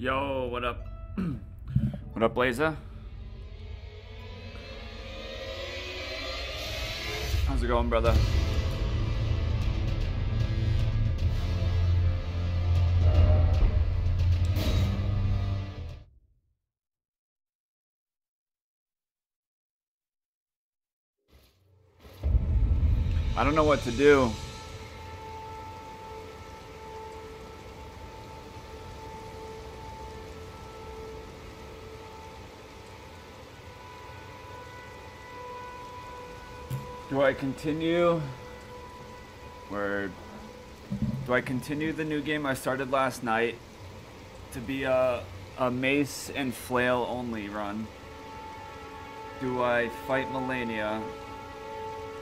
Yo, what up? what up, Blazer? How's it going, brother? I don't know what to do. Do I continue? Or do I continue the new game I started last night to be a, a mace and flail only run? Do I fight Malenia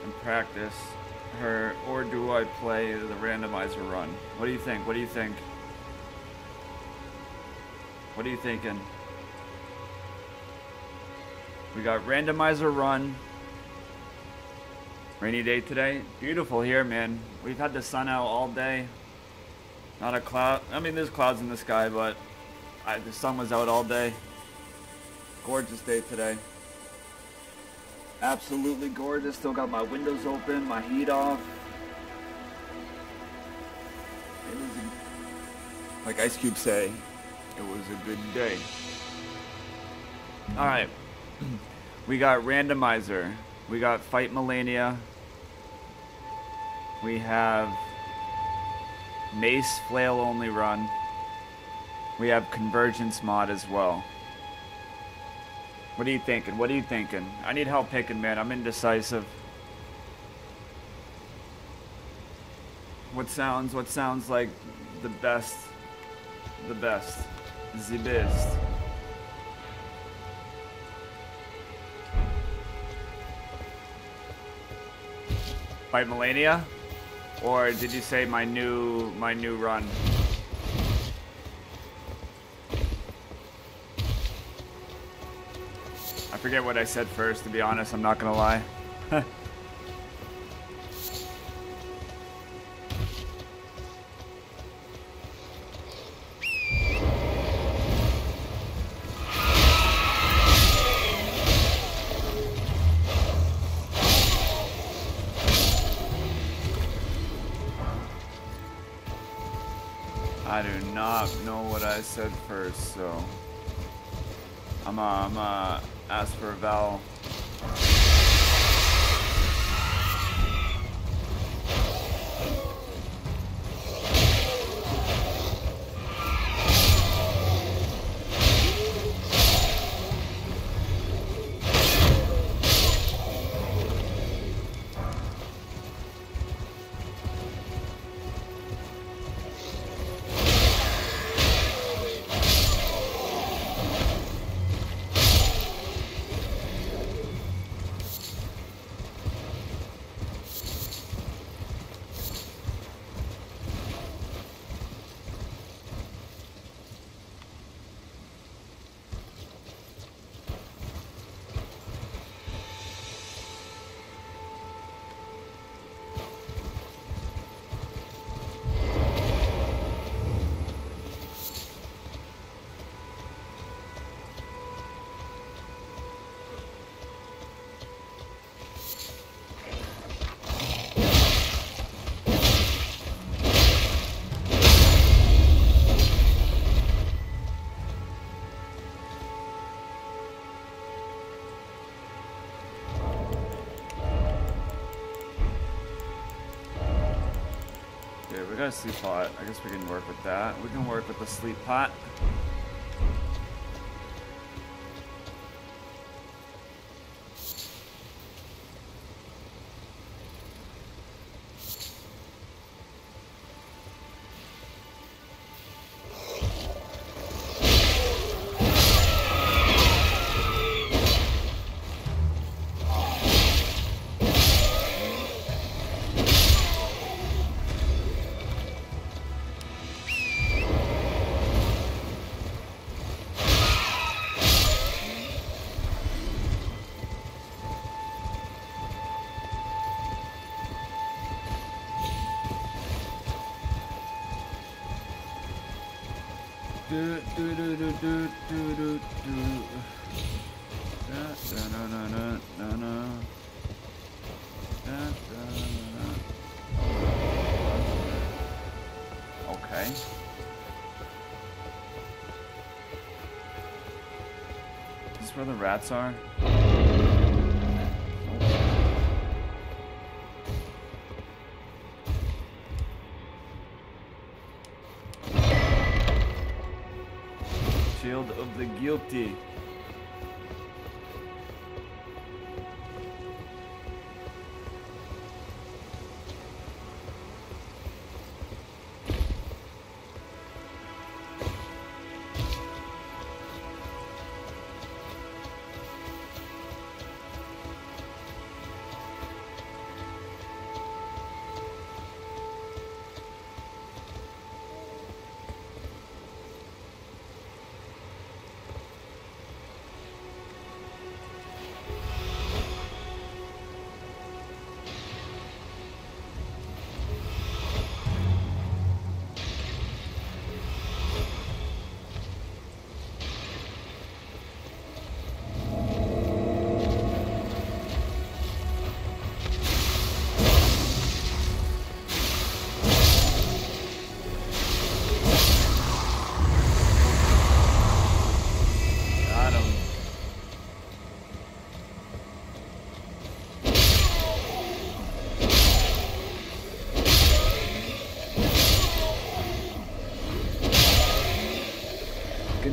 and practice her, or do I play the randomizer run? What do you think? What do you think? What are you thinking? We got randomizer run. Rainy day today. Beautiful here, man. We've had the sun out all day. Not a cloud. I mean, there's clouds in the sky, but I, the sun was out all day. Gorgeous day today. Absolutely gorgeous. Still got my windows open, my heat off. It was, a, like Ice Cube say, it was a good day. All right, we got randomizer. We got fight Malenia. We have mace flail only run. We have convergence mod as well. What are you thinking? What are you thinking? I need help picking, man. I'm indecisive. What sounds, what sounds like the best, the best, the best. Fight Malenia? Or did you say my new, my new run? I forget what I said first, to be honest, I'm not gonna lie. said first, so I'm uh, I'm uh, ask for a Val. We got a sleep pot. I guess we can work with that. We can work with the sleep pot. Do do do do do do do. Da, da. Da, da. Okay. Is this where the rats are? Of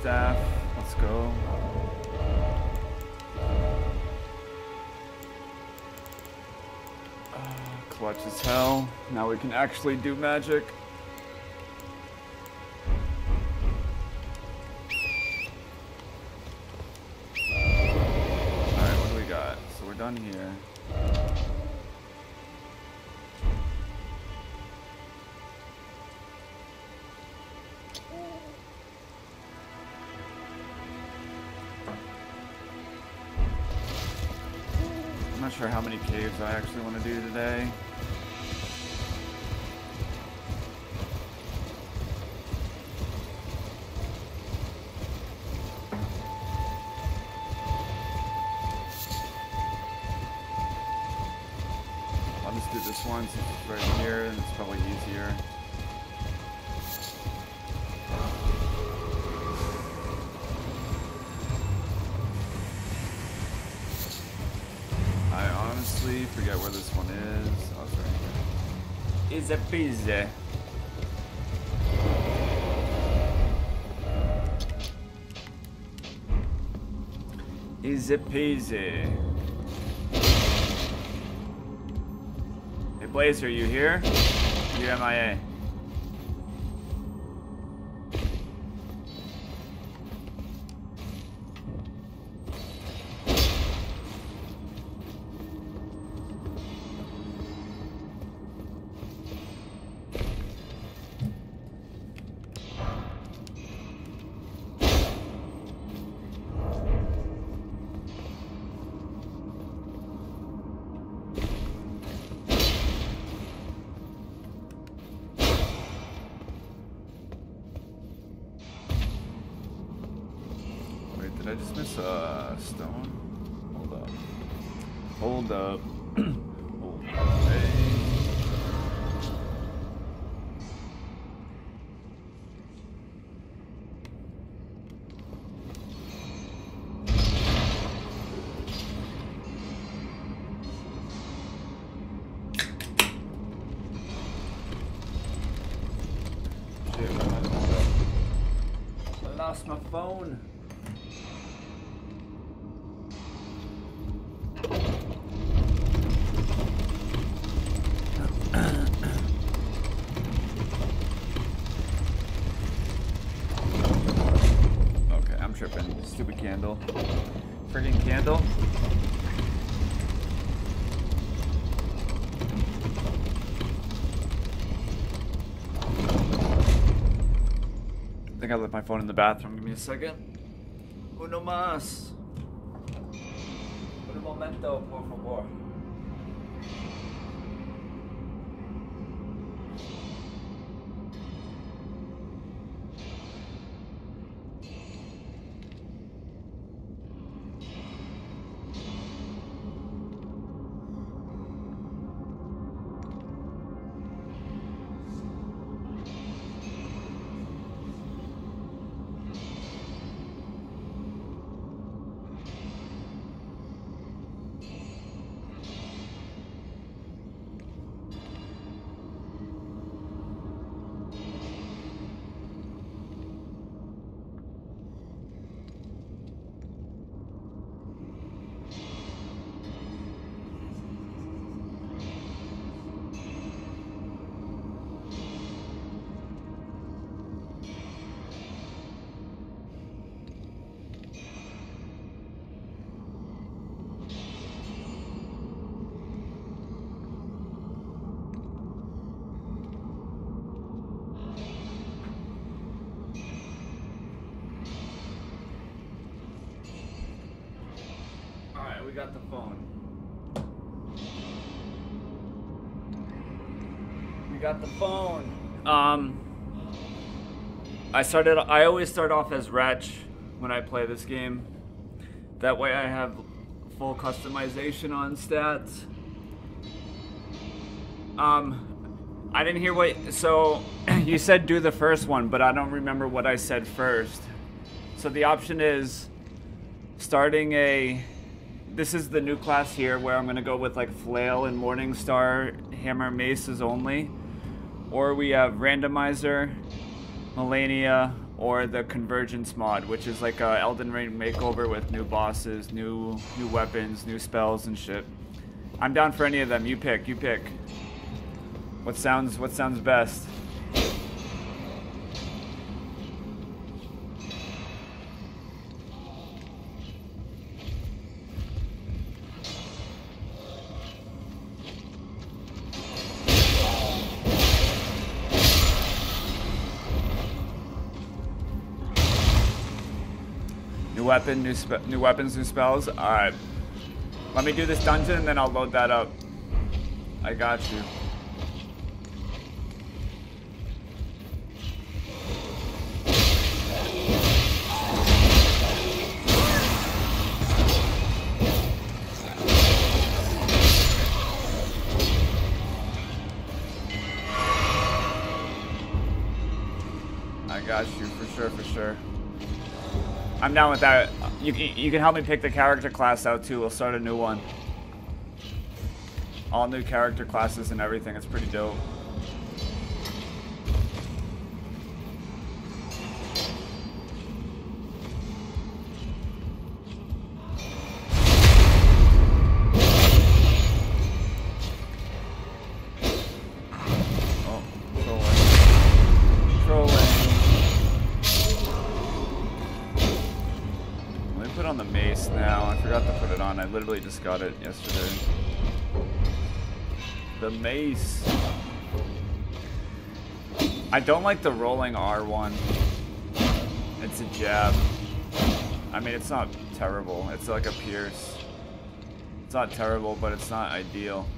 Staff. Let's go. Ah, clutch as hell. Now we can actually do magic. I actually want to do today. Forget where this one is. Oh, it's here. Easy peasy. Easy peasy. Hey Blazer, you here? You MIA. Think I left my phone in the bathroom. Give me a second. Uno más. Un momento, got the phone. Um I started I always start off as Wretch when I play this game. That way I have full customization on stats. Um I didn't hear what so you said do the first one, but I don't remember what I said first. So the option is starting a this is the new class here where I'm gonna go with like flail and morningstar hammer maces only or we have randomizer Malenia or the convergence mod which is like a Elden Ring makeover with new bosses new new weapons new spells and shit. I'm down for any of them. You pick you pick. What sounds what sounds best weapon, new new weapons, new spells. All right. Let me do this dungeon and then I'll load that up. I got you. I'm down with that. You, you can help me pick the character class out too. We'll start a new one. All new character classes and everything. It's pretty dope. Just got it yesterday. The mace. I don't like the rolling R1. It's a jab. I mean, it's not terrible. It's like a pierce. It's not terrible, but it's not ideal.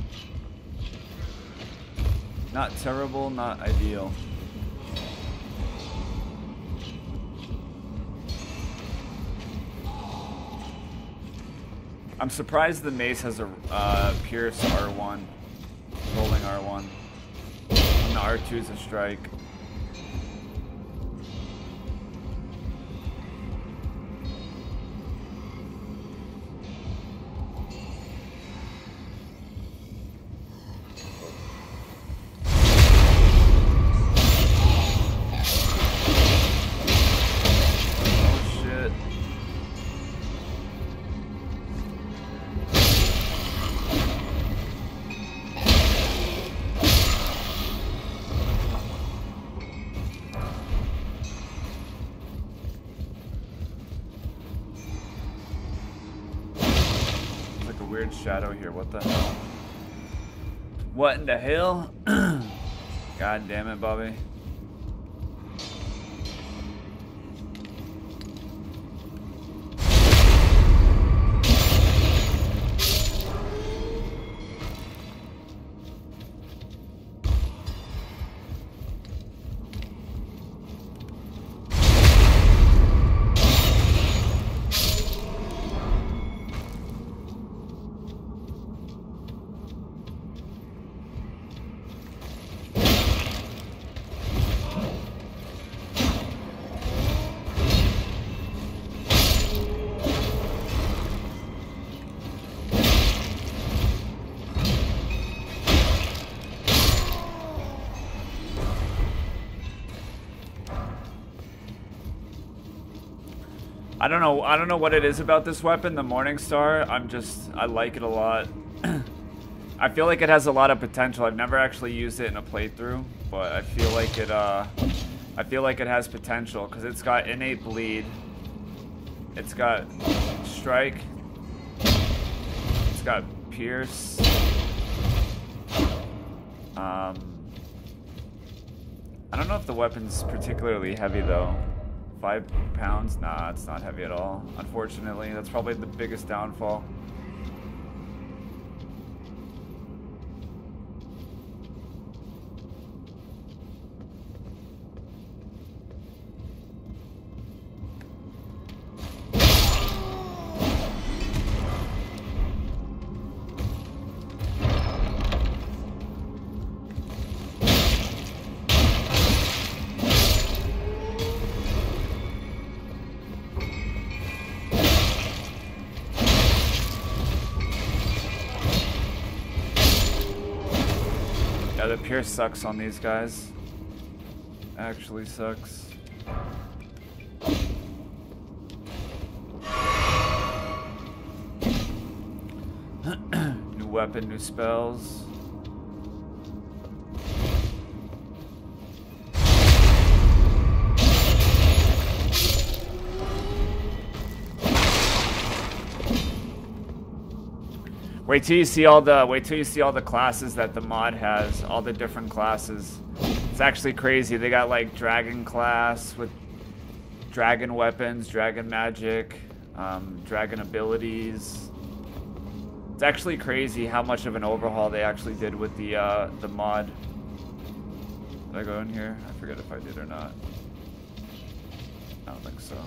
Not terrible, not ideal. I'm surprised the mace has a uh, Pierce R1, rolling R1. And the R2 is a strike. Shadow here. What the hell? What in the hell? God damn it, Bobby. I don't know. I don't know what it is about this weapon, the Morning Star. I'm just, I like it a lot. I feel like it has a lot of potential. I've never actually used it in a playthrough, but I feel like it, uh, I feel like it has potential because it's got innate bleed. It's got strike. It's got pierce. Um, I don't know if the weapon's particularly heavy though. Five pounds? Nah, it's not heavy at all. Unfortunately, that's probably the biggest downfall. Pierce sucks on these guys. Actually sucks. new weapon, new spells. Wait till you see all the wait till you see all the classes that the mod has, all the different classes. It's actually crazy. They got like dragon class with dragon weapons, dragon magic, um, dragon abilities. It's actually crazy how much of an overhaul they actually did with the uh, the mod. Did I go in here? I forget if I did or not. I don't think so.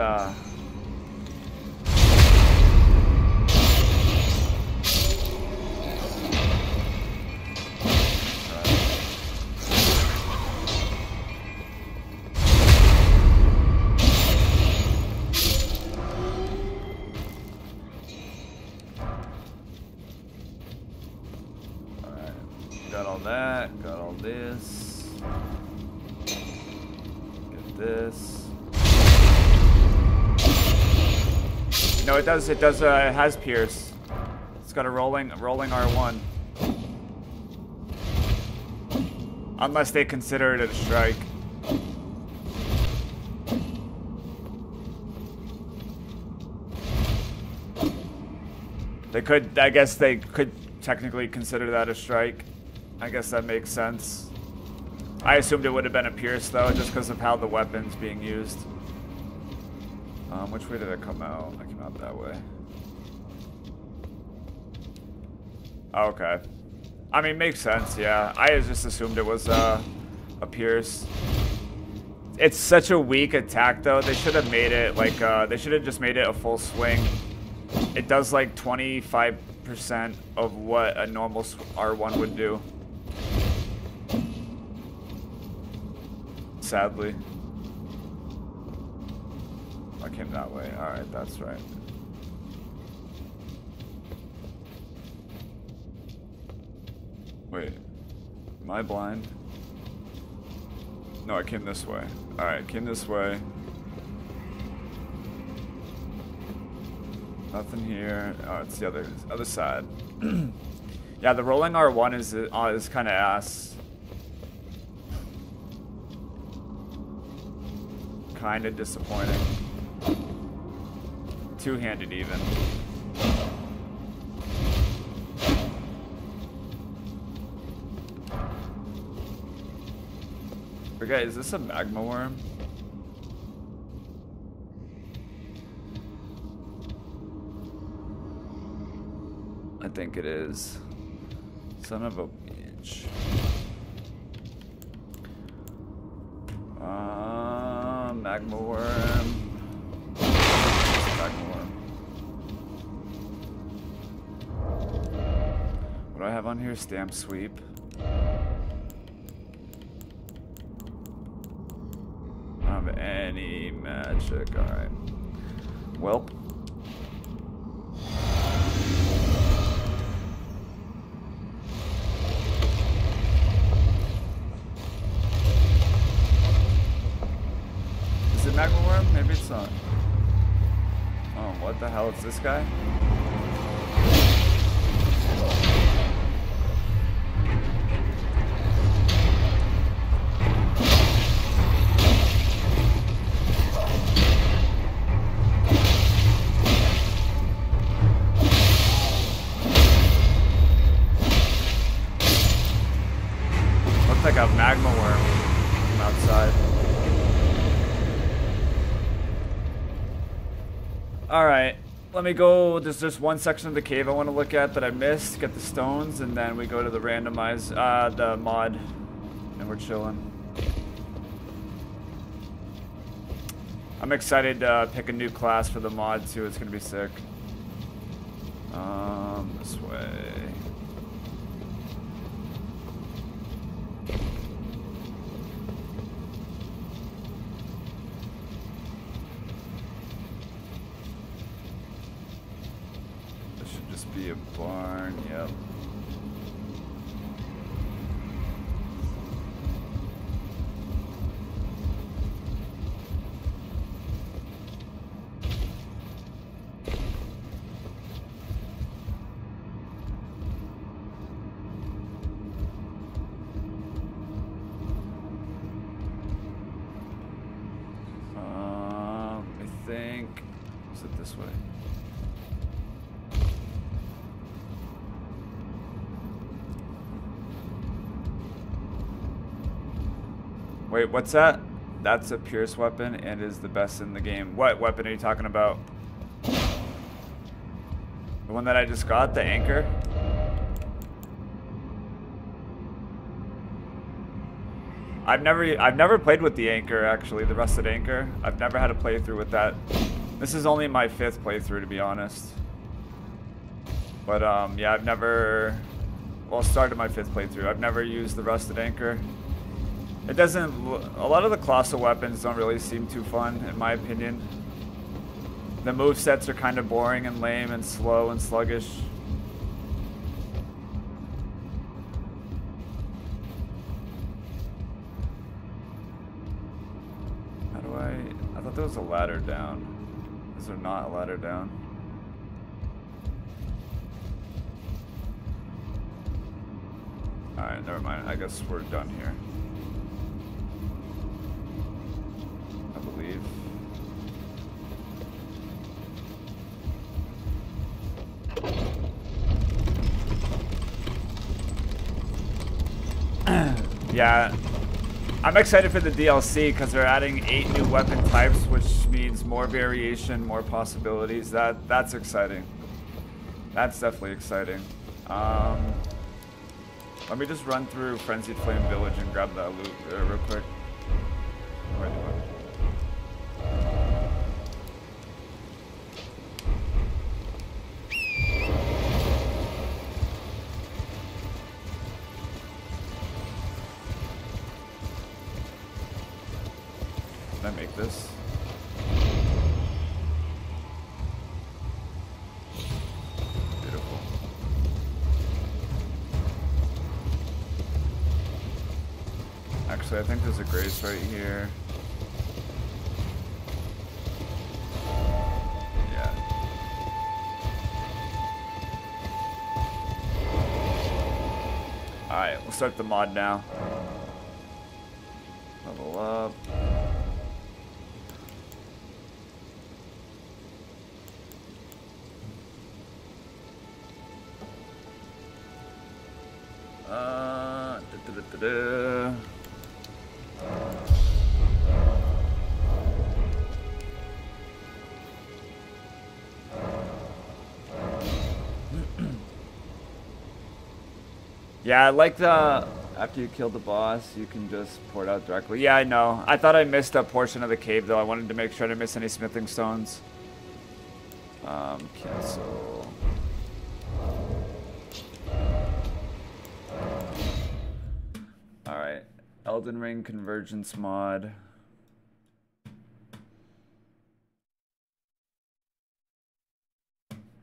Uh, it does. It does. Uh, it has Pierce. It's got a rolling, rolling R1. Unless they consider it a strike. They could, I guess they could technically consider that a strike. I guess that makes sense. I assumed it would have been a Pierce though, just because of how the weapon's being used. Um, which way did it come out? I came out that way. okay. I mean, makes sense, yeah. I just assumed it was uh, a Pierce. It's such a weak attack, though. They should have made it, like, uh, they should have just made it a full swing. It does, like, 25% of what a normal R1 would do. Sadly. I came that way. Alright, that's right. Wait. Am I blind? No, I came this way. Alright, came this way. Nothing here. Oh, it's the other other side. yeah, the rolling R1 is uh, is kind of ass. Kind of disappointing. Two-handed even. Okay, is this a magma worm? I think it is. Son of a bitch. Uh, magma worm. What do I have on here? Stamp sweep. I have any magic. Alright. Welp. Is it magma worm? Maybe it's not. Oh, what the hell is this guy? Let me go, there's just one section of the cave I want to look at that I missed, get the stones, and then we go to the randomize, uh, the mod, and we're chilling. I'm excited to uh, pick a new class for the mod too, it's gonna be sick. Um, this way. be a barn, yep. Um, I think, is it this way? What's that? That's a Pierce weapon and is the best in the game. What weapon are you talking about? The one that I just got, the anchor? I've never I've never played with the anchor actually, the rusted anchor. I've never had a playthrough with that. This is only my fifth playthrough to be honest. But um yeah, I've never well started my fifth playthrough. I've never used the rusted anchor. It doesn't... A lot of the Colossal weapons don't really seem too fun, in my opinion. The move sets are kind of boring and lame and slow and sluggish. How do I... I thought there was a ladder down. Is there not a ladder down? Alright, never mind. I guess we're done here. Believe. yeah, I'm excited for the DLC because they're adding eight new weapon types, which means more variation, more possibilities. That That's exciting. That's definitely exciting. Um, Let me just run through Frenzied Flame Village and grab that loot uh, real quick. I think there's a grace right here. Yeah. Alright, we'll start the mod now. Yeah, I like the after you kill the boss, you can just pour it out directly. Yeah, I know. I thought I missed a portion of the cave, though. I wanted to make sure I didn't miss any smithing stones. Um, cancel. Alright. Elden Ring Convergence mod.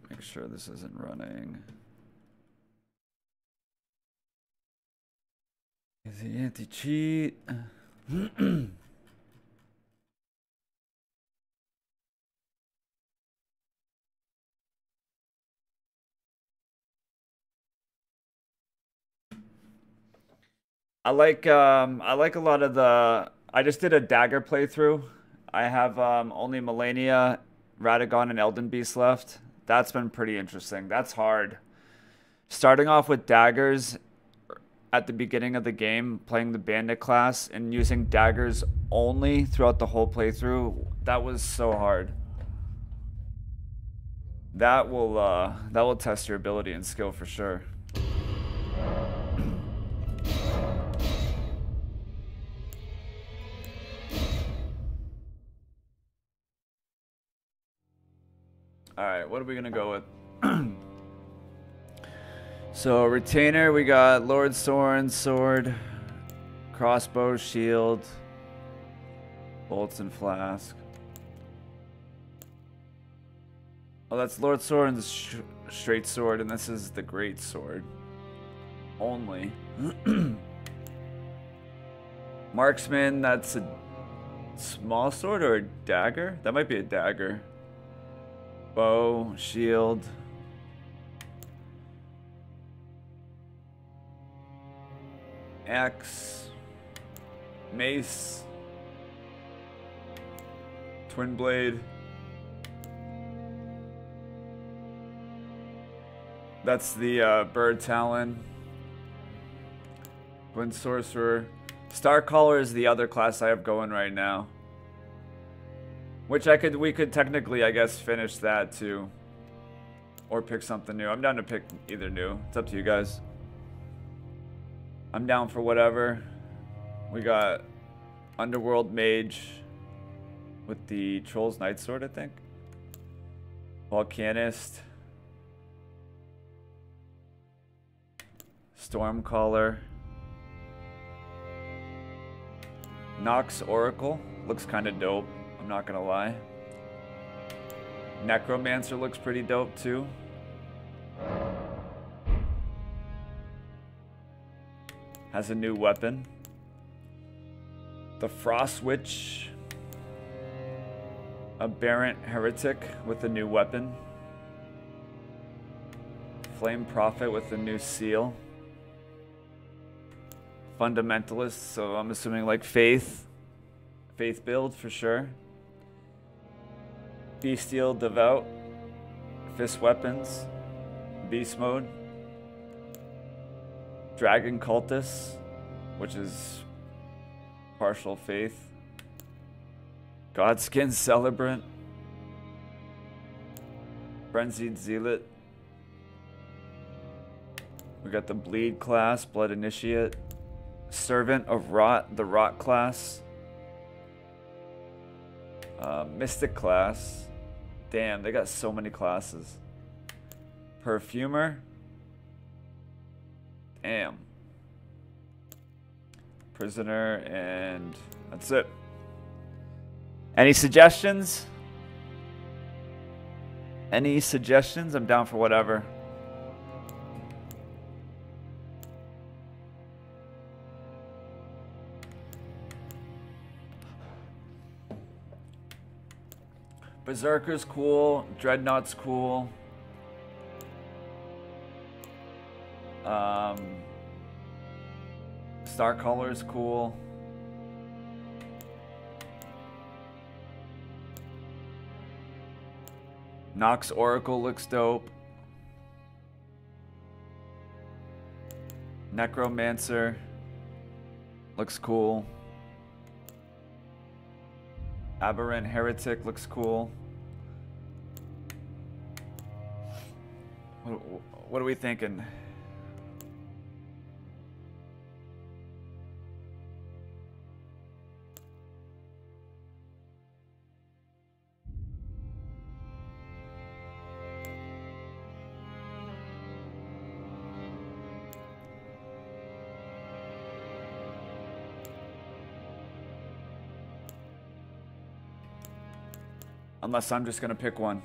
Make sure this isn't running. The anti-cheat. I like um I like a lot of the I just did a dagger playthrough. I have um only Malenia, Radagon, and Elden Beast left. That's been pretty interesting. That's hard. Starting off with daggers at the beginning of the game playing the bandit class and using daggers only throughout the whole playthrough that was so hard. That will uh, that will test your ability and skill for sure. All right what are we gonna go with So retainer, we got Lord Soren, sword, crossbow, shield, bolts and flask. Oh, that's Lord Soren's straight sword, and this is the great sword. Only. Marksman, that's a small sword or a dagger? That might be a dagger. Bow, shield. Axe, mace, twin blade. That's the uh, bird talon. Twin sorcerer. Starcaller is the other class I have going right now. Which I could, we could technically, I guess, finish that too. Or pick something new. I'm down to pick either new. It's up to you guys. I'm down for whatever. We got Underworld Mage with the Troll's Night Sword, I think. Volcanist. Stormcaller. Nox Oracle. Looks kind of dope. I'm not going to lie. Necromancer looks pretty dope too. Has a new weapon. The Frost Witch. a Aberrant Heretic with a new weapon. Flame Prophet with a new seal. Fundamentalist, so I'm assuming like Faith. Faith build for sure. Bestial Devout. Fist Weapons. Beast Mode. Dragon Cultist, which is partial faith. Godskin Celebrant. Frenzied Zealot. We got the Bleed class, Blood Initiate. Servant of Rot, the Rot class. Uh, Mystic class. Damn, they got so many classes. Perfumer. Damn. Prisoner, and that's it. Any suggestions? Any suggestions? I'm down for whatever. Berserker's cool. Dreadnought's cool. Um, Star Color's cool. Nox Oracle looks dope. Necromancer looks cool. Aberrant Heretic looks cool. What, what are we thinking? Unless I'm just going to pick one.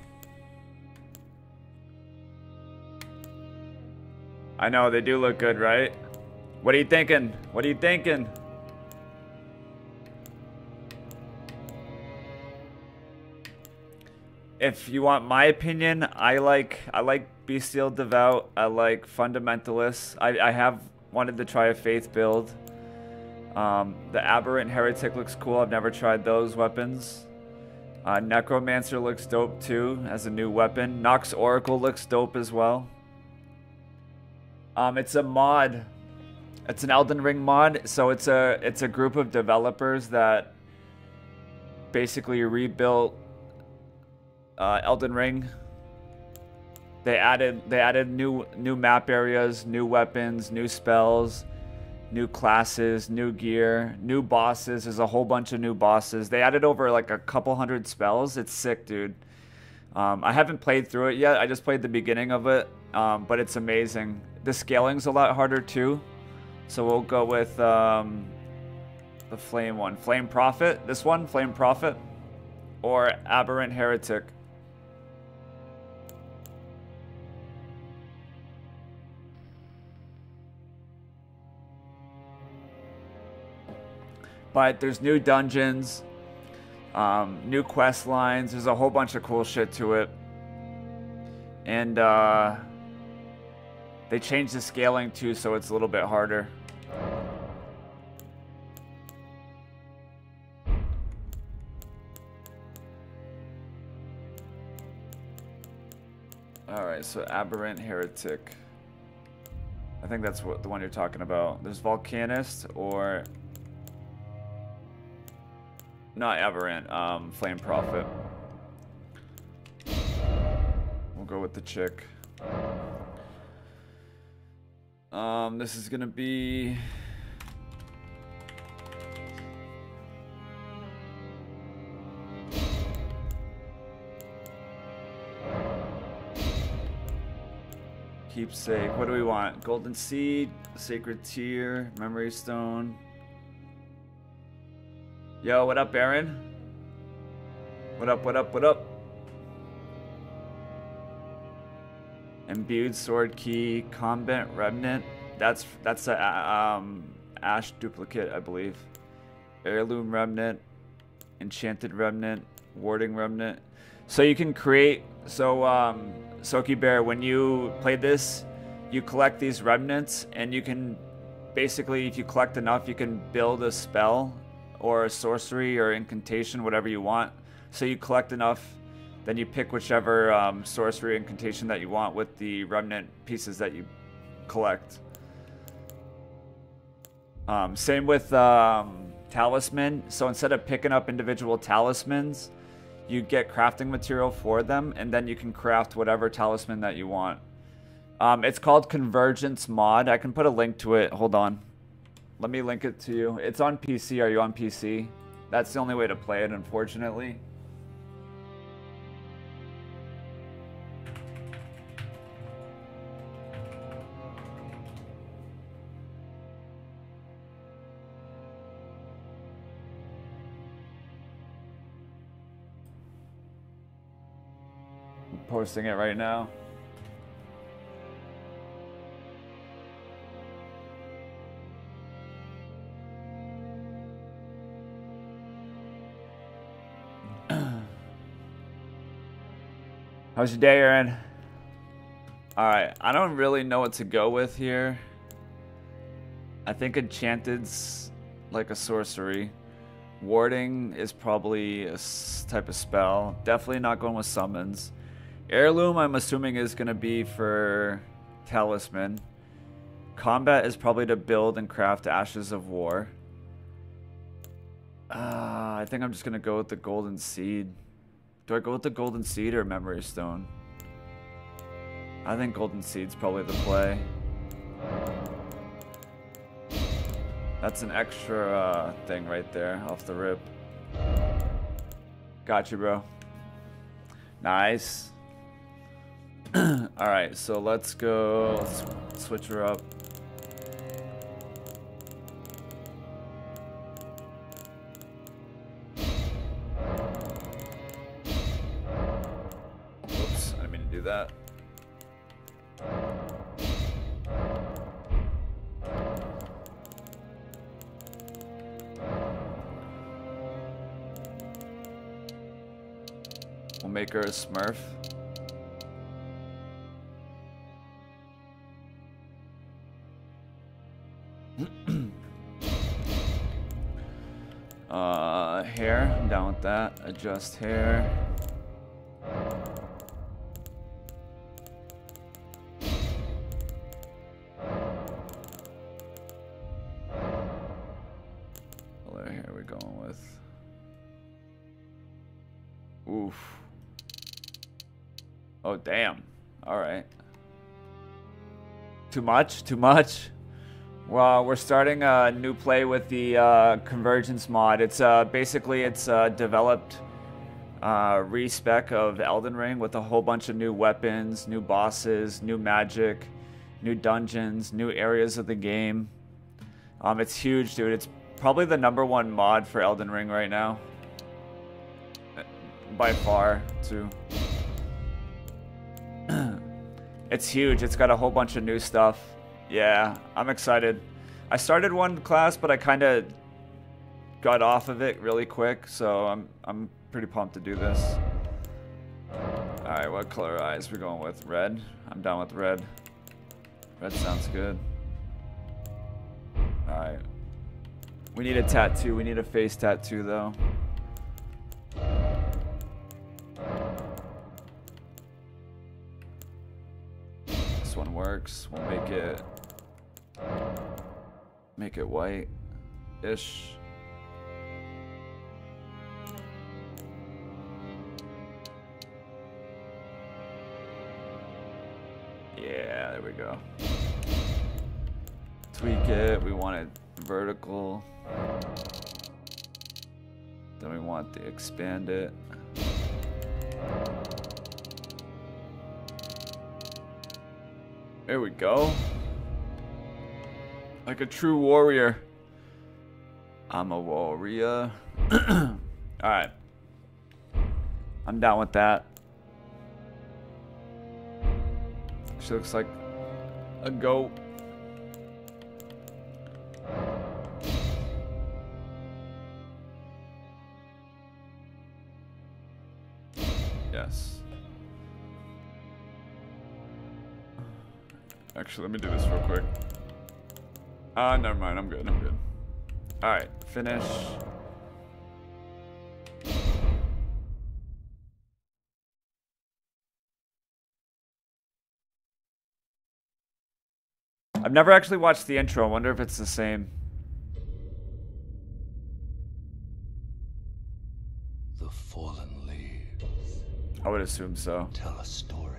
I know, they do look good, right? What are you thinking? What are you thinking? If you want my opinion, I like I like Bestial Devout. I like Fundamentalists. I, I have wanted to try a Faith build. Um, the Aberrant Heretic looks cool. I've never tried those weapons. Uh, Necromancer looks dope too as a new weapon. Nox Oracle looks dope as well. Um, it's a mod. It's an Elden Ring mod, so it's a it's a group of developers that basically rebuilt uh, Elden Ring. They added they added new new map areas, new weapons, new spells new classes, new gear, new bosses. There's a whole bunch of new bosses. They added over like a couple hundred spells. It's sick, dude. Um, I haven't played through it yet. I just played the beginning of it, um, but it's amazing. The scaling's a lot harder too. So we'll go with um, the Flame one. Flame Prophet. This one, Flame Prophet. Or Aberrant Heretic. But there's new dungeons, um, new quest lines. There's a whole bunch of cool shit to it. And uh, they changed the scaling too, so it's a little bit harder. Alright, so Aberrant Heretic. I think that's what the one you're talking about. There's Volcanist or not Aberrant, um, Flame Prophet. We'll go with the chick. Um, this is gonna be... Keepsake. What do we want? Golden Seed, Sacred Tear, Memory Stone. Yo, what up, Aaron? What up, what up, what up? Imbued Sword Key, Combat Remnant. That's that's a um, Ash duplicate, I believe. Heirloom Remnant, Enchanted Remnant, Warding Remnant. So you can create. So um, Soki Bear, when you play this, you collect these remnants, and you can basically, if you collect enough, you can build a spell or a sorcery or incantation, whatever you want. So you collect enough, then you pick whichever um, sorcery incantation that you want with the remnant pieces that you collect. Um, same with um, talisman. So instead of picking up individual talismans, you get crafting material for them, and then you can craft whatever talisman that you want. Um, it's called Convergence Mod. I can put a link to it. Hold on. Let me link it to you. It's on PC. Are you on PC? That's the only way to play it, unfortunately. posting it right now. How's your day, Aaron? Alright, I don't really know what to go with here. I think Enchanted's like a sorcery. Warding is probably a type of spell. Definitely not going with summons. Heirloom, I'm assuming, is going to be for Talisman. Combat is probably to build and craft Ashes of War. Uh, I think I'm just going to go with the Golden Seed. Do I go with the Golden Seed or Memory Stone? I think Golden Seed's probably the play. That's an extra uh, thing right there off the rip. Got you, bro. Nice. Alright, so let's go let's switch her up. Adjust hair. What hair are we going with? Oof. Oh, damn. All right. Too much? Too much? Well, we're starting a new play with the uh, Convergence mod. It's uh, basically it's a developed uh, respec of Elden Ring with a whole bunch of new weapons, new bosses, new magic, new dungeons, new areas of the game. Um, it's huge, dude. It's probably the number one mod for Elden Ring right now, by far, too. it's huge. It's got a whole bunch of new stuff. Yeah, I'm excited. I started one class, but I kind of got off of it really quick, so I'm I'm pretty pumped to do this. All right, what color eyes we going with? Red. I'm down with red. Red sounds good. All right. We need a tattoo. We need a face tattoo, though. This one works. We'll make it Make it white-ish. We want it vertical. Then we want to expand it. There we go. Like a true warrior. I'm a warrior. Alright. I'm down with that. She looks like a goat. Actually, let me do this real quick. Ah, uh, never mind. I'm good. I'm good. All right, finish. I've never actually watched the intro. I wonder if it's the same. The fallen leaves. I would assume so. Tell a story.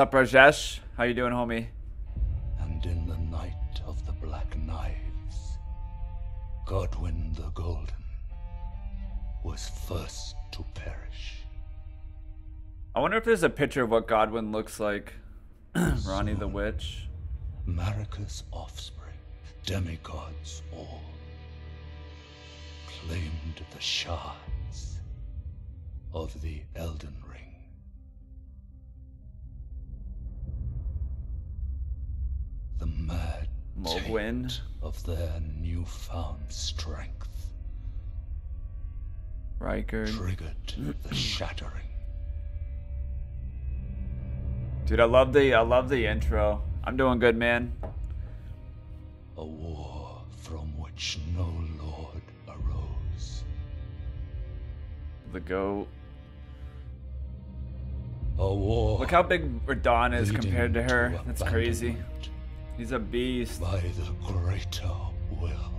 Sup, Rajesh? How you doing, homie? And in the night of the Black Knives, Godwyn the Golden was first to perish. I wonder if there's a picture of what Godwyn looks like. Ranni the Witch. Marika's offspring, demigods all, claimed the shards of the Elden Ring. Mad taint of their newfound strength Riker. triggered the shattering. Dude, I love the I love the intro. I'm doing good, man. A war from which no lord arose. The goat. A war Look how big Radahn is compared to her. to That's crazy. He's a beast. By the greater will.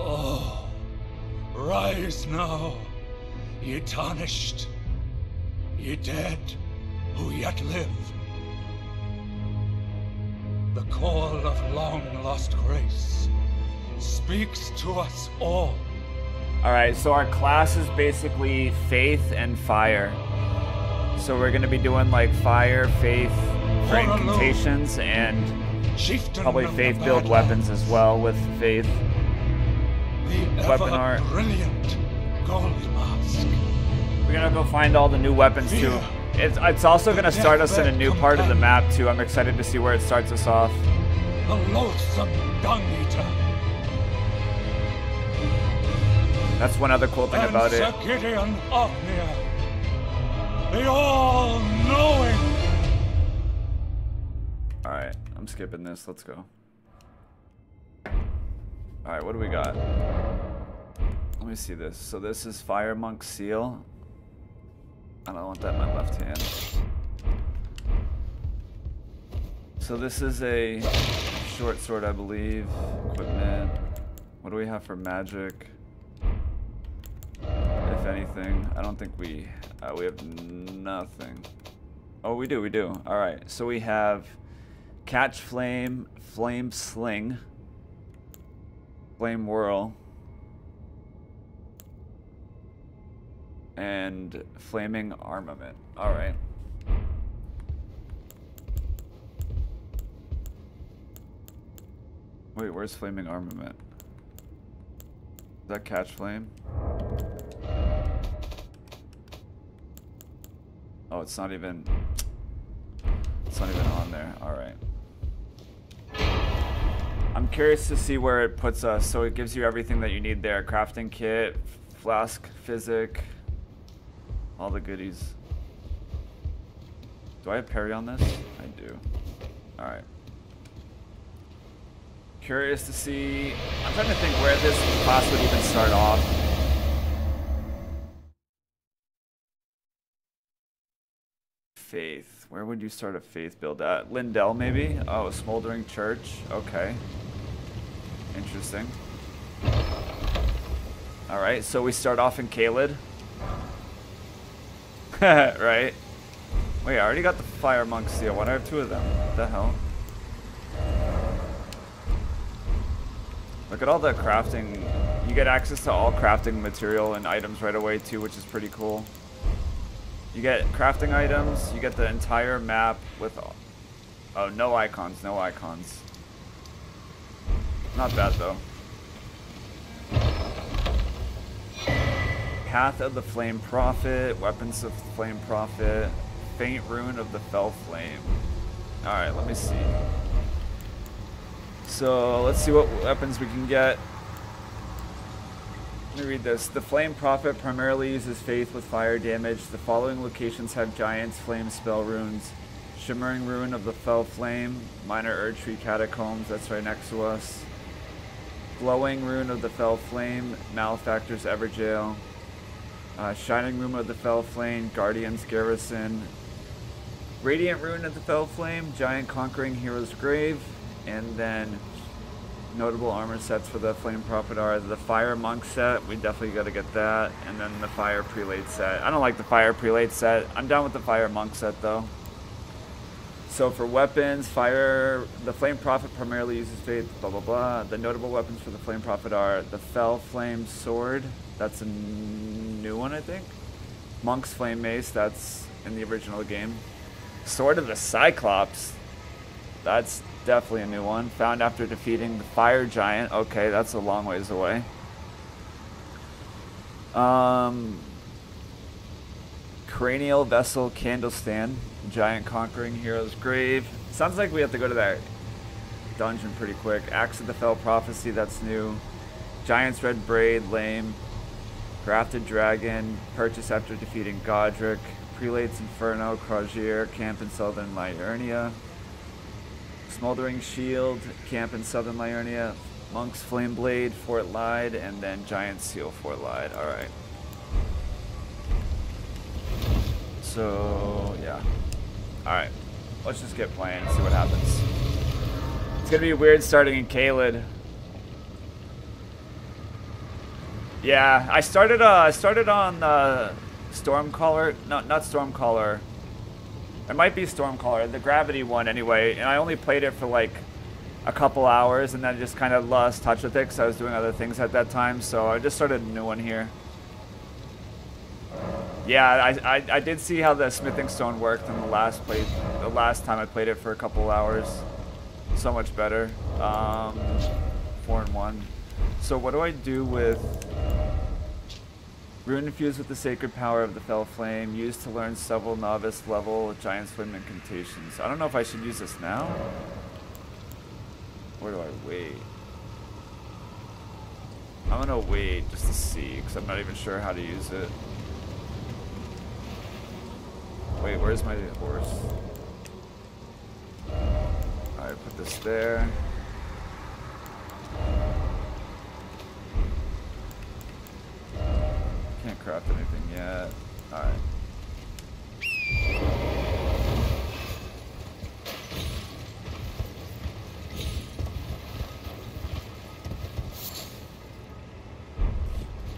Oh, rise now, ye tarnished, ye dead who yet live. The call of long lost grace speaks to us all. All right, so our class is basically faith and fire. So we're gonna be doing like fire, faith for incantations, and probably faith build weapons as well with faith. The weapon art. brilliant gold mask. We're gonna go find all the new weapons too. It's, it's also gonna start us in a new part of the map too. I'm excited to see where it starts us off. The loathsome dung eater. That's one other cool thing about it. Sir Gideon Ofnir. The all-knowing. All right, I'm skipping this. Let's go. All right, what do we got? Let me see this. So this is Fire Monk Seal. I don't want that in my left hand. So this is a short sword, I believe. Equipment. What do we have for magic? Anything, I don't think we uh, we have nothing. Oh, we do, we do. All right, so we have catch flame, flame sling, flame whirl, and flaming armament. All right. Wait, where's flaming armament? Is that catch flame? Oh, it's not even. It's not even on there. All right. I'm curious to see where it puts us. So it gives you everything that you need there: crafting kit, flask, physic, all the goodies. Do I have parry on this? I do. All right. Curious to see. I'm trying to think where this class would even start off. Faith. Where would you start a faith build at? Leyndell, maybe? Oh, Smoldering Church. Okay. Interesting. Alright, so we start off in Caelid. right? Wait, I already got the Fire Monk Seal. Why do I have two of them? What the hell? Look at all the crafting. You get access to all crafting material and items right away too, which is pretty cool. You get crafting items, you get the entire map with oh no icons, no icons. Not bad though. Path of the Flame Prophet, Weapons of Flame Prophet, Faint Rune of the Fell Flame. Alright, let me see. So, let's see what weapons we can get. Let me read this. The Flame Prophet primarily uses faith with fire damage. The following locations have Giant's Flame spell runes. Shimmering Rune of the Fell Flame, Minor Erdtree Catacombs, that's right next to us. Glowing Rune of the Fell Flame, Malefactor's Evergaol. Uh, Shining Rune of the Fell Flame, Guardian's Garrison. Radiant Rune of the Fell Flame, Giant Conquering Hero's Grave. And then notable armor sets for the Flame Prophet are the Fire Monk set. We definitely got to get that. And then the Fire Prelate set. I don't like the Fire Prelate set. I'm down with the Fire Monk set though. So for weapons, fire, the Flame Prophet primarily uses faith, blah, blah, blah. The notable weapons for the Flame Prophet are the Fell Flame Sword. That's a new one, I think. Monk's Flame Mace, that's in the original game. Sword of the Cyclops. That's definitely a new one. Found after defeating the Fire Giant. Okay, that's a long ways away. Um, Cranial Vessel Candlestand. Giant Conquering Hero's Grave. Sounds like we have to go to that dungeon pretty quick. Axe of the Fell Prophecy, that's new. Giant's Red Braid, lame. Grafted Dragon, purchase after defeating Godric. Prelate's Inferno, Crozier, camp in southern Liurnia. Smoldering Shield, camp in southern Liurnia. Monk's Flame Blade, Fort Lyde, and then Giant Seal, Fort Lyde. Alright. So, yeah. Alright. Let's just get playing and see what happens. It's gonna be weird starting in Caelid. Yeah, I started uh I started on uh Stormcaller no not Stormcaller. It might be Stormcaller, the gravity one anyway, and I only played it for like a couple hours and then just kind of lost touch with it because I was doing other things at that time, so I just started a new one here. Yeah, I, I, I, did see how the smithing stone worked in the last play, the last time I played it for a couple hours. So much better. Um, four and one. So what do I do with rune infused with the sacred power of the fell flame, used to learn several novice level giant swim incantations. I don't know if I should use this now. Or do I wait? I'm gonna wait just to see because I'm not even sure how to use it. Wait, where's my horse? Alright, put this there. Can't craft anything yet. Alright.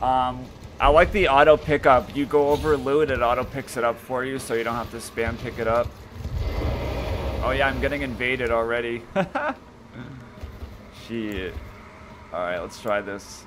Um, I like the auto pickup. You go over loot, it auto picks it up for you so you don't have to spam pick it up. Oh yeah, I'm getting invaded already. Shit. Alright, let's try this.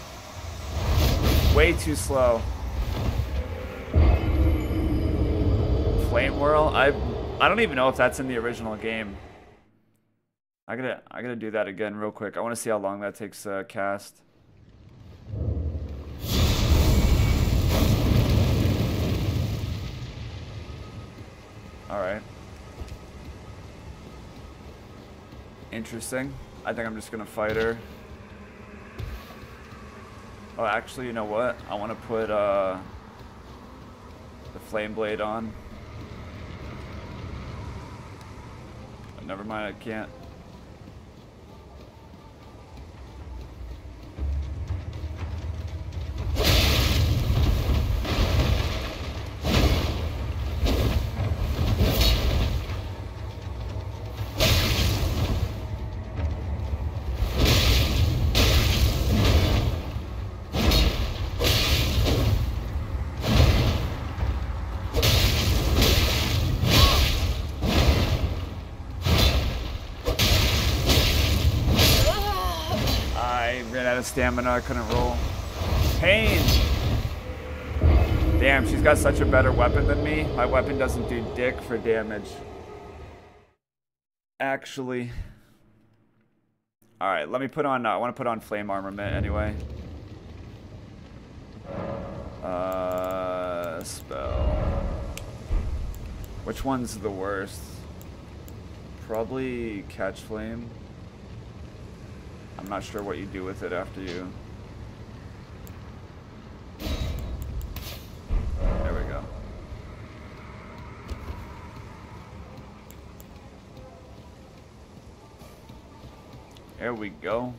Way too slow. Flame Whirl? I I don't even know if that's in the original game. I gotta I gotta do that again real quick. I want to see how long that takes uh, cast. All right. Interesting. I think I'm just gonna fight her. Oh, actually, you know what? I want to put uh, the flame blade on. Never mind, I can't. Stamina, I couldn't roll. Pain! Damn, she's got such a better weapon than me. My weapon doesn't do dick for damage. Actually. Alright, let me put on, uh, I want to put on flame armament anyway. Uh, spell. Which one's the worst? Probably catch flame. I'm not sure what you do with it after you There we go.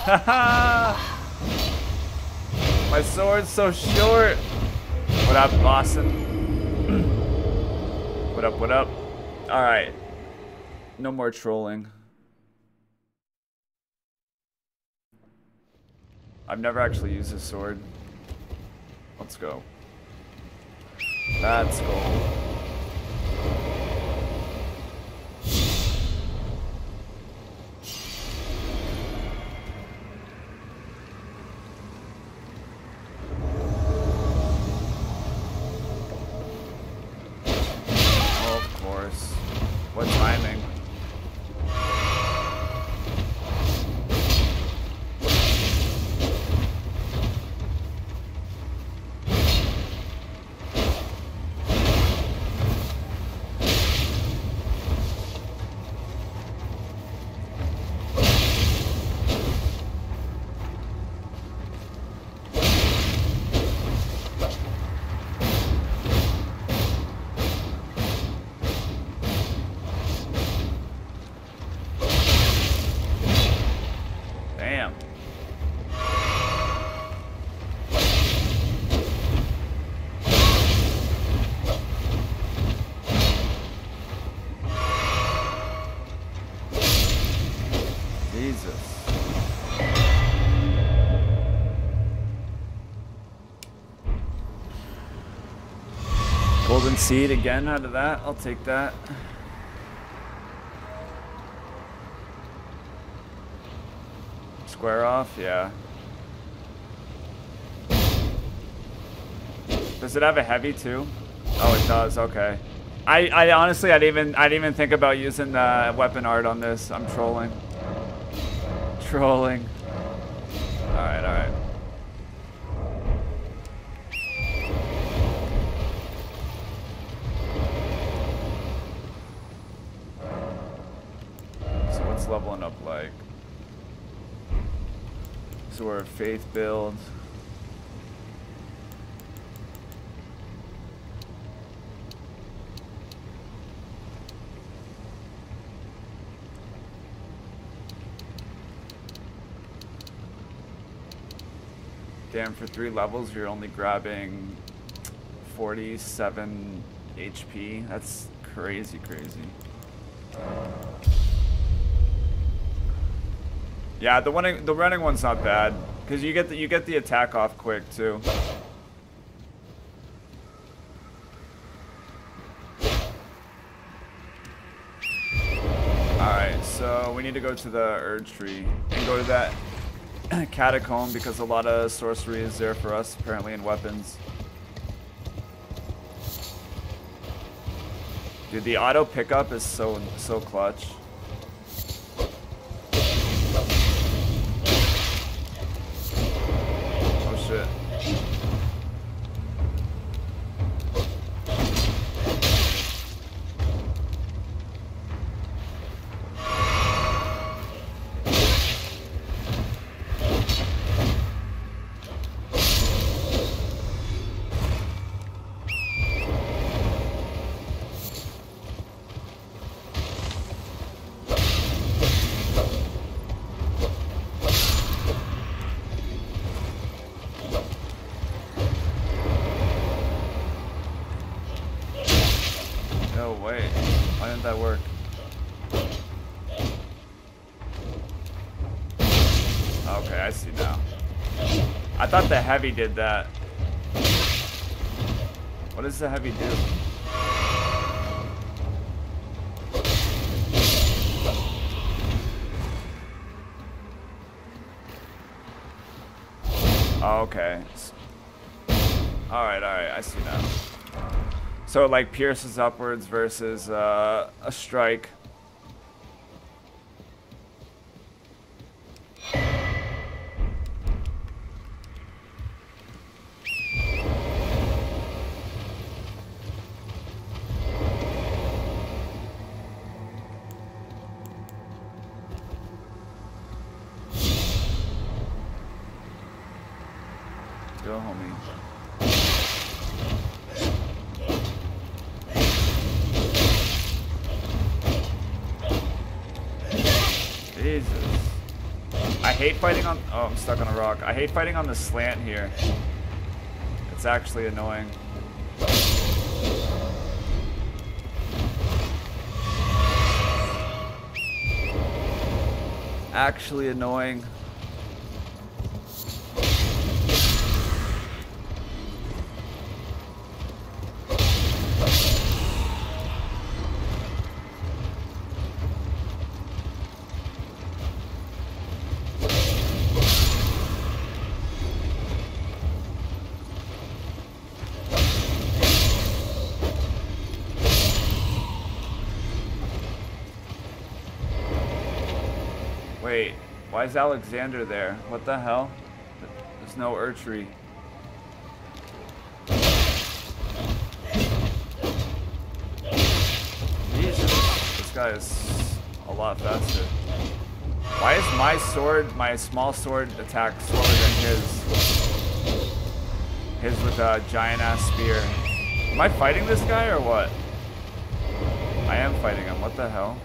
My sword's so short. What up, Lawson? what up, what up? Alright. No more trolling. I've never actually used this sword. Let's go. That's gold. Seed again out of that. I'll take that. Square off, yeah. Does it have a heavy too? Oh, it does. Okay. I, I honestly, I didn't even, I didn't even think about using the weapon art on this. I'm trolling. Trolling. So we're faith build. Damn, for three levels, you're only grabbing 47 HP. That's crazy, crazy. Yeah, the running the running one's not bad because you get the you get the attack off quick too. Alright, so we need to go to the Erdtree and go to that catacomb because a lot of sorcery is there for us apparently in weapons. Dude, the auto pickup is so so clutch. Heavy did that. What does the heavy do? Oh, okay. Alright, alright, I see now. So it like pierces upwards versus uh, a strike. fighting on... Oh, I'm stuck on a rock. I hate fighting on the slant here. It's actually annoying. Actually annoying. Why is Alexander there? What the hell? There's no Erdtree. Jesus, this guy is a lot faster. Why is my sword, my small sword attack slower than his? His with a giant ass spear. Am I fighting this guy or what? I am fighting him, what the hell?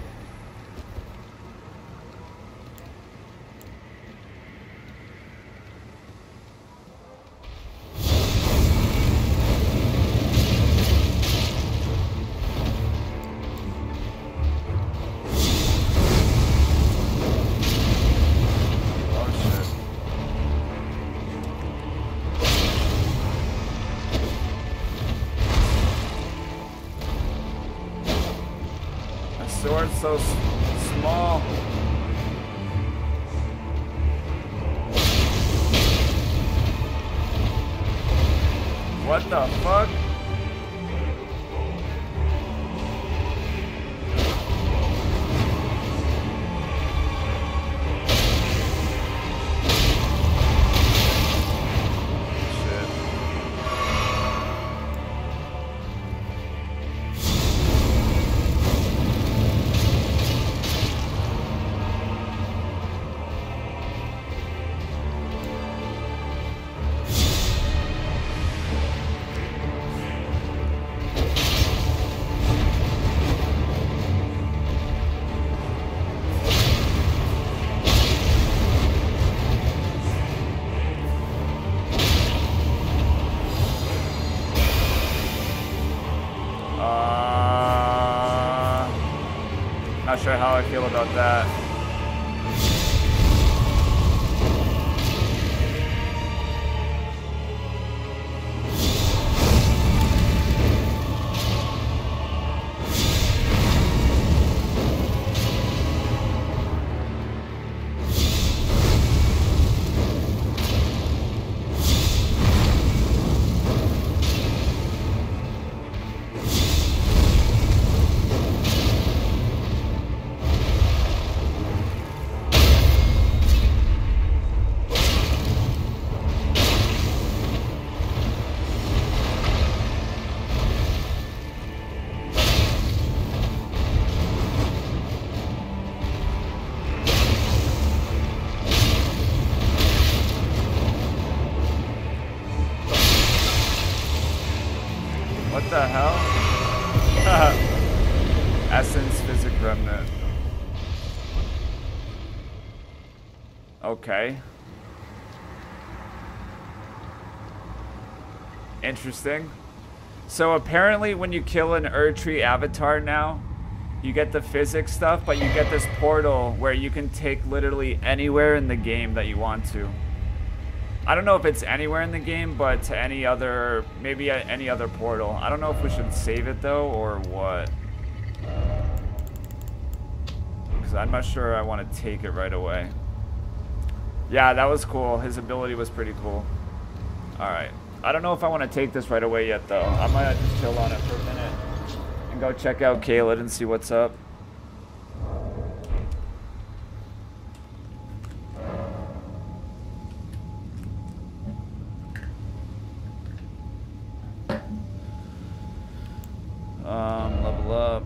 Sure how I feel about that. Interesting. So apparently when you kill an Erdtree avatar now, you get the physics stuff, but you get this portal where you can take literally anywhere in the game that you want to. I don't know if it's anywhere in the game, but to any other, maybe any other portal. I don't know if we should save it though, or what. Because I'm not sure I want to take it right away. Yeah, that was cool. His ability was pretty cool. Alright. I don't know if I want to take this right away yet, though. I might just chill on it for a minute and go check out Caelid and see what's up. Um, level up.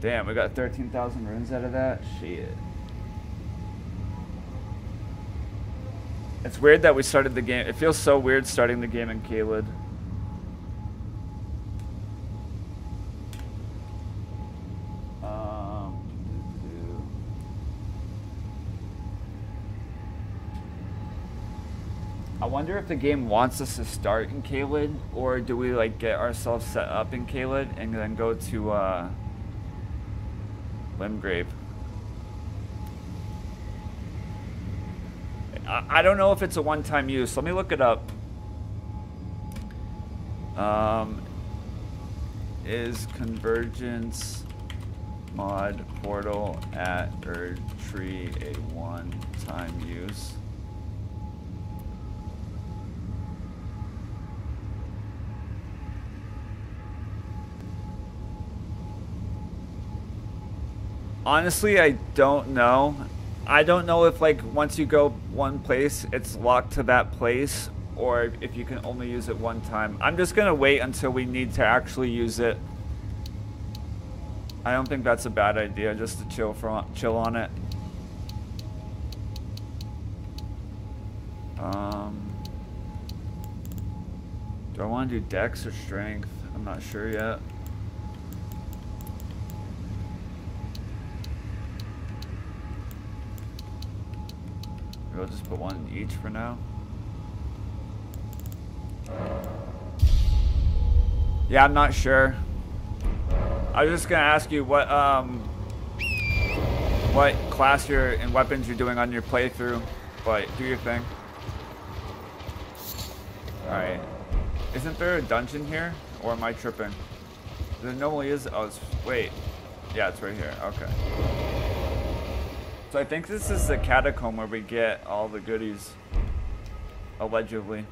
Damn, we got 13,000 runes out of that? Shit. It's weird that we started the game. It feels so weird starting the game in Caelid. Um, I wonder if the game wants us to start in Caelid, or do we like get ourselves set up in Caelid and then go to uh, Limgrave? I don't know if it's a one-time use. Let me look it up. Um, is convergence mod portal at Erdtree a one-time use? Honestly, I don't know. I don't know if like once you go one place, it's locked to that place, or if you can only use it one time. I'm just gonna wait until we need to actually use it. I don't think that's a bad idea, just to chill for chill on it. Um, do I want to do dex or strength? I'm not sure yet. We'll just put one in each for now. Yeah, I'm not sure. I was just gonna ask you what um what class you're and weapons you're doing on your playthrough, but do your thing. Alright. Isn't there a dungeon here? Or am I tripping? There normally is oh wait. Yeah, it's right here. Okay. So I think this is the catacomb where we get all the goodies. Allegedly.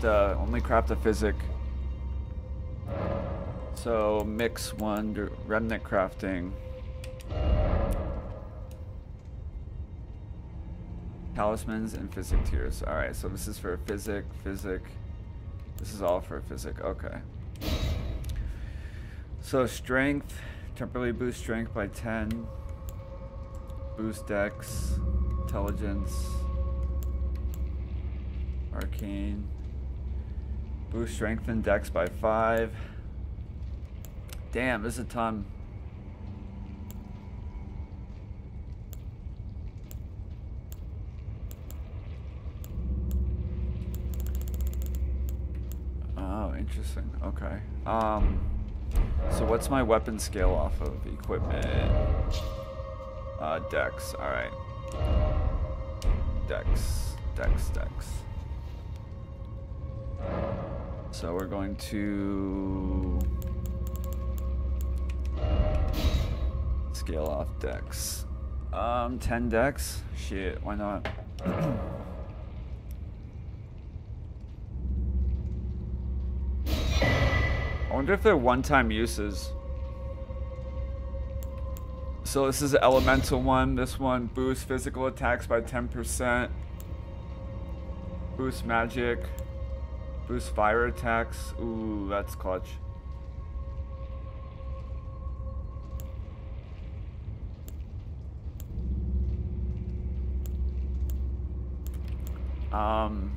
Craft uh, a physic. So mix one, remnant crafting. Talismans and physic tiers. Alright, so this is for physic, physic. This is all for physic, okay. So strength, temporarily boost strength by 10. Boost dex, intelligence, arcane. Boost strength and dex by 5. Damn, this is a ton. Oh, interesting. Okay. Um, so what's my weapon scale off of? Equipment. Uh, dex. Alright. Dex. Dex, dex. So we're going to scale off dex. Um, 10 dex? Shit, why not? I wonder if they're one-time uses. So this is the elemental one. This one boosts physical attacks by 10%. Boost magic. Boost fire attacks. Ooh, that's clutch. Um,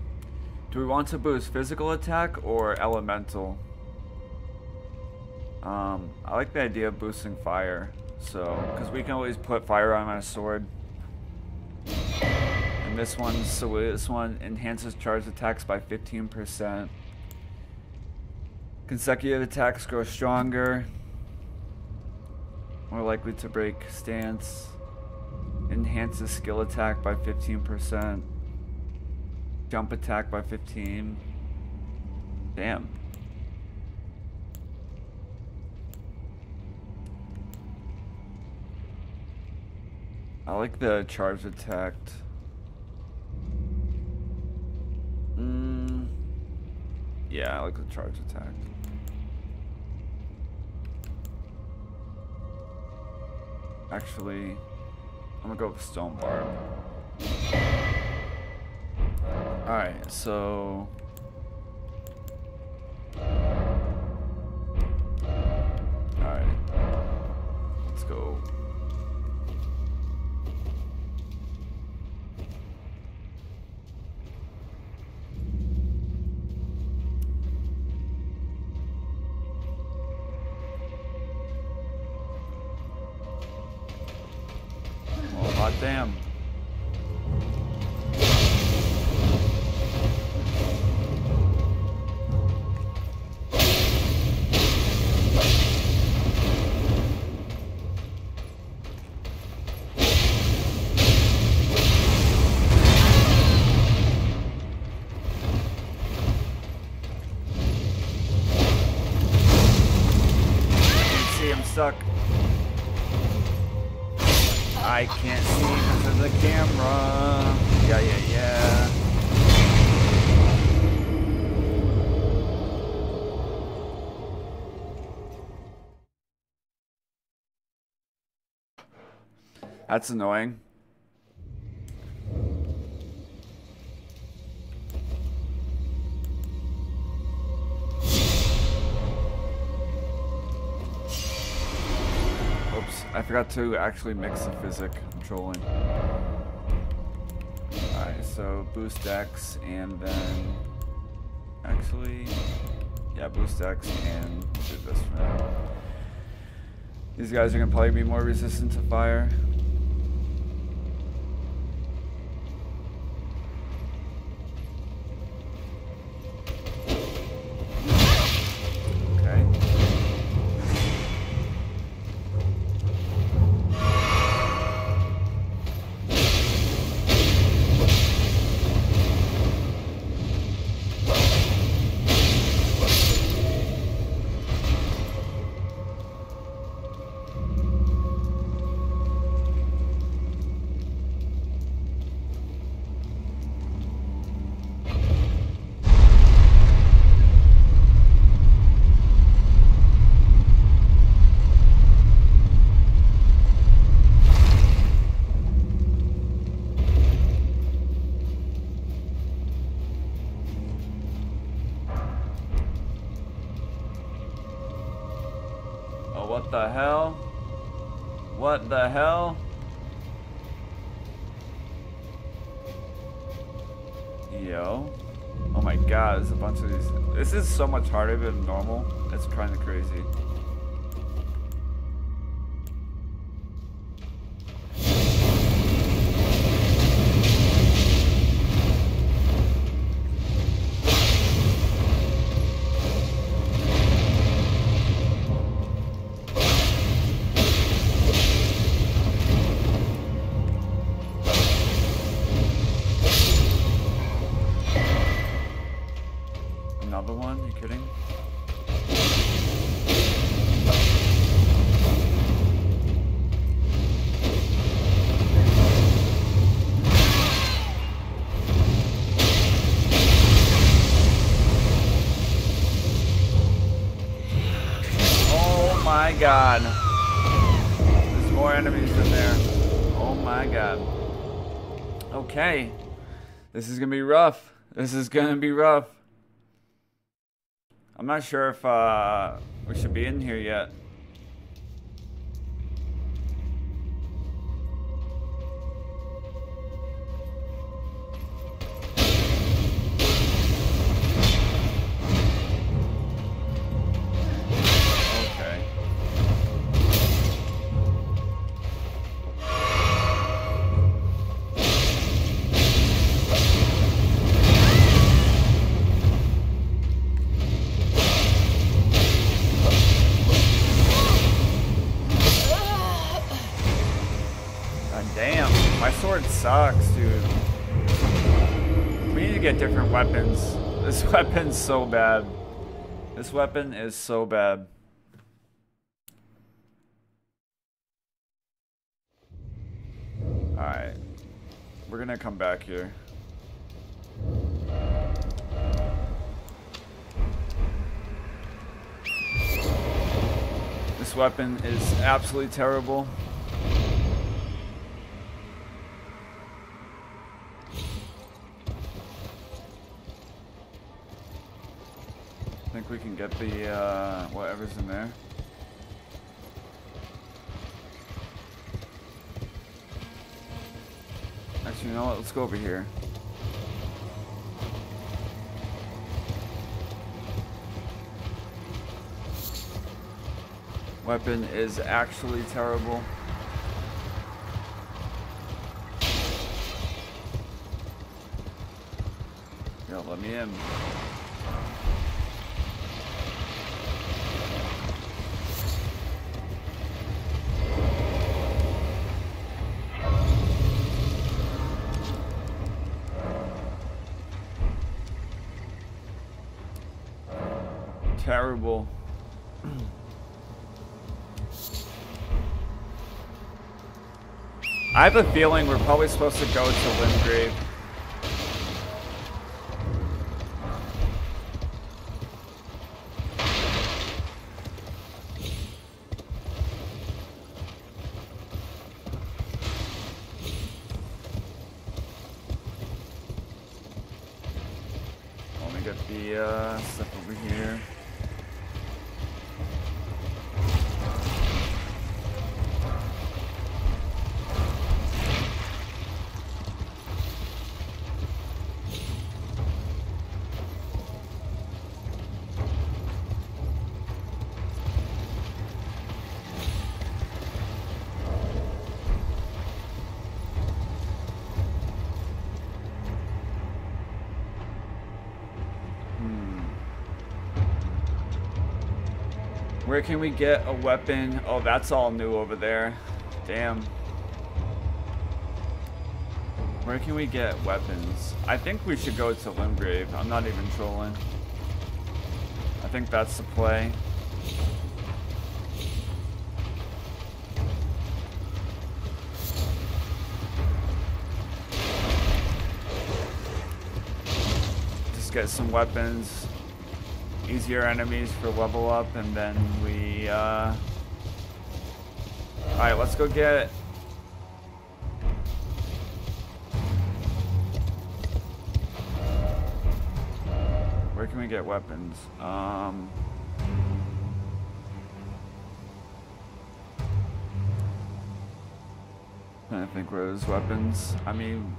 do we want to boost physical attack or elemental? Um, I like the idea of boosting fire. So, because we can always put fire on my sword. This one, so this one enhances charge attacks by 15%. Consecutive attacks grow stronger. More likely to break stance. Enhances skill attack by 15%. Jump attack by 15. Damn. I like the charge attack. Mm, yeah, I like the charge attack. Actually, I'm gonna go with Stonebarb. Alright, so... Alright. Let's go. That's annoying. Oops, I forgot to actually mix the physic. I'm trolling. Alright, so boost X and then actually yeah, boost X and do this for now. These guys are gonna probably be more resistant to fire. So much harder than normal. It's kind of crazy. This is gonna be rough. This is gonna be rough. I'm not sure if uh, we should be in here yet. Weapon's so bad. This weapon is so bad. Alright. We're gonna come back here. This weapon is absolutely terrible. Think we can get the, uh, whatever's in there. Actually, you know what? Let's go over here. Weapon is actually terrible. Yeah, let me in. Terrible. I have a feeling we're probably supposed to go to Limgrave. Let me get the uh, stuff over here. Where can we get a weapon? Oh, that's all new over there. Damn. Where can we get weapons? I think we should go to Limgrave. I'm not even trolling. I think that's the play. Just get some weapons easier enemies for level up, and then we, uh... Alright, let's go get... Where can we get weapons? Um... I think there's weapons. I mean,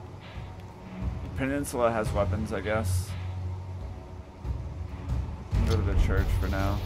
Peninsula has weapons, I guess church for now.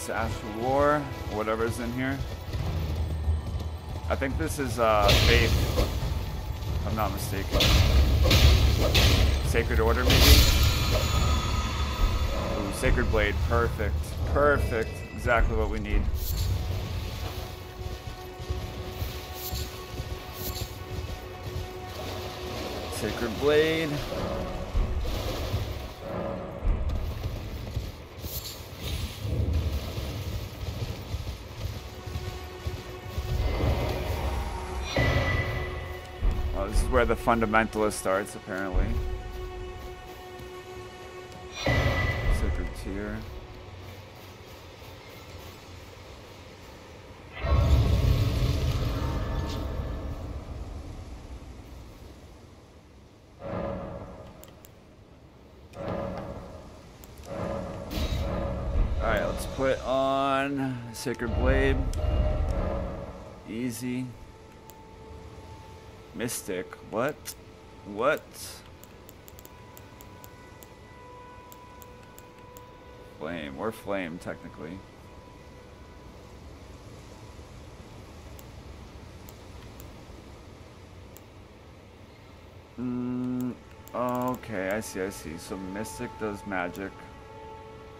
This Astral War, whatever's in here. I think this is uh, Faith, I'm not mistaken. Sacred Order, maybe? Ooh, Sacred Blade, perfect. Perfect. Exactly what we need. Sacred Blade. Where the fundamentalist starts, apparently. Sacred Tear. Alright, let's put on Sacred Blade. Easy. Mystic. What? What? Flame. We're flame, technically. Mm, okay, I see, I see. So Mystic does magic.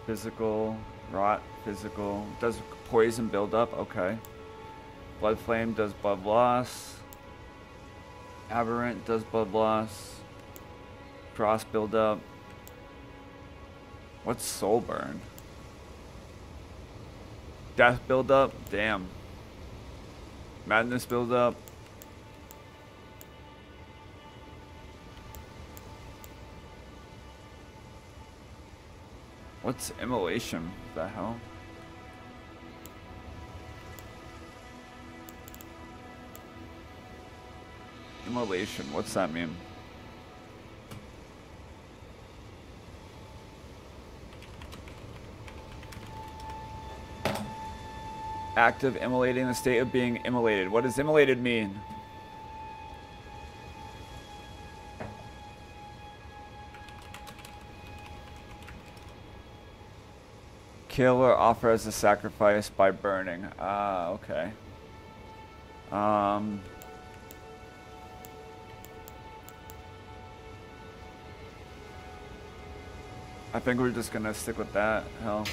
Physical. Rot. Physical. Does poison build up? Okay. Blood Flame does blood loss. Aberrant does blood loss. Frost buildup. What's soul burn? Death build up? Damn. Madness build up. What's immolation? The hell? Immolation, what's that mean? Active immolating the state of being immolated. What does immolated mean? Kill or offer as a sacrifice by burning. Ah, okay. Um... I think we're just gonna stick with that. Hell.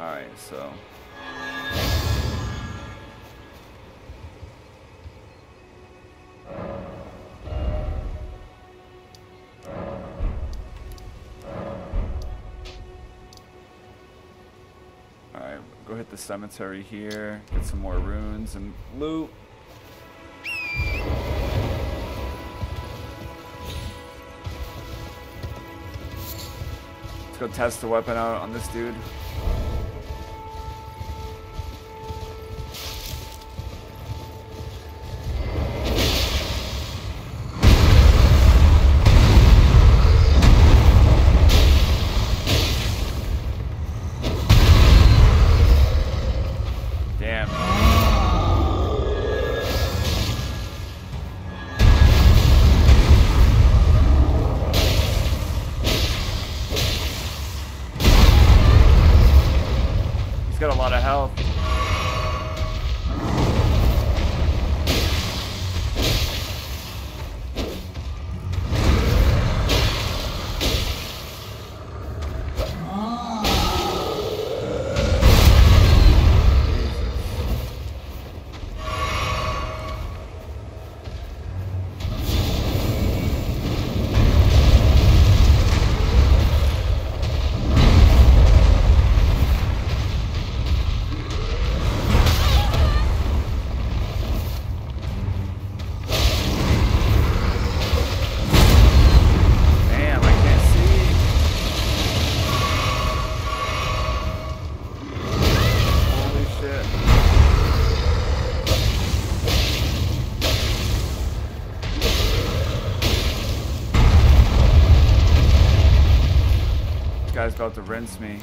Alright, so. Alright, go hit the cemetery here, get some more runes and loot. Let's go test the weapon out on this dude. About to rinse me.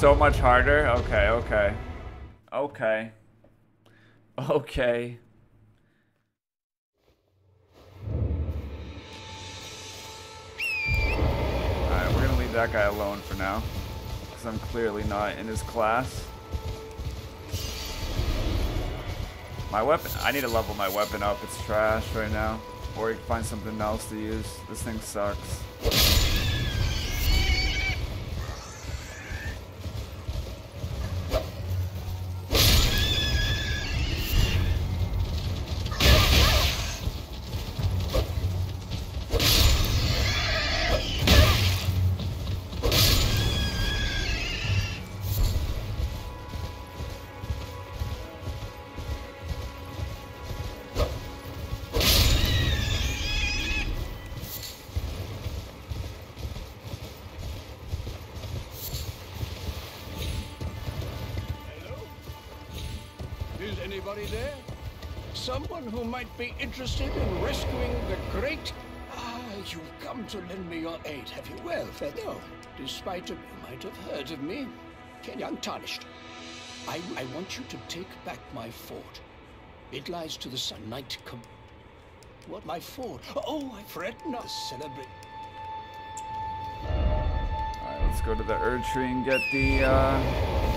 So much harder. Okay, okay. Okay. Okay. Alright, we're gonna leave that guy alone for now. Because I'm clearly not in his class. My weapon, I need to level my weapon up. It's trash right now. Or you can find something else to use. This thing sucks. Might be interested in rescuing the great... Ah, you've come to lend me your aid, have you? Well, fair Despite of you might have heard of me, Kenny untarnished. I, I want you to take back my fort. It lies to the sun. Night come. What, my fort? Oh, I fret not. Celebrate. Alright, let's go to the Erdtree and get the, uh,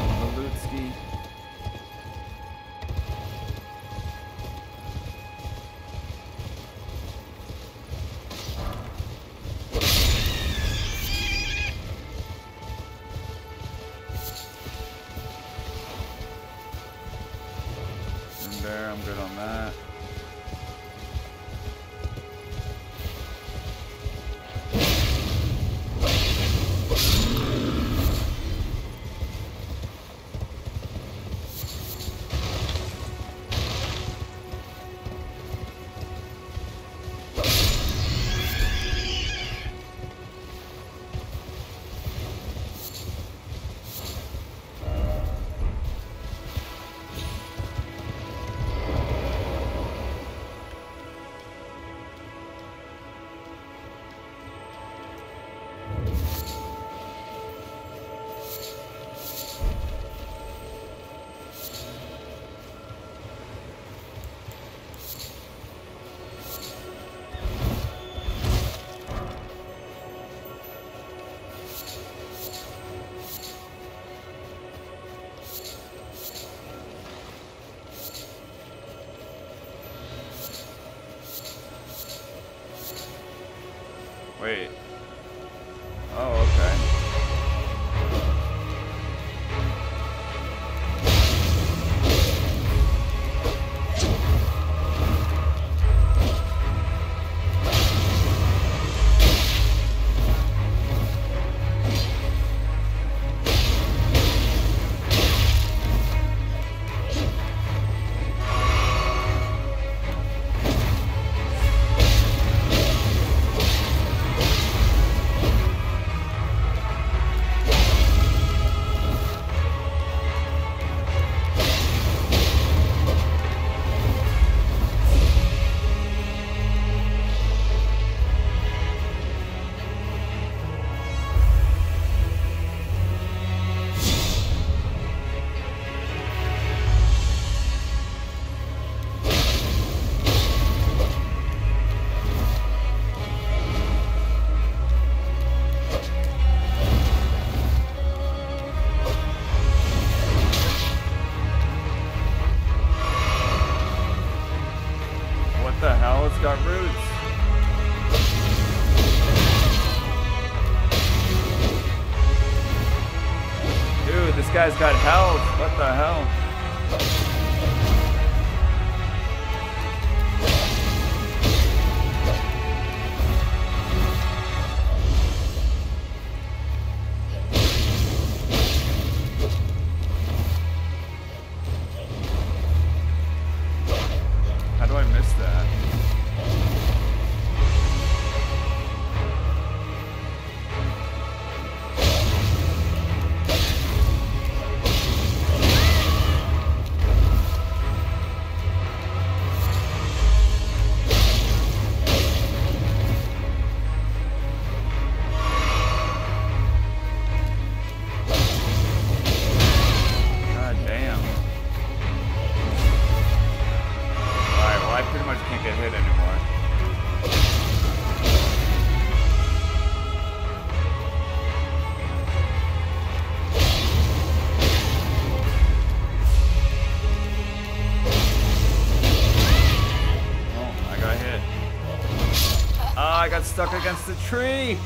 tree.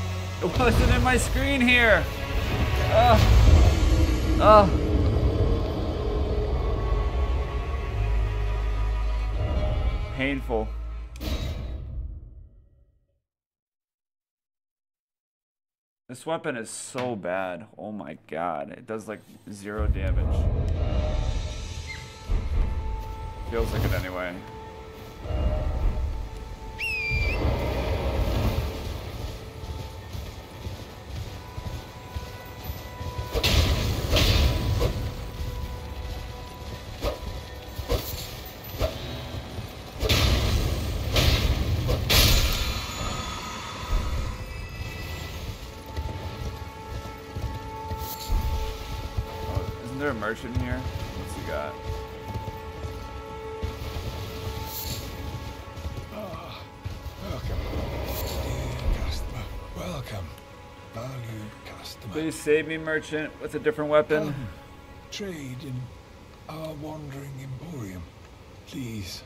It wasn't in my screen here. Ugh. Ugh. Painful. This weapon is so bad. Oh my god. It does like zero damage. Feels like it anyway. Merchant here? What's he got? Ah, welcome, dear customer. Welcome, valued customer. Please save me, merchant, with a different weapon. Come, trade in our wandering emporium. Please,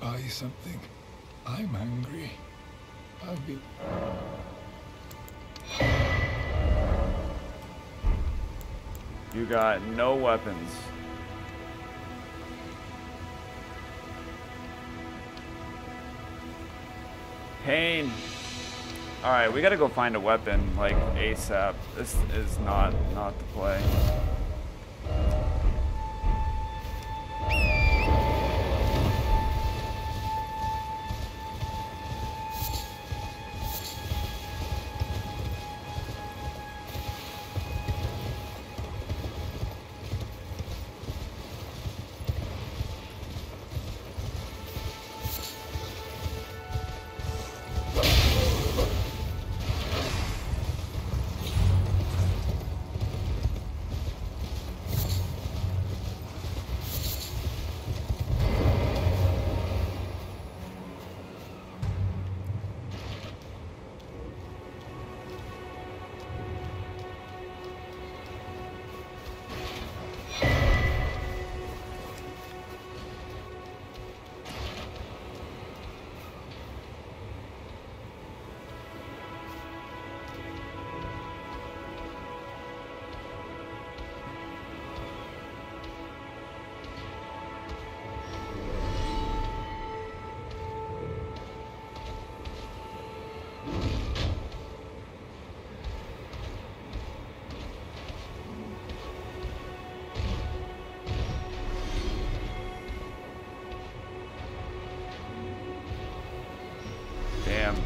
buy something. I'm hungry. I'll be... You got no weapons. Pain. Alright, we gotta go find a weapon, like, ASAP. This is not, not the play.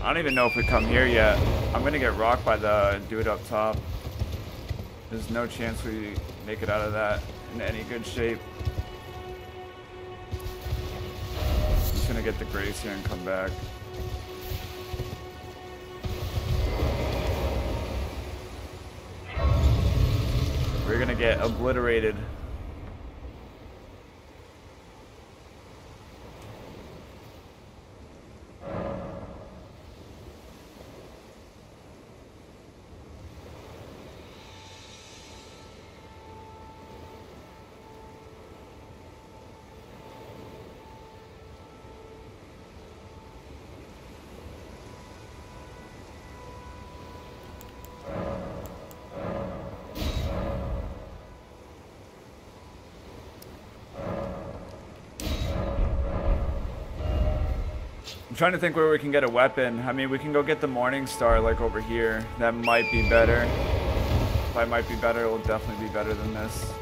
I don't even know if we come here yet. I'm gonna get rocked by the dude up top. There's no chance we make it out of that in any good shape. I'm just gonna get the grace here and come back. We're gonna get obliterated. Trying to think where we can get a weapon. I mean, we can go get the Morning Star, like, over here. That might be better. If I might be better, it will definitely be better than this.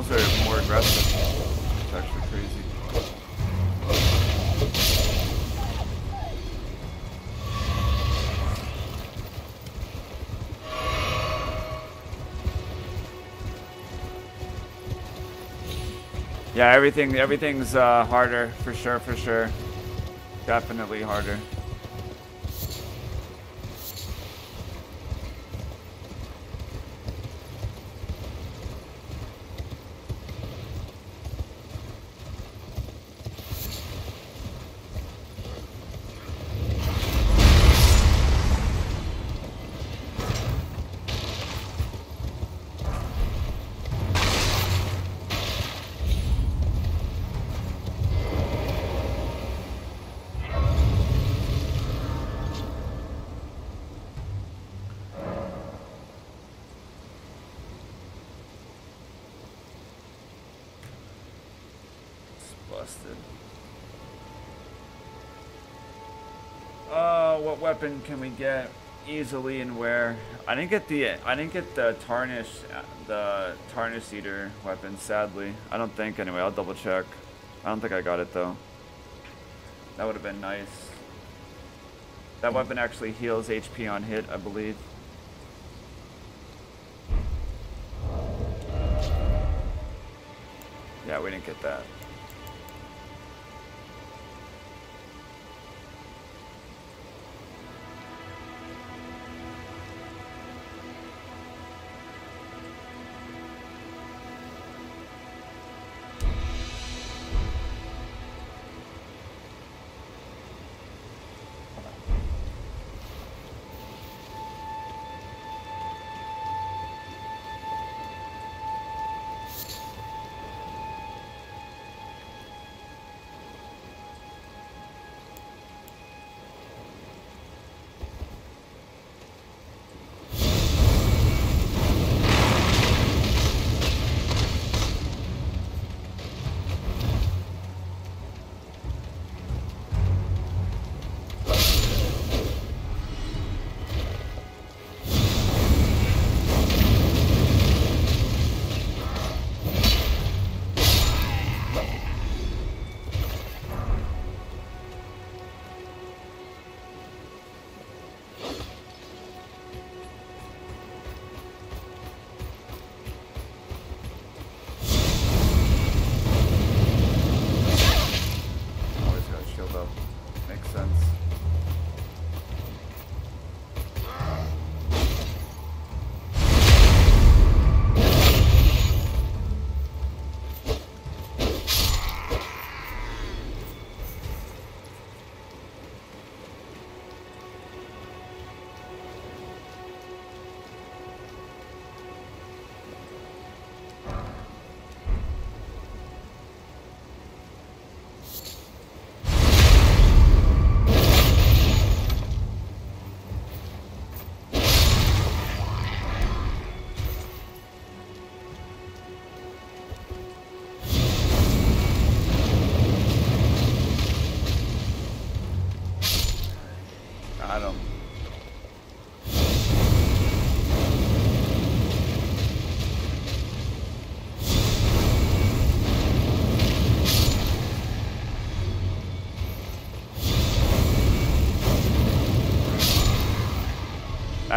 Wolves are more aggressive. It's actually crazy. Yeah, everything everything's uh, harder for sure, for sure. Definitely harder. Weapon can we get easily and where? I didn't get the I didn't get the tarnish the tarnish eater weapon sadly. I don't think anyway. I'll double check. I don't think I got it though. That would have been nice. That weapon actually heals HP on hit, I believe. Yeah, we didn't get that.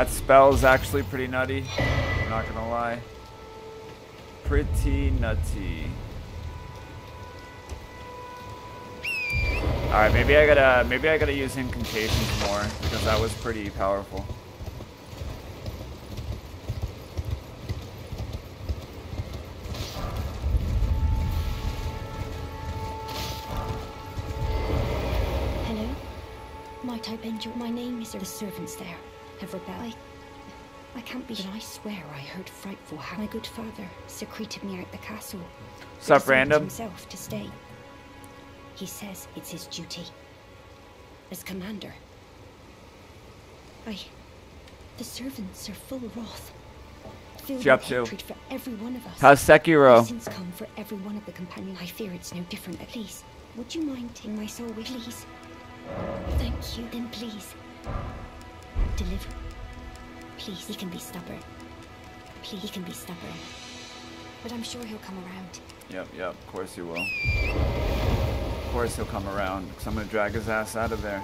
That spell is actually pretty nutty. I'm not gonna lie. Pretty nutty. Alright, maybe I gotta maybe I gotta use incantations more because that was pretty powerful. Hello? Might I bend your my name is the servants there have rebelled. I, I can't be. But I swear I heard frightful how my good father secreted me out the castle. Sup, random? Himself to stay. He says it's his duty. As commander. I. The servants are full wrath. Filled with hatred for every one of us. How's Sekiro? Since come for every one of the companions. I fear it's no different. At least, would you mind taking my soul with, please? Thank you. Then please, deliver. Please, he can be stubborn. Please, he can be stubborn. but I'm sure he'll come around. Yep, yep, of course he will. Of course he'll come around, because I'm going to drag his ass out of there.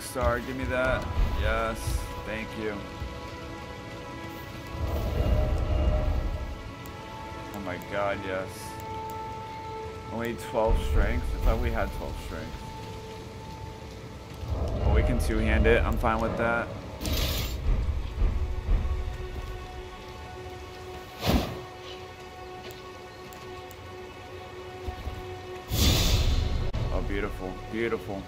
Star, give me that. Yes, thank you. Oh my god, yes. Only 12 strength? I thought we had 12 strength. Well, oh, we can two-hand it. I'm fine with that. Oh, beautiful. Beautiful.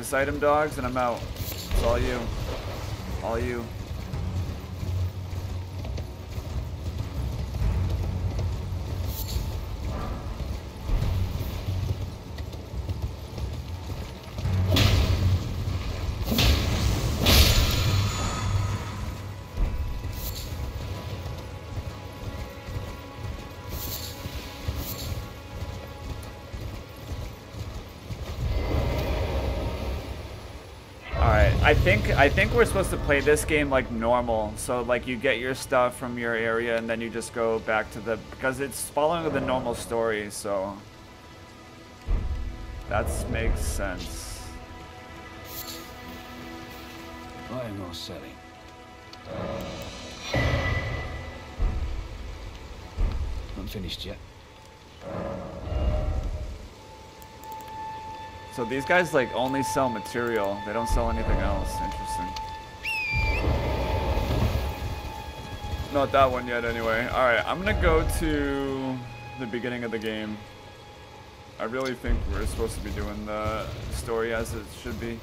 This item, dogs, and I'm out. It's all you. All you. I think we're supposed to play this game like normal. So like you get your stuff from your area and then you just go back to the because it's following the normal story. So that makes sense. Buying or selling? Not finished yet. So these guys like only sell material. They don't sell anything else. Interesting. Not that one yet anyway. Alright, I'm gonna go to the beginning of the game. I really think we're supposed to be doing the story as it should be.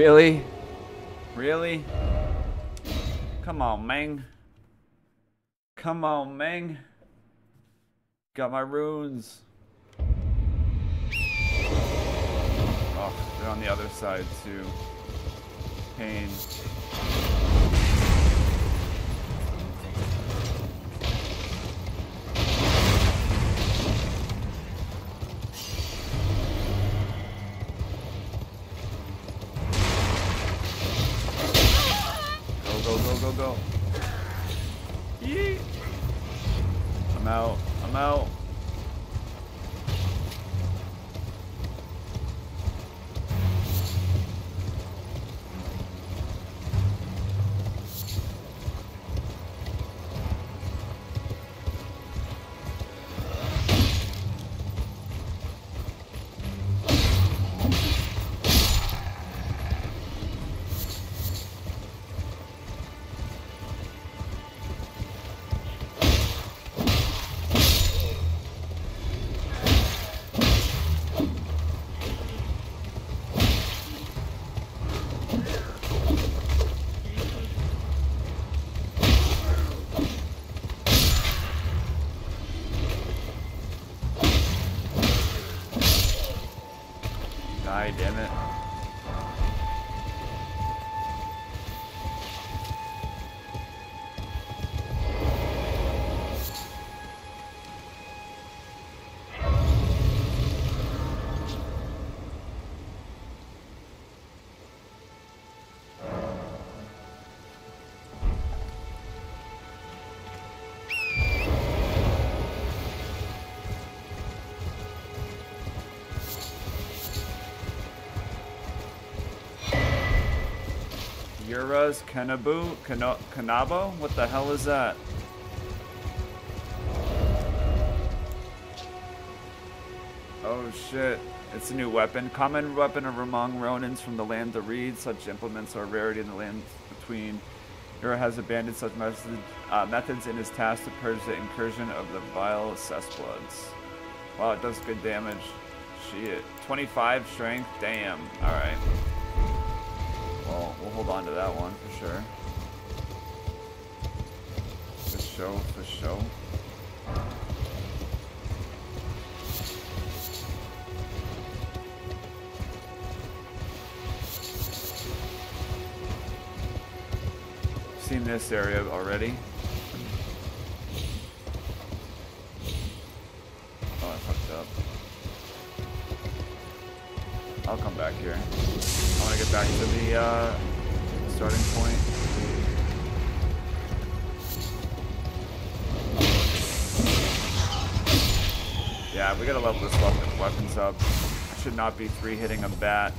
Really? Really? Come on, Meng. Come on, Meng. Got my runes. Oh, they're on the other side too. Pain. Yura's Kanabu? Kano Kanabo? What the hell is that? Oh shit. It's a new weapon. Common weapon of among Ronins from the land of Reed. Such implements are rarity in the land between. Yura has abandoned such methods, uh, methods in his task to purge the incursion of the vile cessbloods. Wow, it does good damage. Shit. 25 strength? Damn. Alright. Well, we'll hold on to that one for sure. For show, for show. Seen this area already. Oh, I fucked up. I'll come back here. I want to get back to the uh, starting point. Yeah, we gotta level this weapon, weapons up. Should not be three hitting a bat.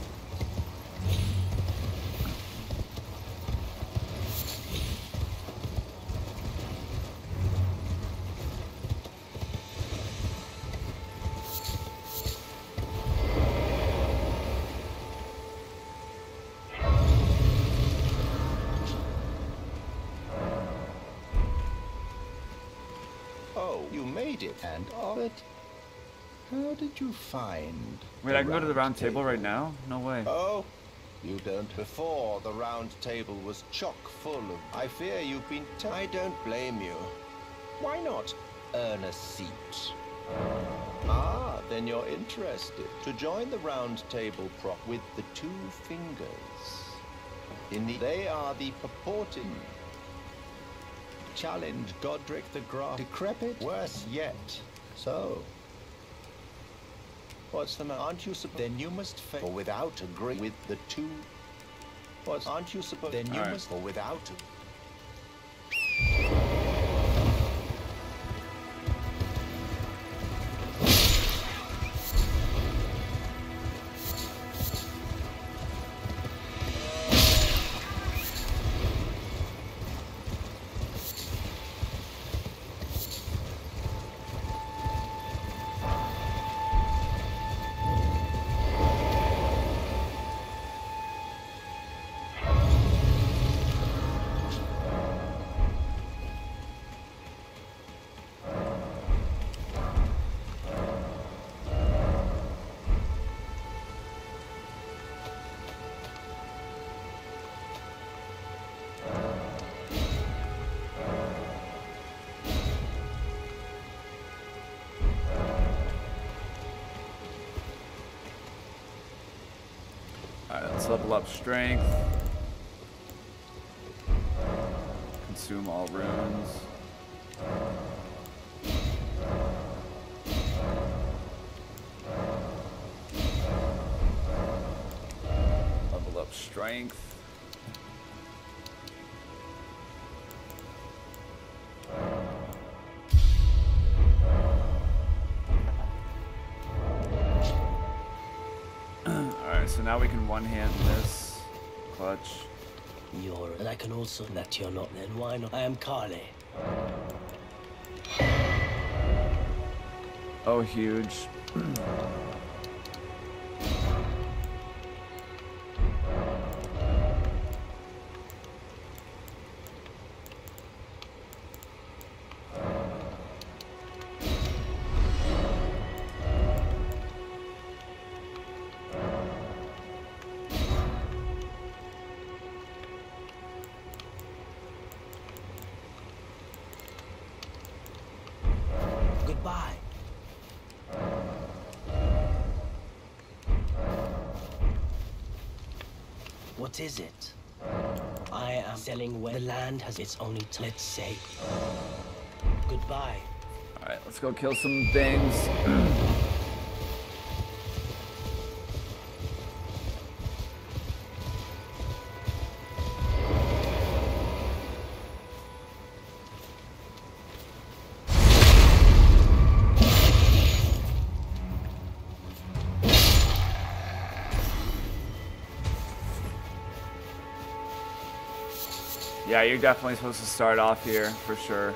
You find? Wait, I can go to the round table right now? No way. Oh, you don't. Before the round table was chock full of. I fear you've been. T- I don't blame you. Why not earn a seat? Ah, then you're interested to join the round table prop with the two fingers. In the, they are the purporting challenge Godrick the Graf decrepit. Worse yet. So, what's the matter? Aren't you supposed? Then you must fail without agree with the two. What? Aren't you supposed? Then you All right. must. Or without. Alright, level up strength. Consume all runes. Level up strength. So now we can one-hand this. Clutch. You're, and I can also that you're not. Then why not? I am Kalé. Oh, huge. is it? I am selling where the land has its only, t- let's say. Goodbye. Alright, let's go kill some things. you're definitely supposed to start off here, for sure.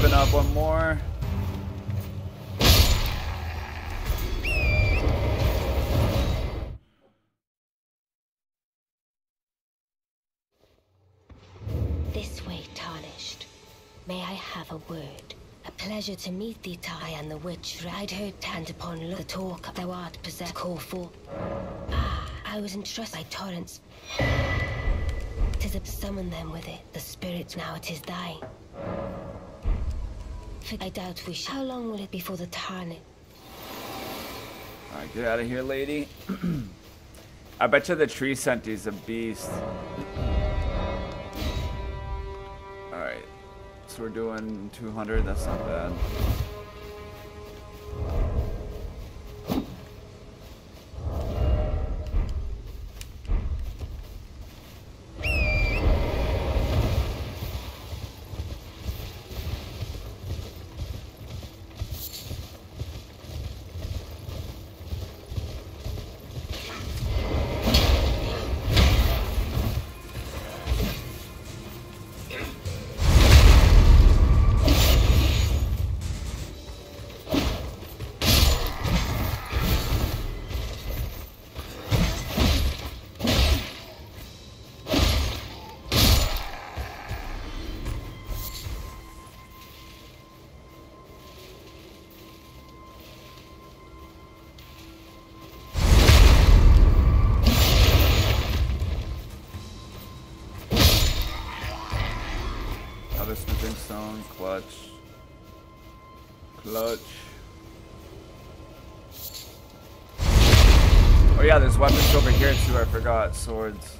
This up one more. This way, tarnished. May I have a word? A pleasure to meet thee, Tai and the witch. I'd heard tand upon the talk thou art possessed call for. Ah, I was entrusted by torrents. Tis to summon them with it. The spirit now it is thine. For I doubt we shall. How long will it be for the tarnish? Alright, get out of here, lady. I bet you the tree senti's a beast. Alright. So we're doing 200, that's not bad. Forgot. Swords.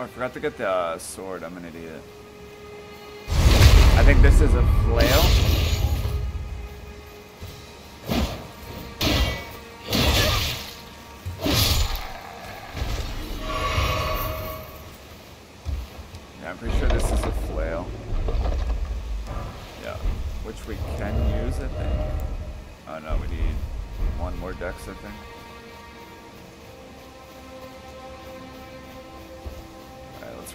Oh, I forgot to get the uh, sword. I'm an idiot. I think this is a flail.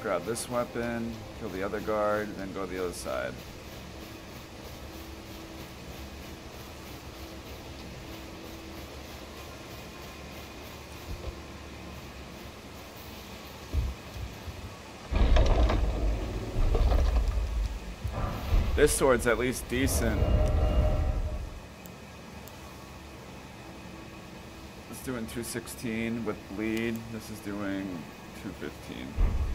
Grab this weapon, kill the other guard, then go to the other side. This sword's at least decent. It's doing 216 with bleed. This is doing 215.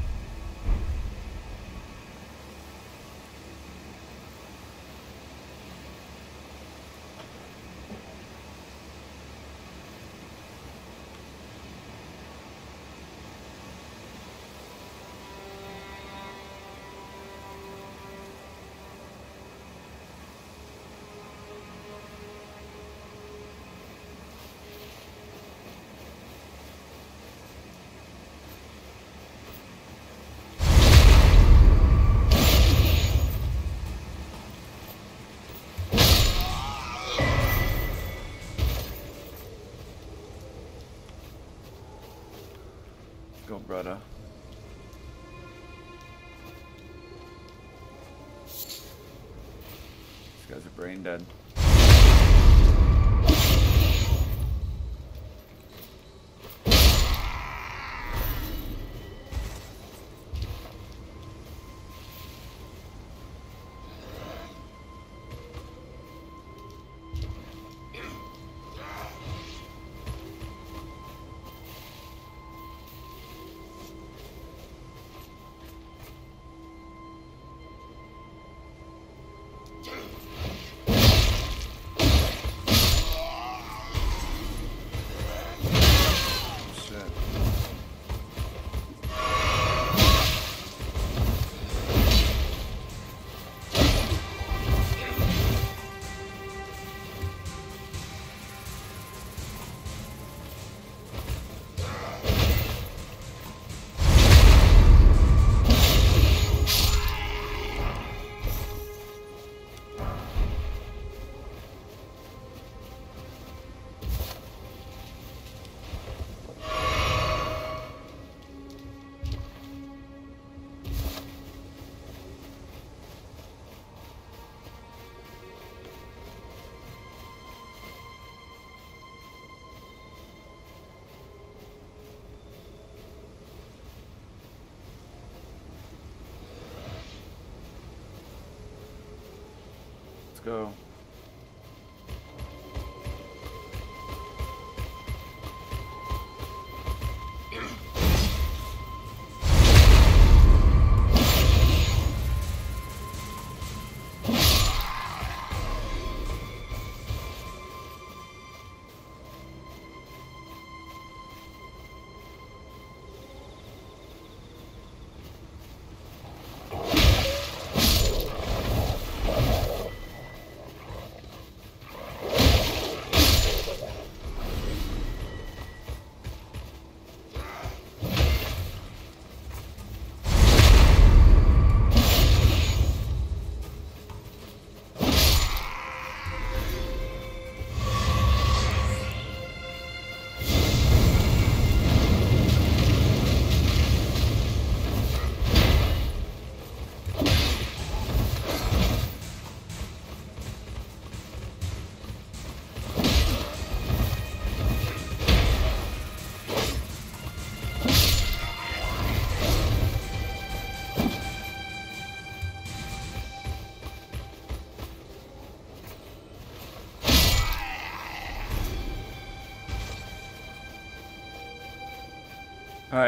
go.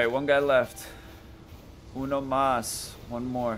Alright, one guy left. Uno más. One more.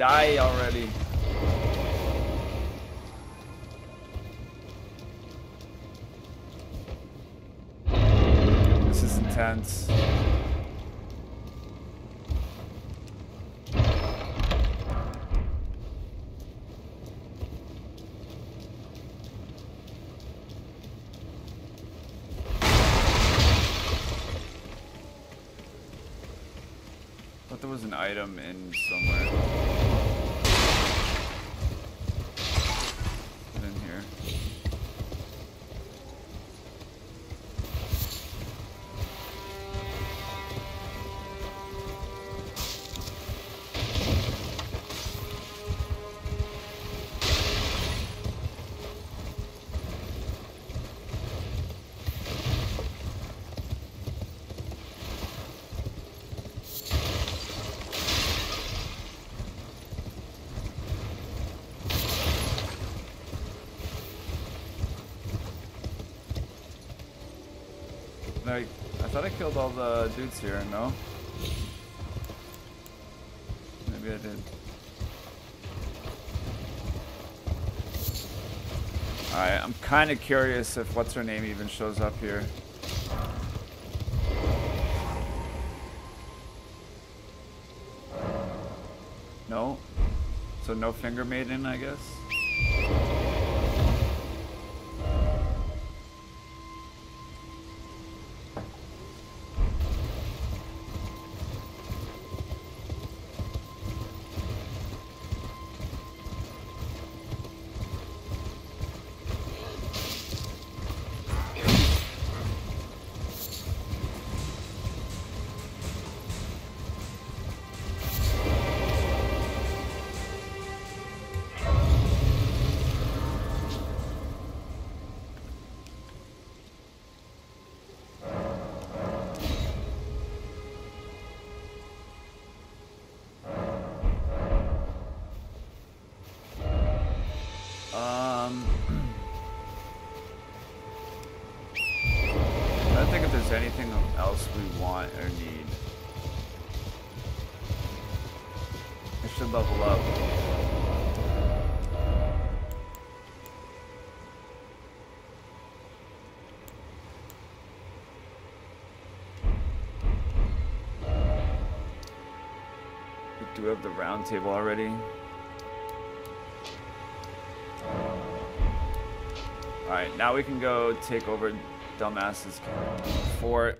Die already. This is intense. Thought I killed all the dudes here, no? Maybe I did. Alright, I'm kind of curious if what's her name even shows up here. No? So no finger maiden, I guess? Round table already. Alright, now we can go take over Dumbass's fort.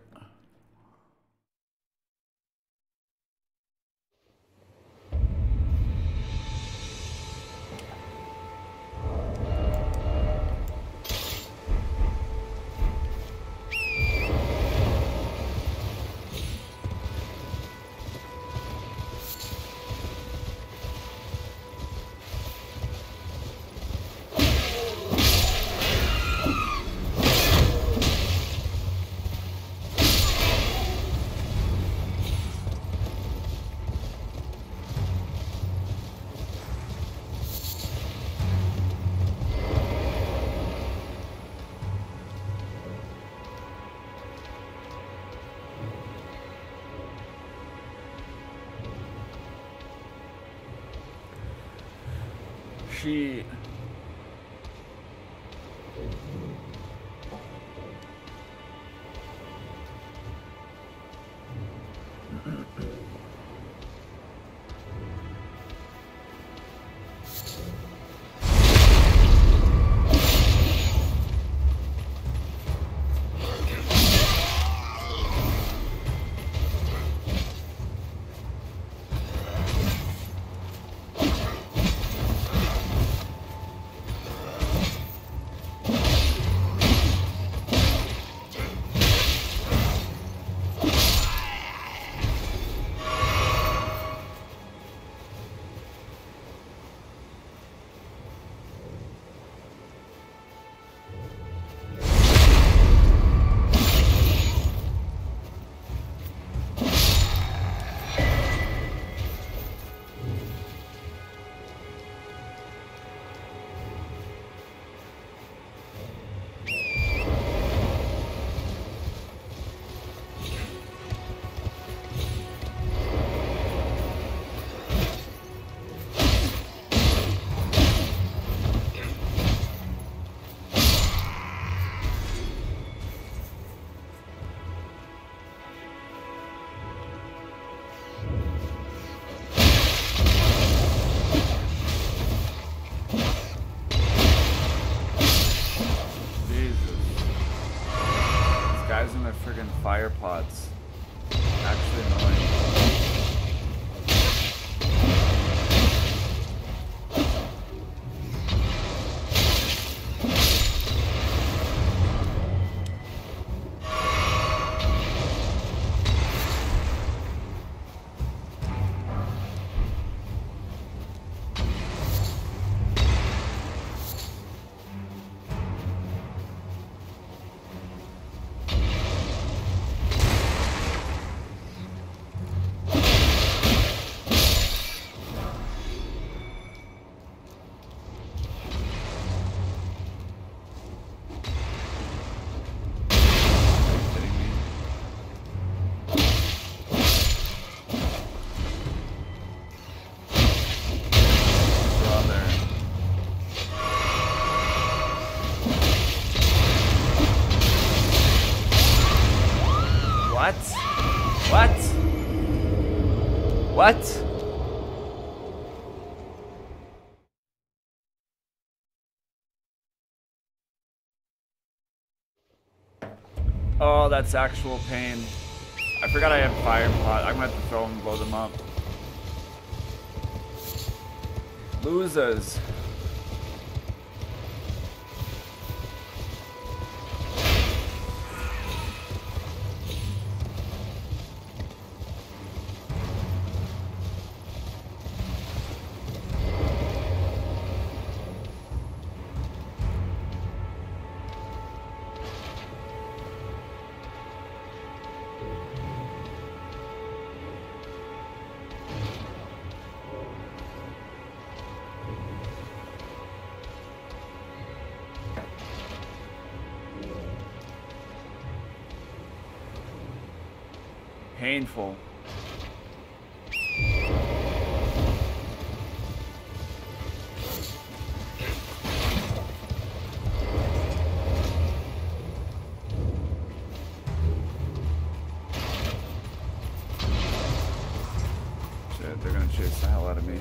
That's actual pain. I forgot I have fire pot. I'm gonna have to throw them and blow them up. Losers. They're gonna chase the hell out of me.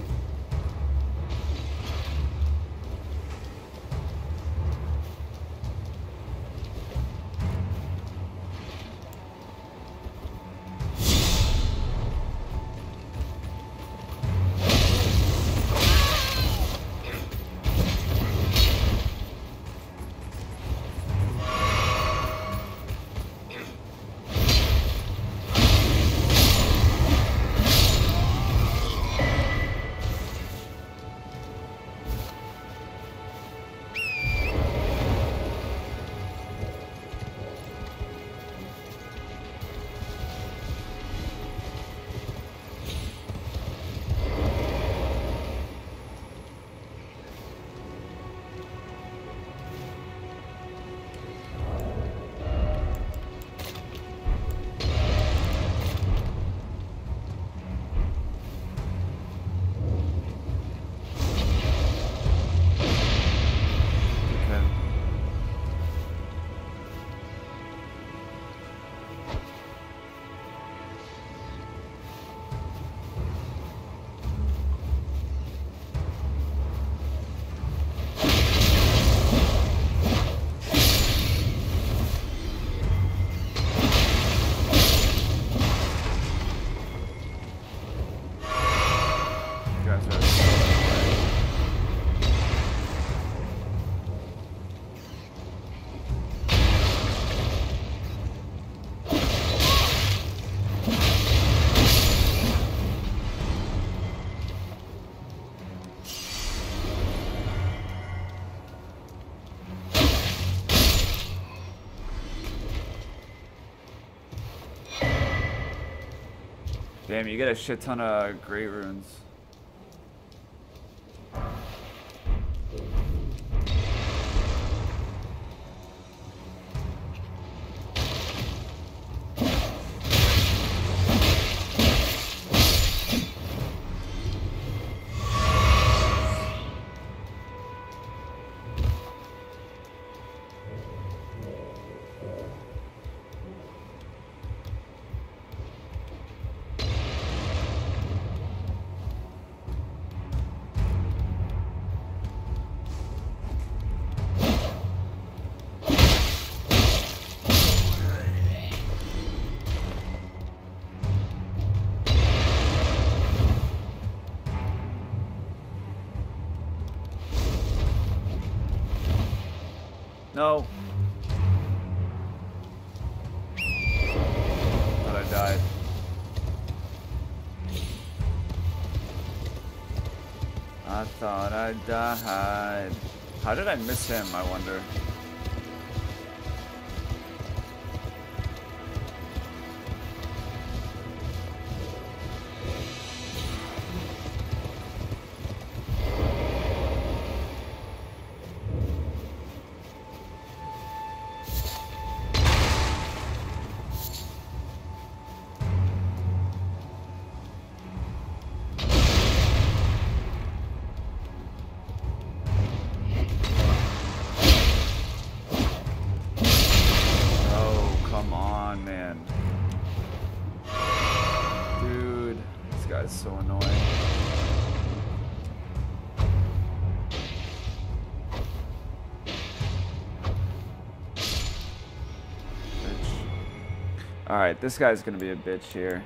Damn, you get a shit ton of great runes. How did I miss him, I wonder? This guy's gonna be a bitch here.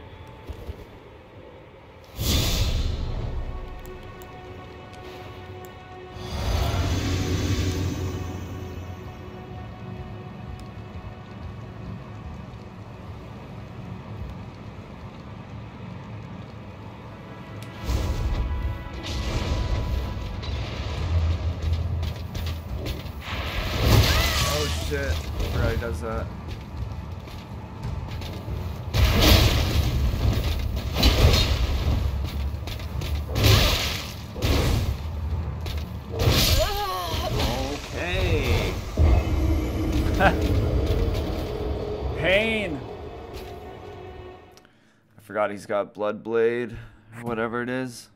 He's got Blood Blade, whatever it is.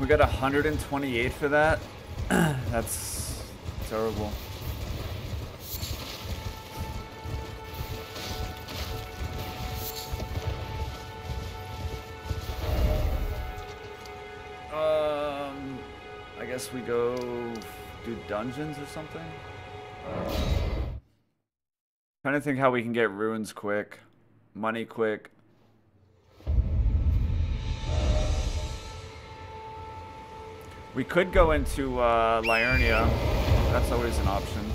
We got 128 for that. That's terrible. Um, I guess we go do dungeons or something. Trying to think how we can get runes quick, money quick. We could go into uh. That's always an option.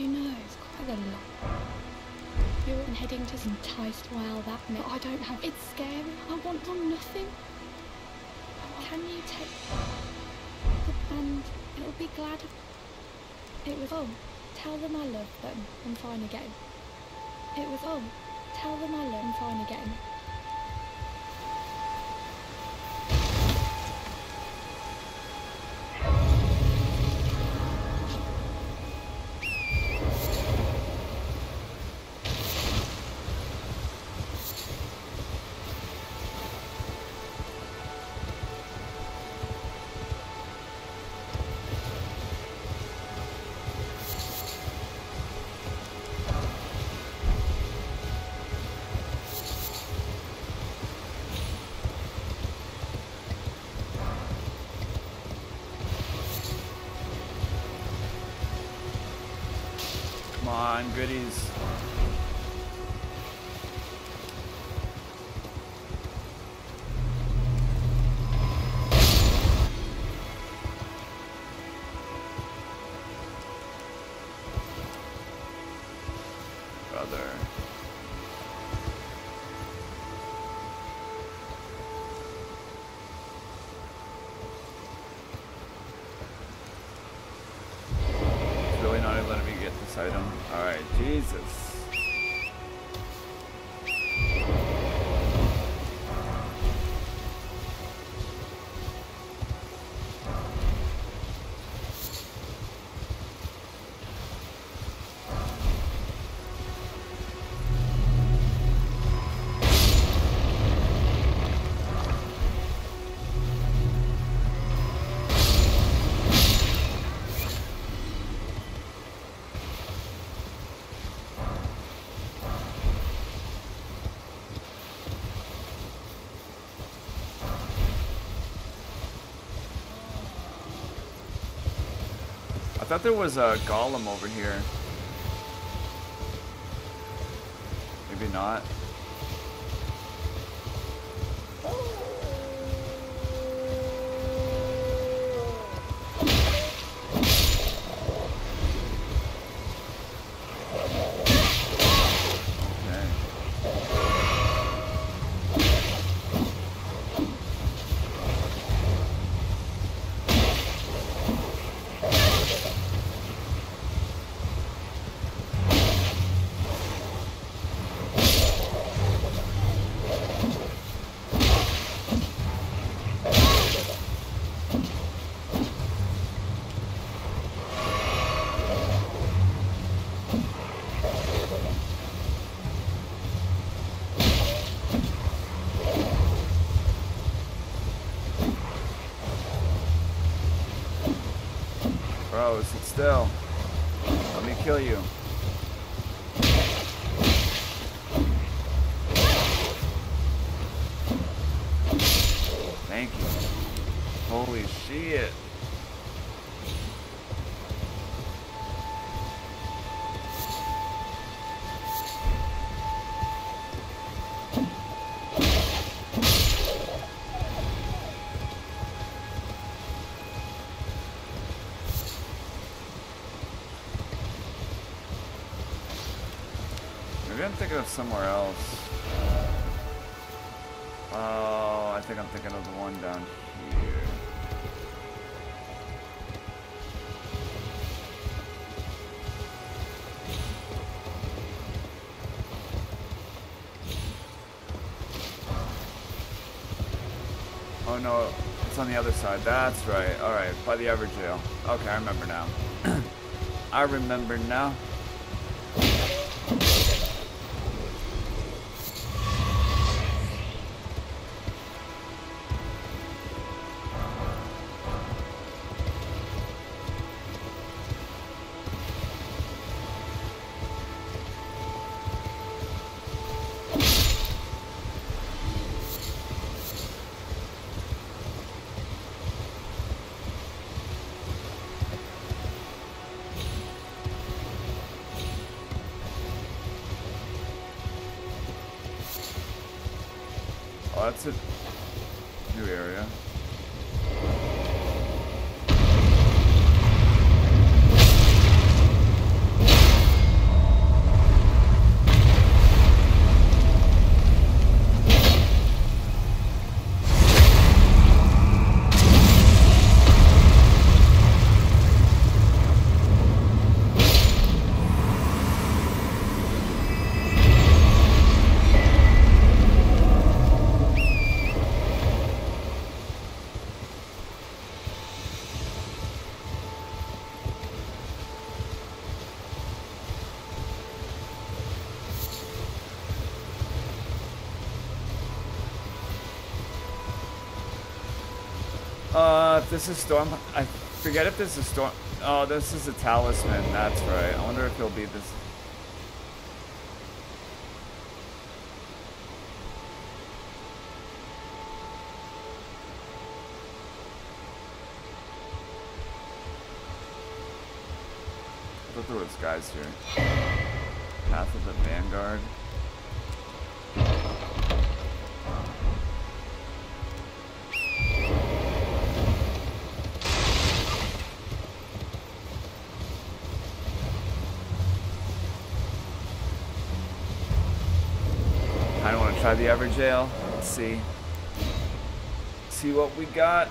You know it's quite a lot. You're heading to some enticed while that minute. I don't have it's scary. I want on nothing. Can you take the and it'll be glad it was oh, tell them I love them and fine again. It was oh, tell them I love them fine again. Goodies. Thought there was a golem over here. Maybe not. Still. Let me kill you. Thank you. Holy shit. Thinking of somewhere else. Oh, I think I'm thinking of the one down here. Oh no, it's on the other side. That's right. Alright, by the Evergaol. Okay, I remember now. I remember now. That's a new area. This is Storm... I forget if this is Storm... Oh, this is a talisman. That's right. I wonder if he'll be this... I thought there was guys here. Path of the Vanguard. Try the Evergaol. Let's see. See what we got.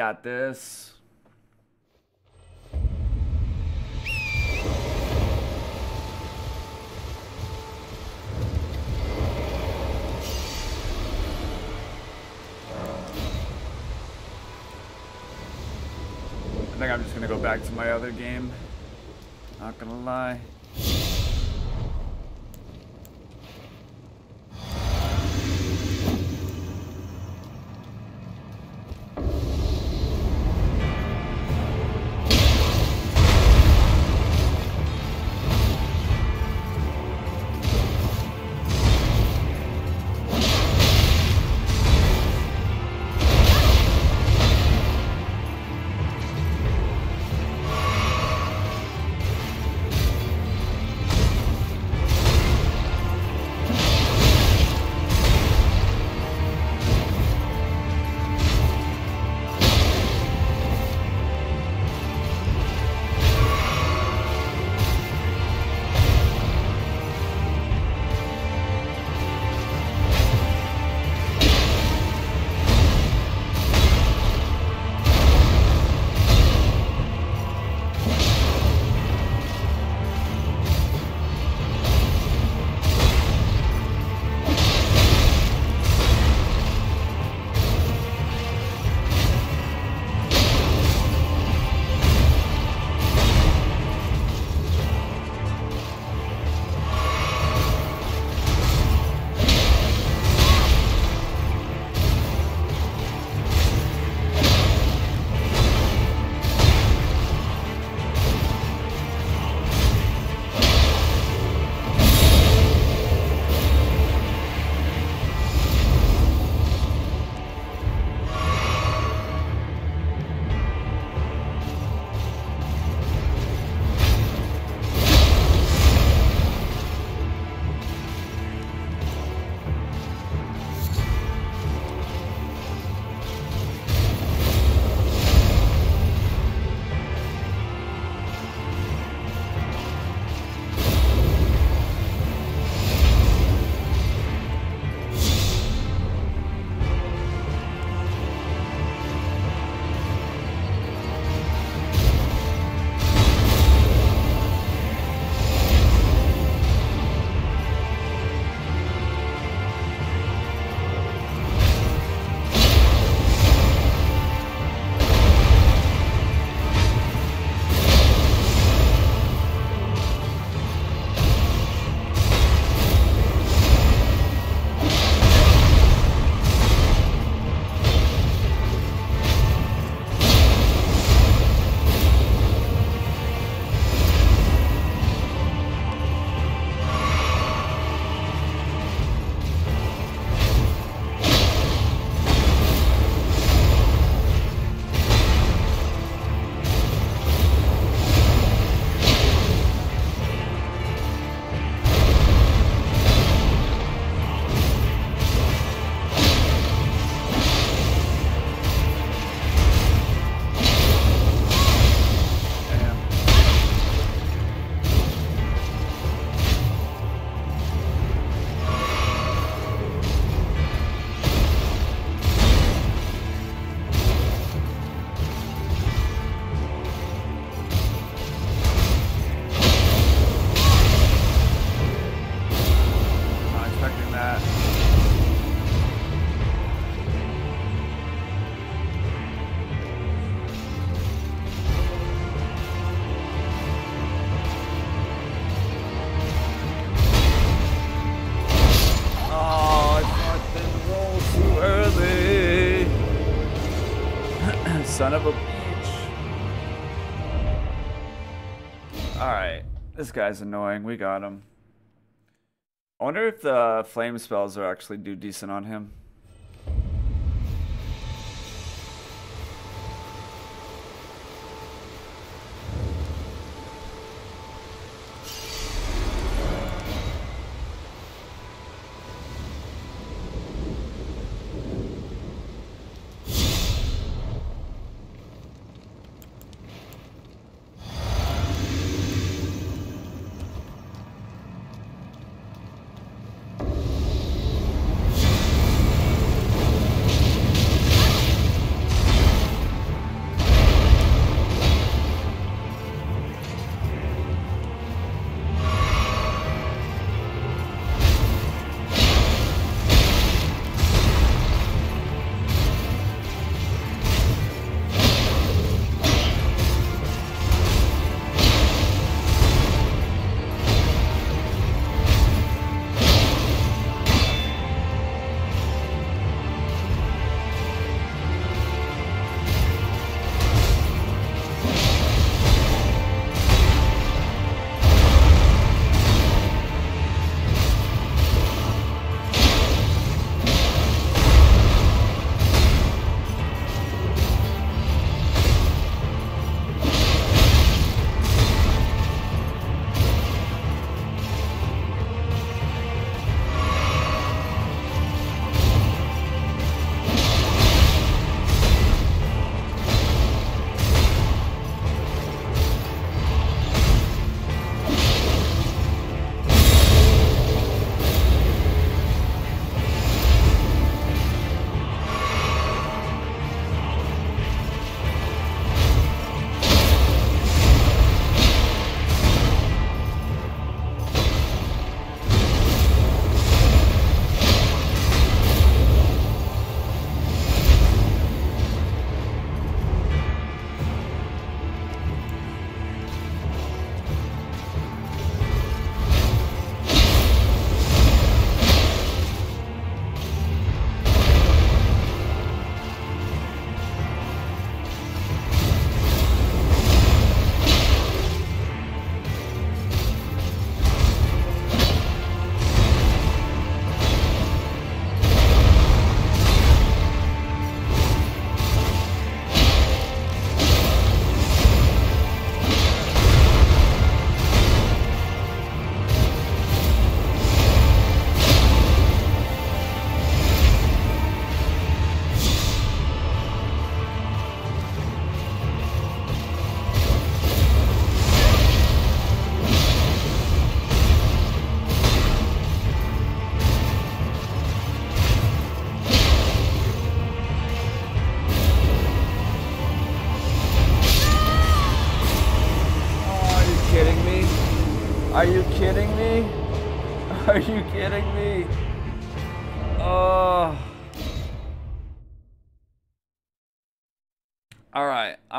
Got this. I think I'm just gonna go back to my other game. Not gonna lie. This guy's annoying. We got him. I wonder if the flame spells are actually do decent on him.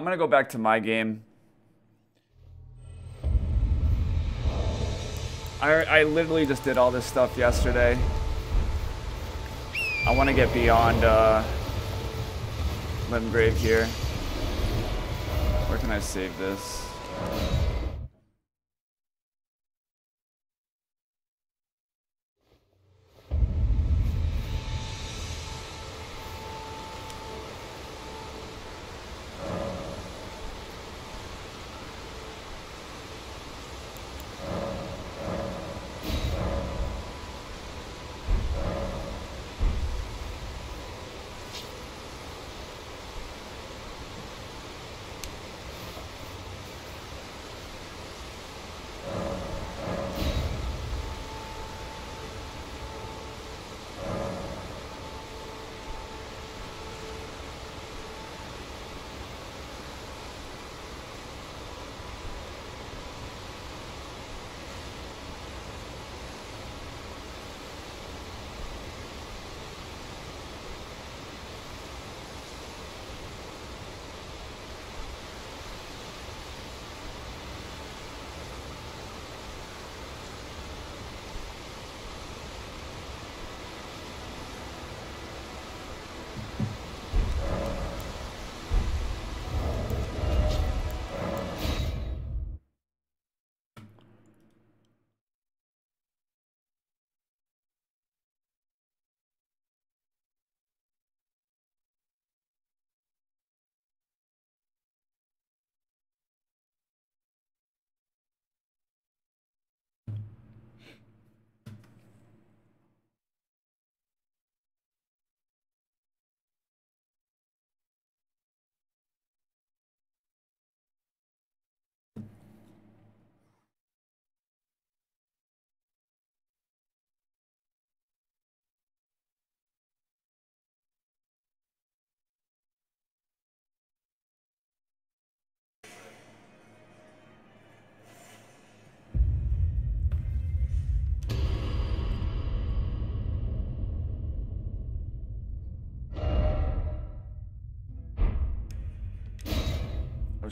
I'm gonna go back to my game. I, I literally just did all this stuff yesterday. I want to get beyond uh, Limgrave here. Where can I save this?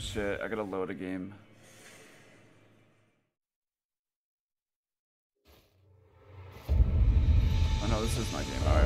Shit, I gotta load a game. Oh no, this is my game. Alright,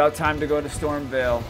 about time to go to Stormveil.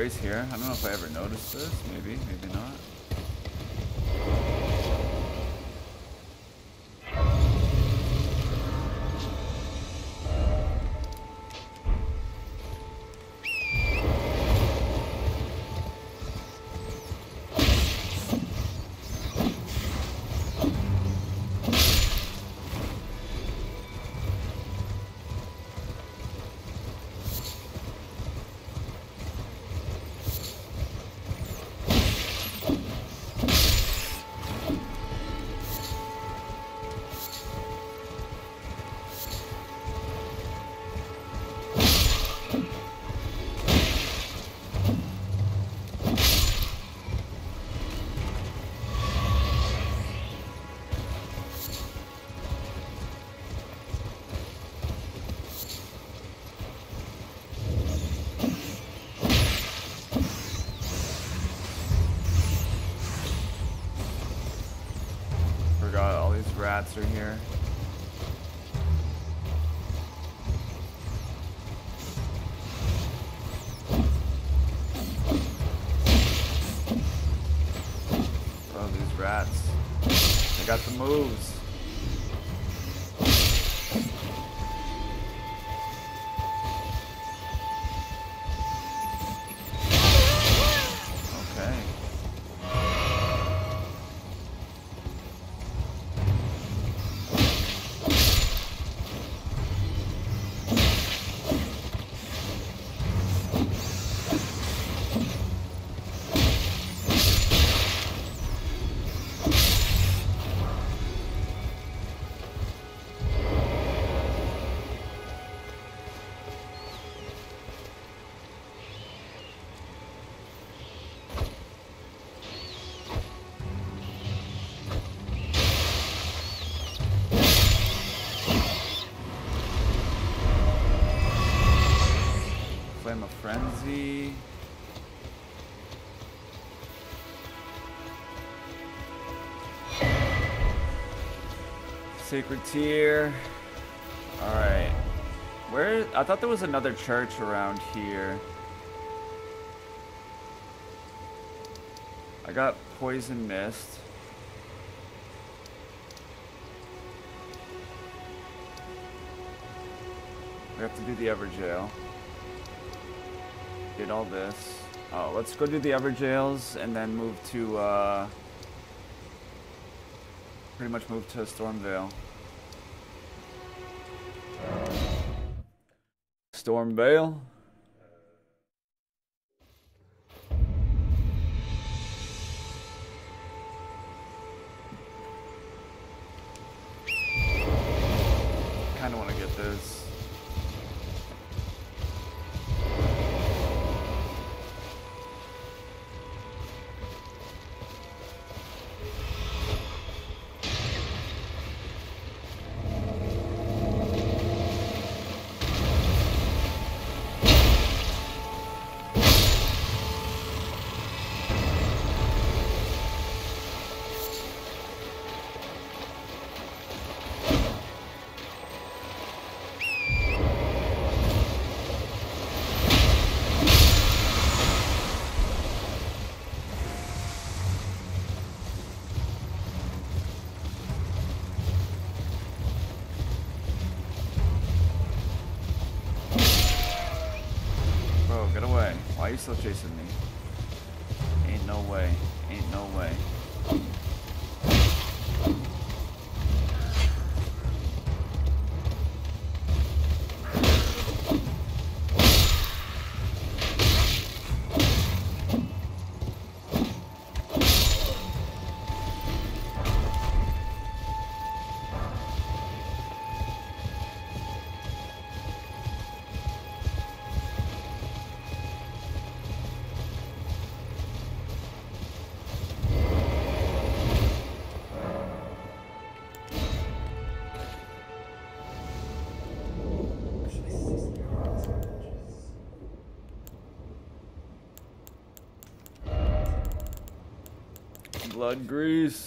Here. I don't know if I ever noticed these are here. Oh, these rats. They got the moves. Sacred Tear. Alright. Where? I thought there was another church around here. I got Poison Mist. We have to do the Evergaol. Did all this. Oh, let's go do the Evergaols and then move to, uh... Pretty much moved to Stormvale. Stormveil? Why Blood grease.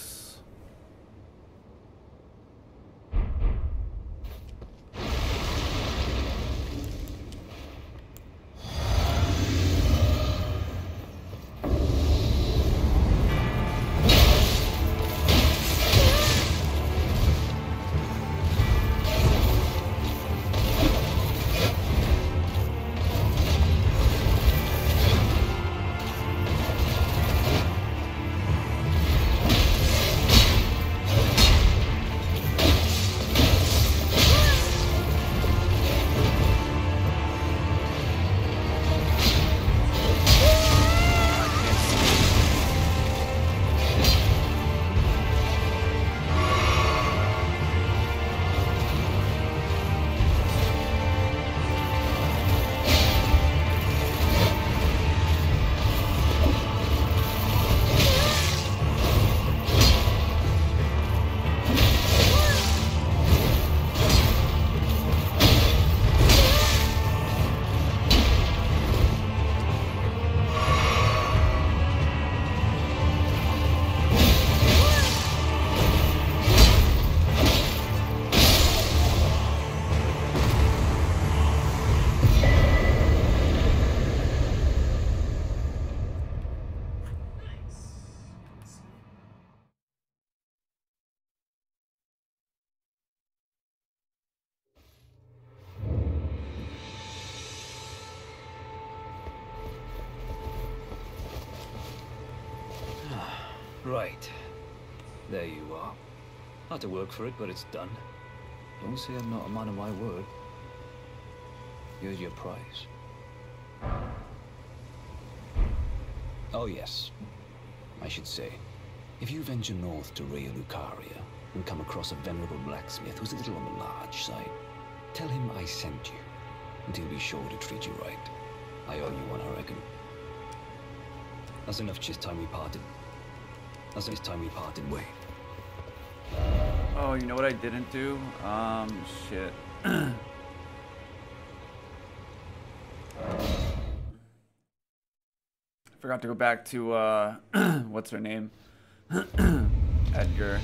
To work for it, but it's done. Don't say I'm not a man of my word. Here's your prize. Oh, yes. I should say, if you venture north to Raya Lucaria and come across a venerable blacksmith who's a little on the large side, tell him I sent you, and he'll be sure to treat you right. I owe you one, I reckon. That's enough just time we parted. That's this time we parted way. Oh, you know what I didn't do? Um, shit. Forgot to go back to uh, what's her name? Edgar.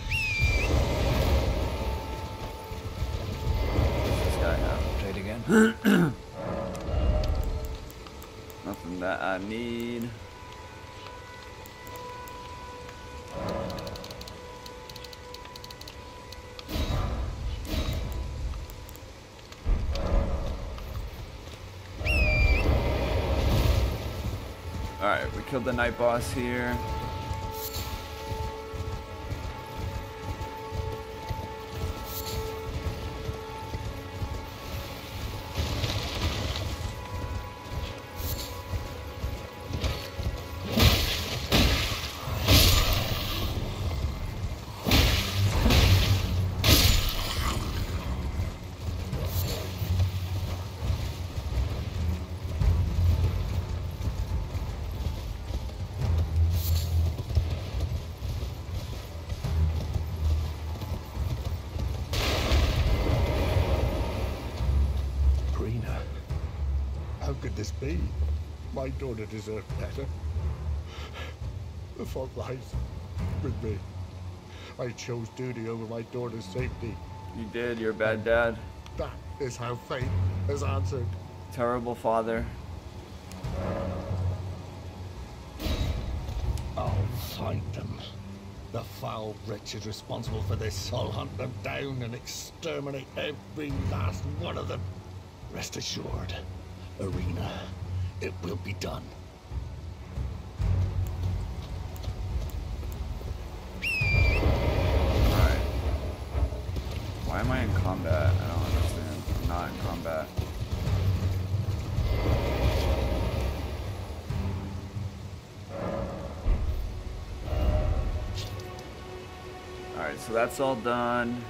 this guy have? Trade again? Nothing that I need. Killed the night boss here. Daughter deserved better. The fault lies with me. I chose duty over my daughter's safety. You did, you're a bad dad. That is how fate has answered. Terrible father. I'll find them. The foul wretches responsible for this. I'll hunt them down and exterminate every last one of them. Rest assured, Irina, it will be done. Alright. Why am I in combat? I don't understand. I'm not in combat. Alright, so that's all done.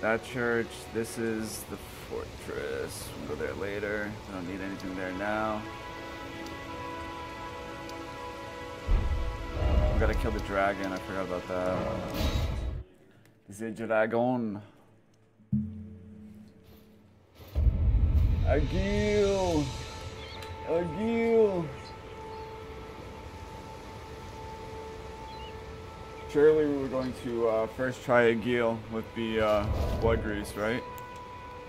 That church, this is the fortress. We'll go there later. I don't need anything there now. We gotta kill the dragon, I forgot about that. The dragon. Agheel! Agheel! Surely we were going to uh, first try Agheel with the uh, blood grease, right?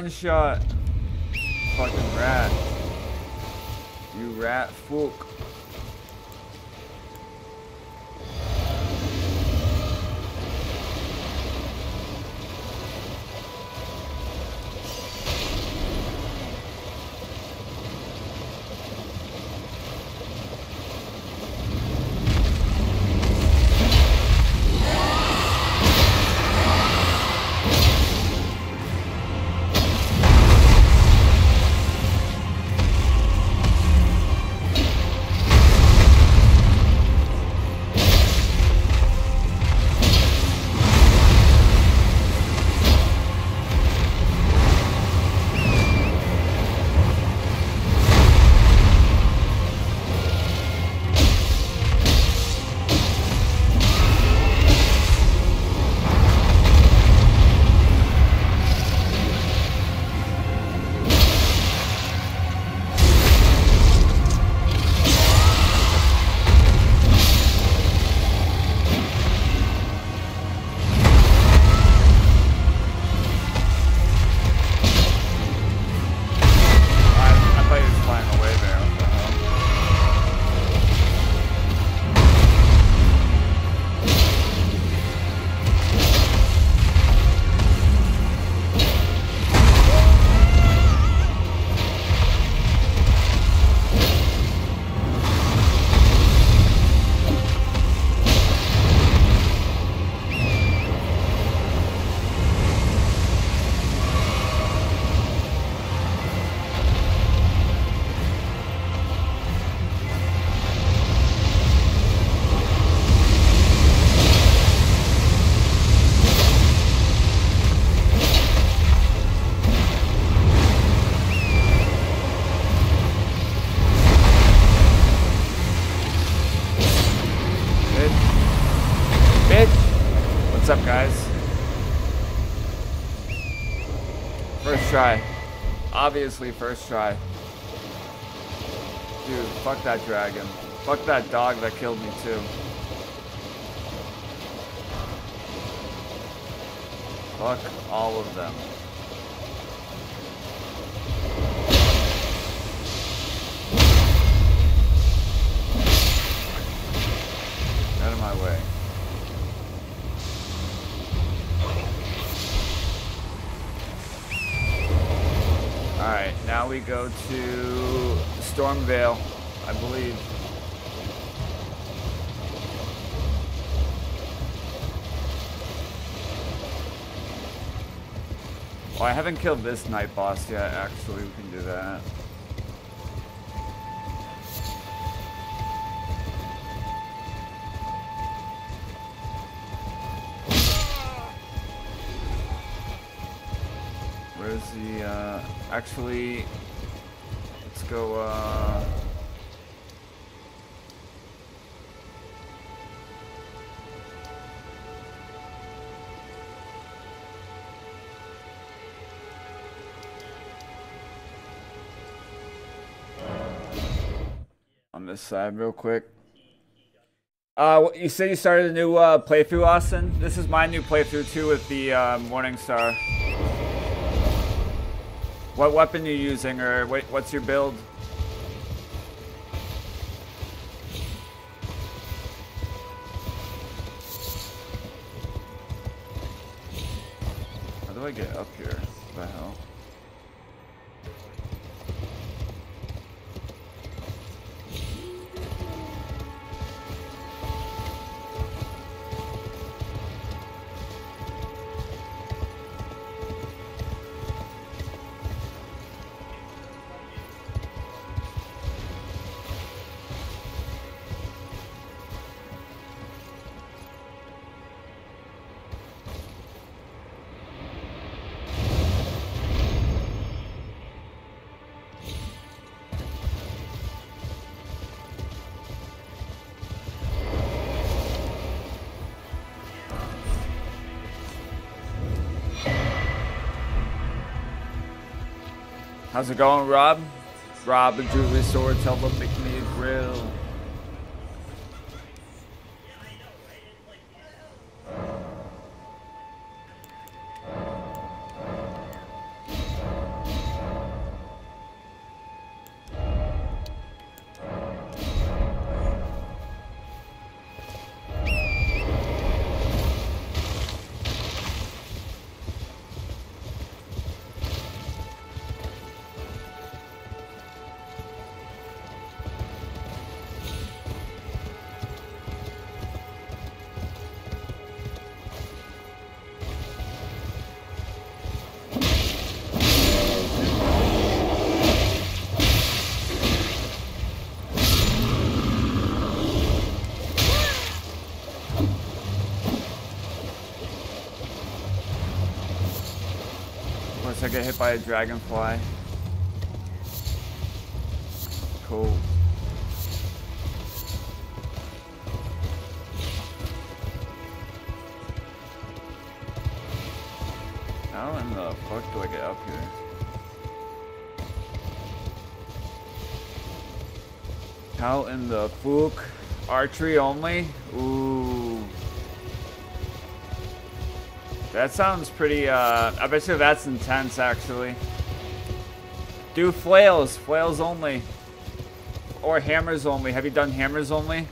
one shot. Fucking rat. You rat fuck. Obviously, first try. Dude, fuck that dragon. Fuck that dog that killed me, too. Fuck all of them. Out of my way. Alright, now we go to Stormvale, I believe. Oh, I haven't killed this night boss yet, actually, we can do that. Where's the, uh, actually, go, uh, on this side real quick. Uh, you said you started a new uh, playthrough, Austin. This is my new playthrough too with the uh, Morning Star. What weapon you using, or what's your build? How do I get up here? How's it going, Rob? Rob, a jewelry store, tell them make me a grill. By a dragonfly. Cool. How in the fuck do I get up here? How in the fuck? Archery only? Ooh. That sounds pretty, uh, I bet you that's intense, actually. Do flails, flails only. Or hammers only. Have you done hammers only?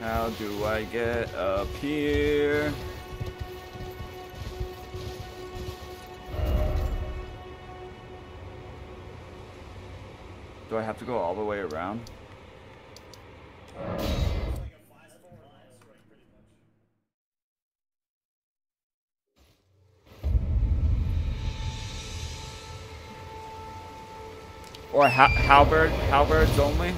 How do I get up here? Do I have to go all the way around? Or ha halberd, halberds only?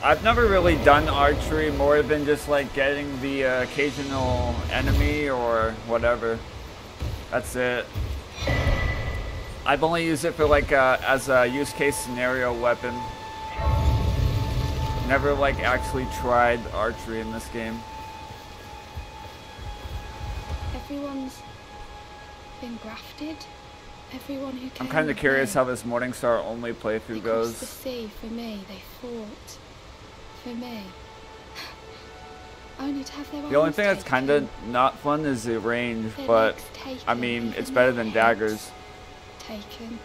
I've never really done archery more than just like getting the uh, occasional enemy or whatever. That's it. I've only used it for like uh, as a use case scenario weapon. Never like actually tried archery in this game. Everyone's been grafted. Everyone who I'm kind of curious how this Morningstar only playthrough crossed the goes. sea for me. They fought for me. Only to have their The only thing that's kind of not fun is the range, their but I mean, it's better than daggers. Taken.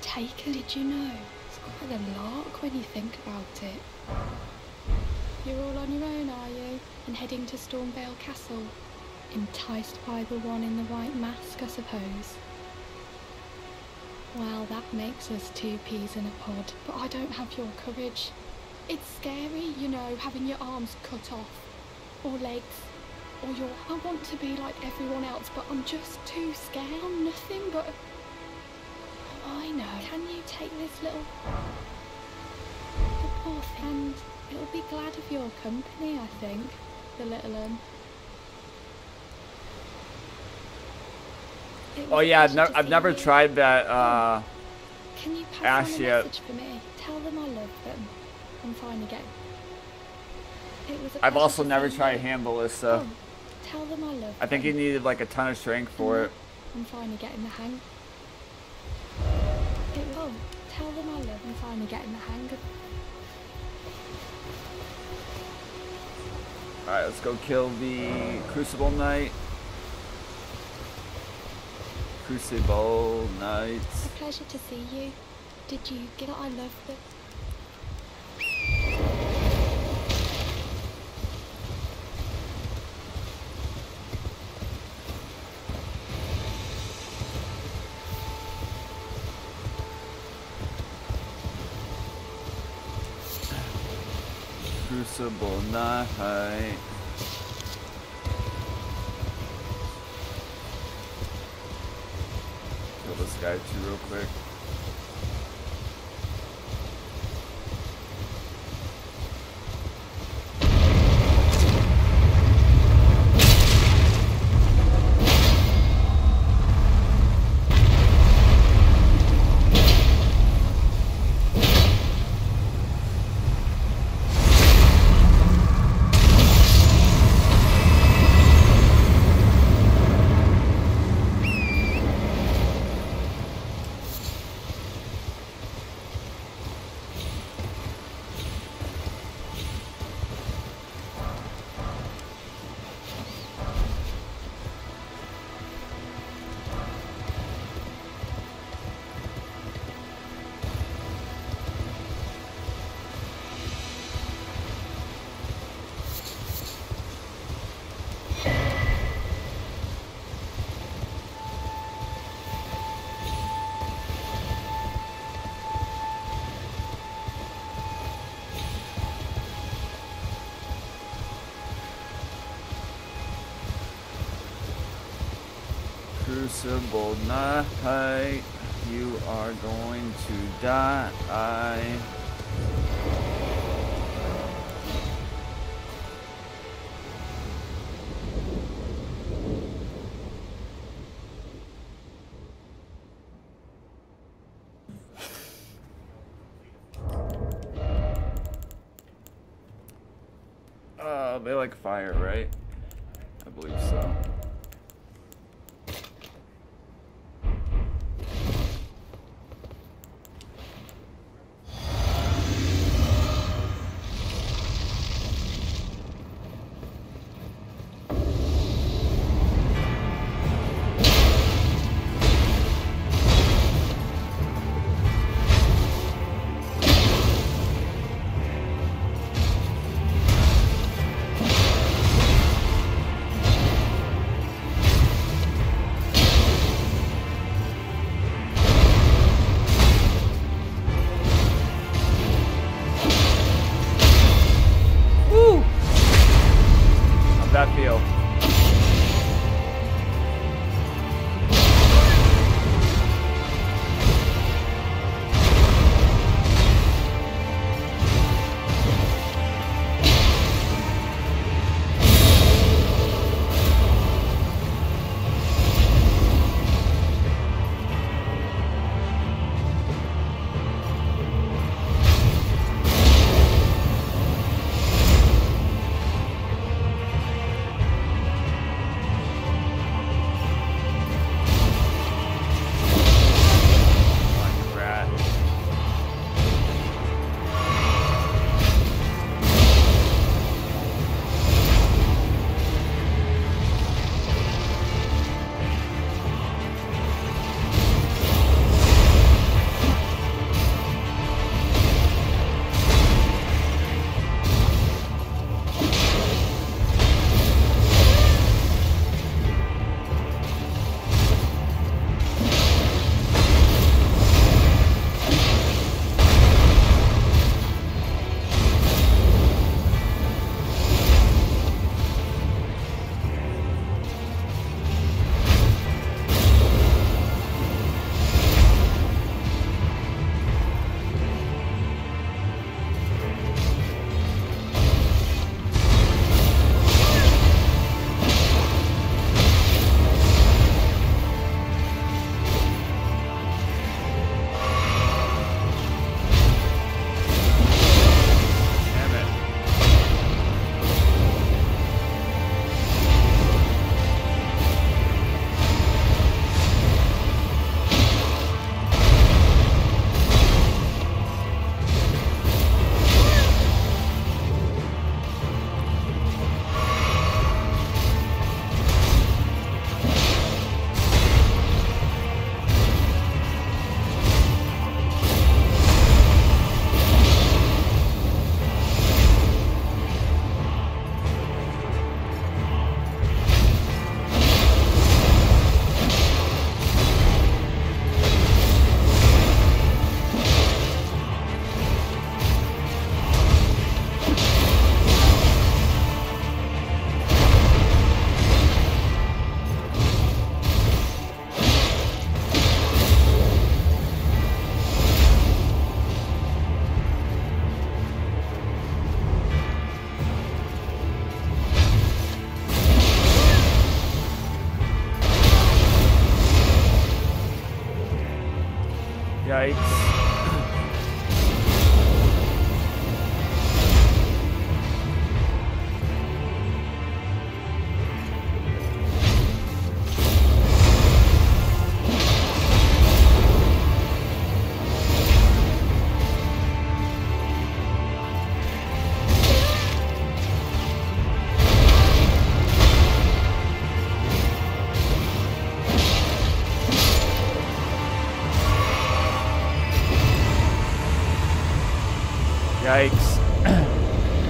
Taken? Did you know? It's quite a lark when you think about it. You're all on your own, are you? And heading to Stormveil Castle? Enticed by the one in the white mask, I suppose. Well, that makes us two peas in a pod, but I don't have your courage. It's scary, you know, having your arms cut off, or legs, or your. I want to be like everyone else, but I'm just too scared. I'm nothing but. I know. Can you take this little. The poor thing. And it'll be glad of your company, I think, the little um. It Oh yeah, I've, to I've never you. tried that. Uh, Can you pass on a message for me? Tell them I love them. I'm fine again. It was I've also never tried hand ballista. Oh, uh, tell them I love I think them. you needed like a ton of strength for mm-hmm. it. I'm finally getting the hang. It oh, tell them I love. I'm finally getting the hang of. Alright, let's go kill the Crucible Knight. Crucible Knights. A pleasure to see you. Did you get I love the Crucible Knight. Kill this guy too real quick. Knight, you are going to die. Uh, they like fire, right?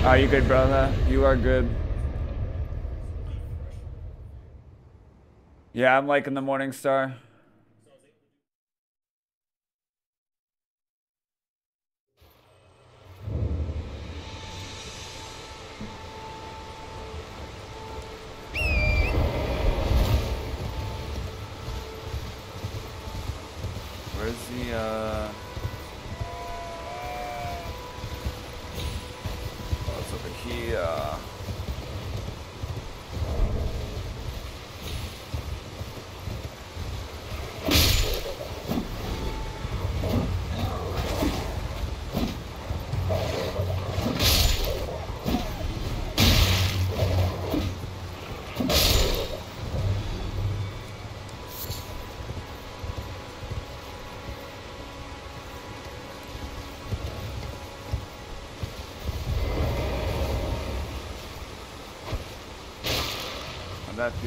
Are you good, brother? You are good. Yeah, I'm like in the Morning Star.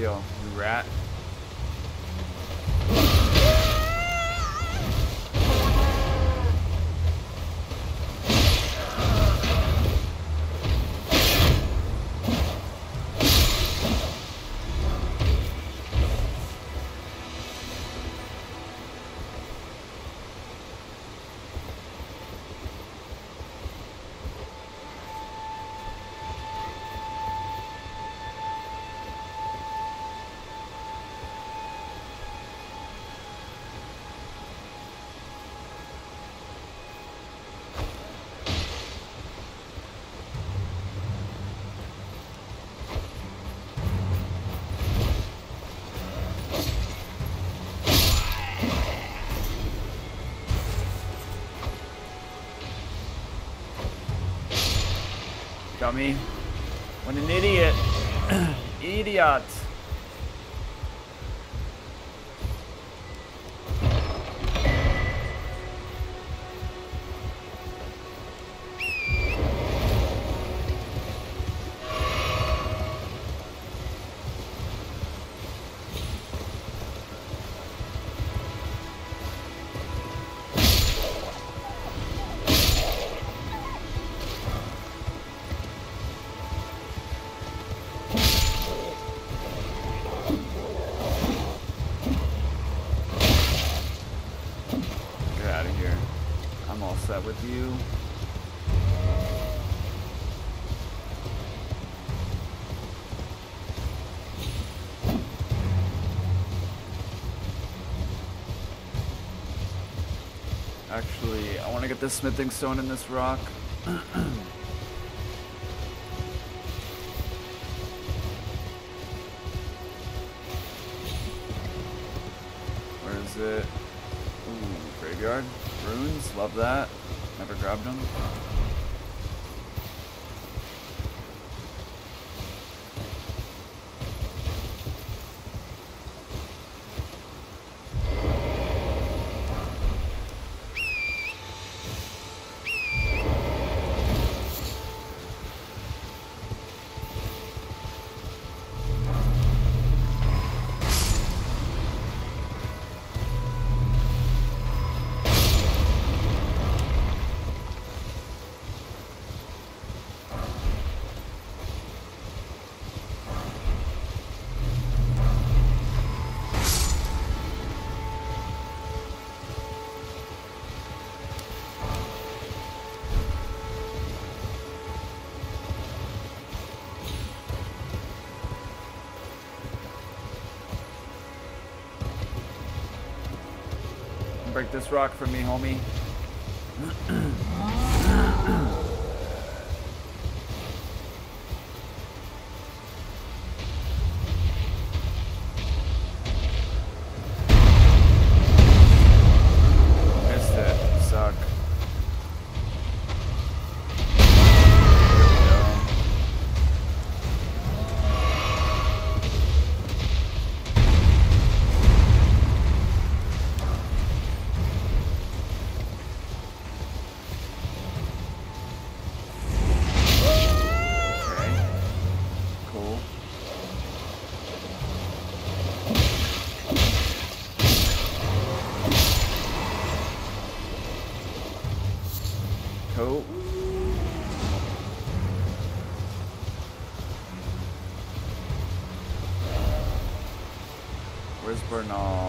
How'd Dummy. What an idiot. Idiot. This smithing stone in this rock. Where is it? Ooh, graveyard. Runes, love that. Never grabbed them. This rock for me, homie. Where's Bernahl?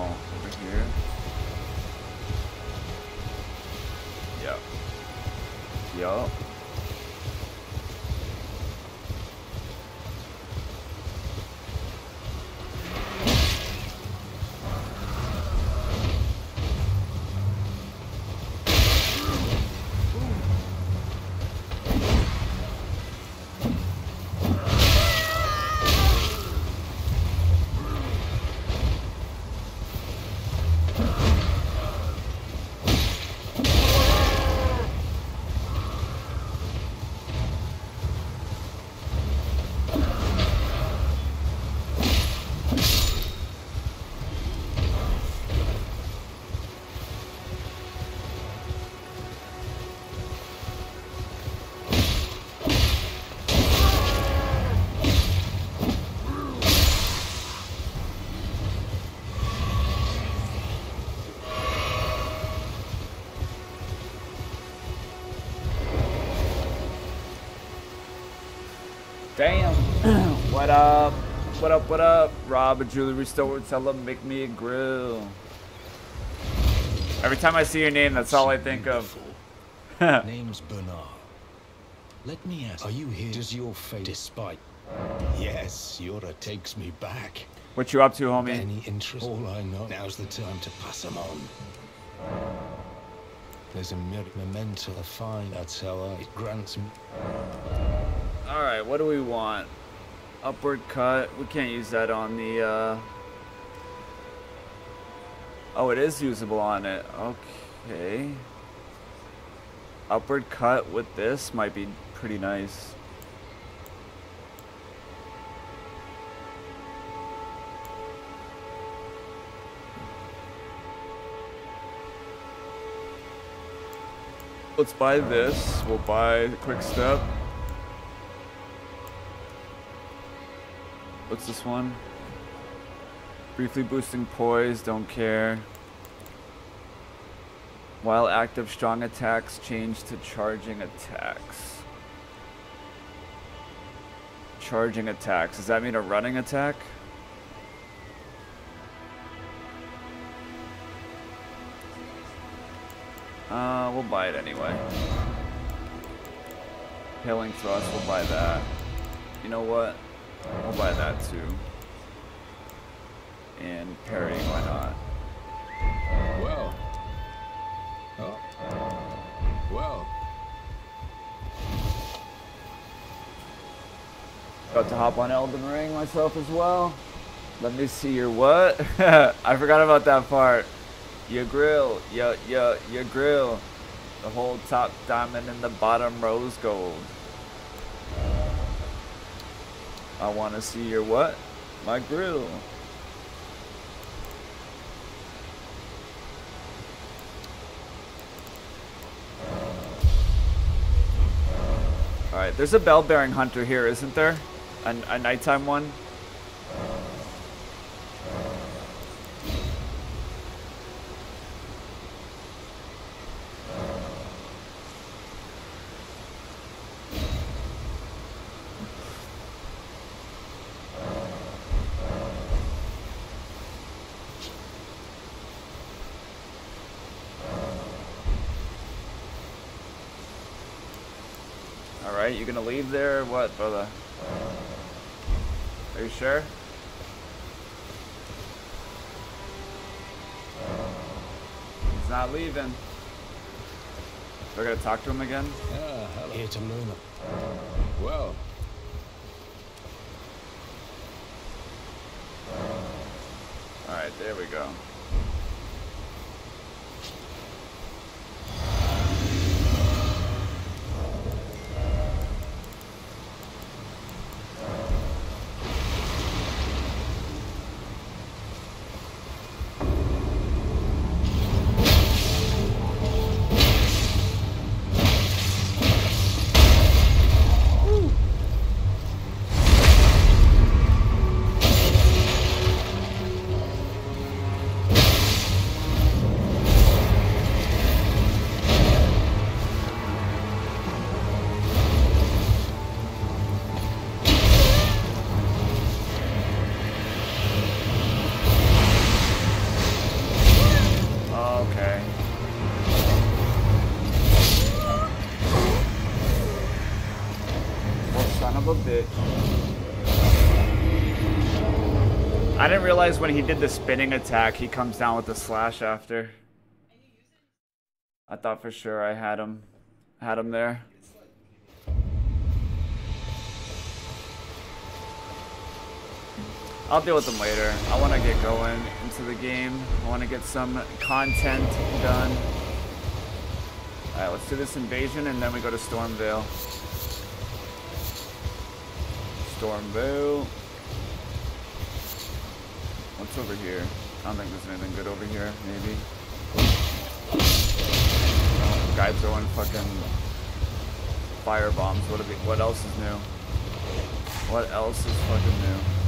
What up? What up? Rob a jewelry store. Tell them make me a grill. Every time I see your name, that's all I think of. Name's Bernard. Let me ask, are you here? Does your fate despite? Yes, Yura takes me back. What you up to, homie? Any interest? All I know, now's the time to pass them on. There's a memento to find, that's how it grants me. Alright, what do we want? Upward cut. We can't use that on the, uh... Oh, it is usable on it. Okay. Upward cut with this might be pretty nice. Let's buy this. We'll buy quick step. What's this one? Briefly boosting poise, don't care. While active, strong attacks change to charging attacks. Charging attacks. Does that mean a running attack? Uh, we'll buy it anyway. Hailing thrust, we'll buy that. You know what? We'll buy that too. And parry, why not? Well. Oh. Well. About to hop on Elden Ring myself as well. Let me see your what? I forgot about that part. Your grill, your your your grill. The whole top diamond and the bottom rose gold. I want to see your what? My grill. Alright, there's a bell-bearing hunter here, isn't there? A, a nighttime one? Alright, you gonna leave there or what, brother? Are you sure? He's not leaving. We're gonna talk to him again? Ah, hello. Here to learn. Well. Alright, there we go. Didn't realize when he did the spinning attack, he comes down with the slash after. I thought for sure I had him, had him there. I'll deal with them later. I want to get going into the game. I want to get some content done. Alright, let's do this invasion and then we go to Stormveil. Stormveil. What's over here? I don't think there's anything good over here, maybe. Guy throwing fucking fire bombs. What, what else is new? What else is fucking new?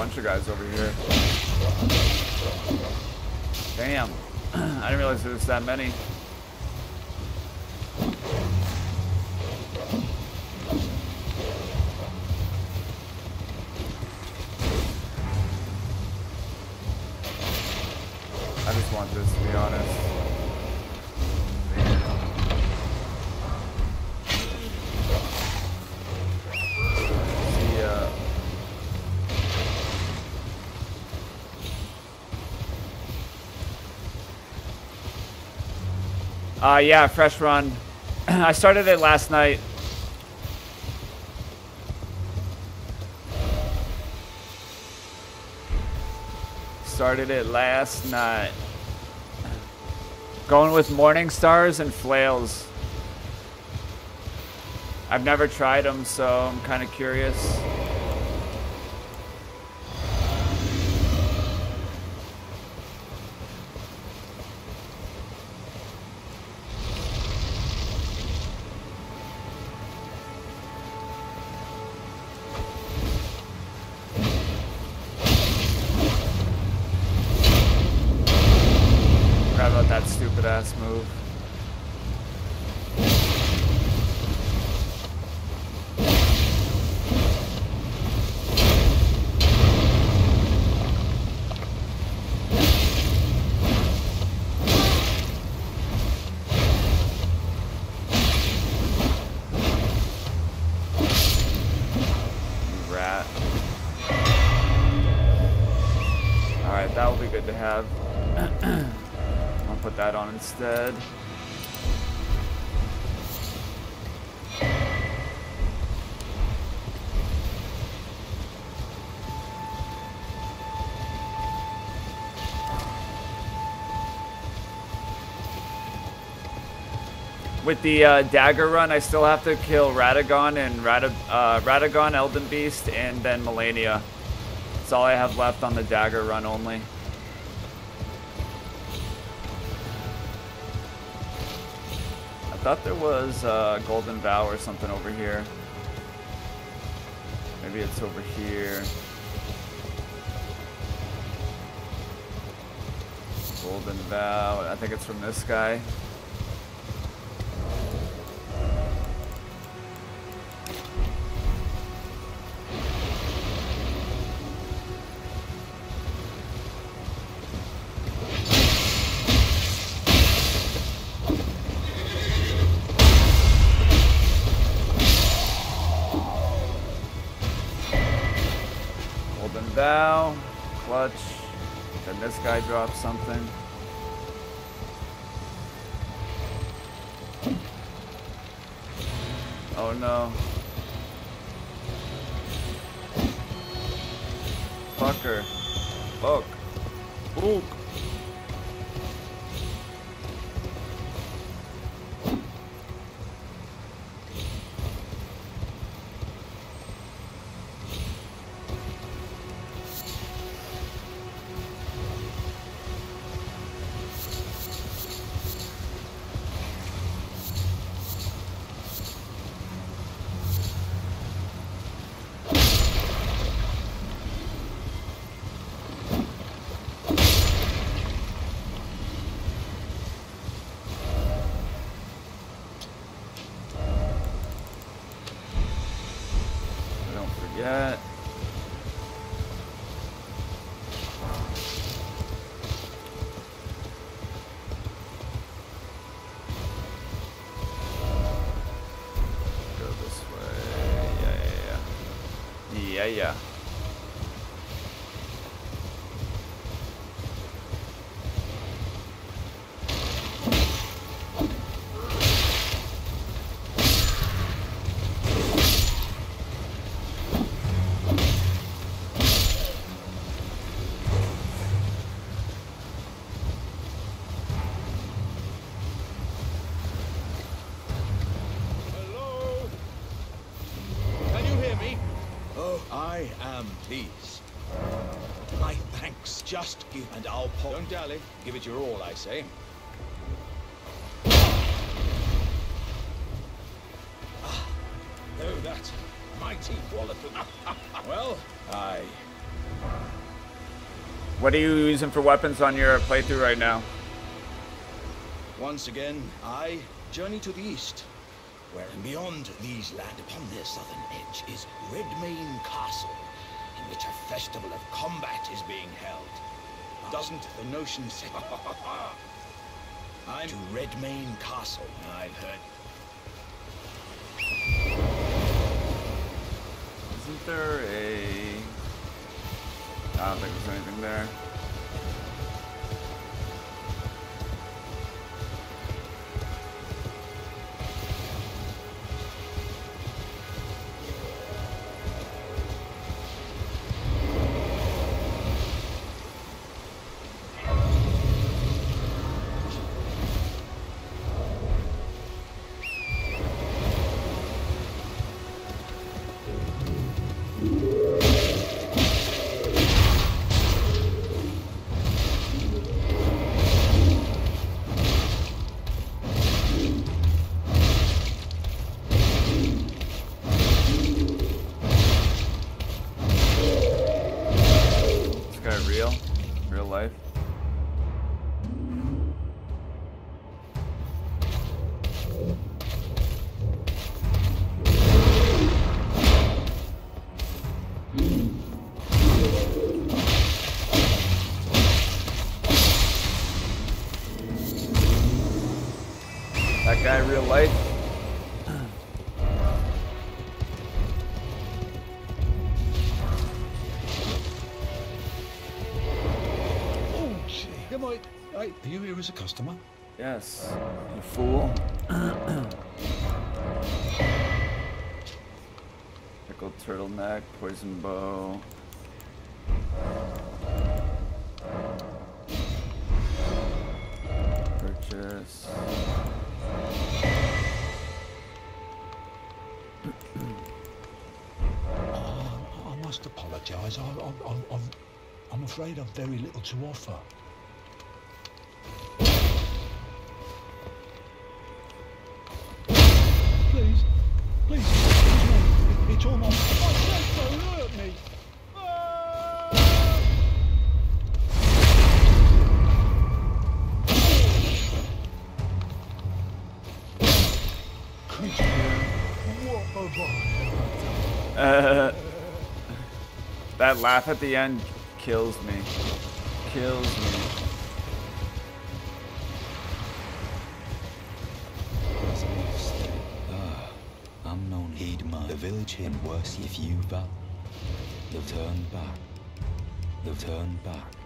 Bunch of guys over here. Damn. I didn't realize there was that many. Uh, yeah, fresh run. I started it last night. Started it last night. Going with Morning Stars and Flails. I've never tried them, so I'm kind of curious. with the uh, dagger run, I still have to kill Radagon and uh, Radagon, Elden Beast, and then Malenia. That's all I have left on the dagger run only. I thought there was uh, Golden Vow or something over here. Maybe it's over here. Golden Vow. I think it's from this guy. Yeah. And pop. Don't dally. Give it your all, I say. Ah, oh, that mighty Wallerton. well, I What are you using for weapons on your playthrough right now? Once again, I journey to the east, where and beyond these land upon their southern edge is Redmane Castle, in which a festival of combat is being held. Doesn't the notion say? I'm to Redmane Castle, I've heard. Isn't there a... I don't think there's anything there. As a customer? Yes. You fool. Pickled turtleneck, poison bow. Purchase. Oh, I must apologise. I, I, I, I'm, I'm afraid I've very little to offer. Laugh at the end kills me. Kills me. Ah, the village in worse if you val. They've turned back. They've turned back.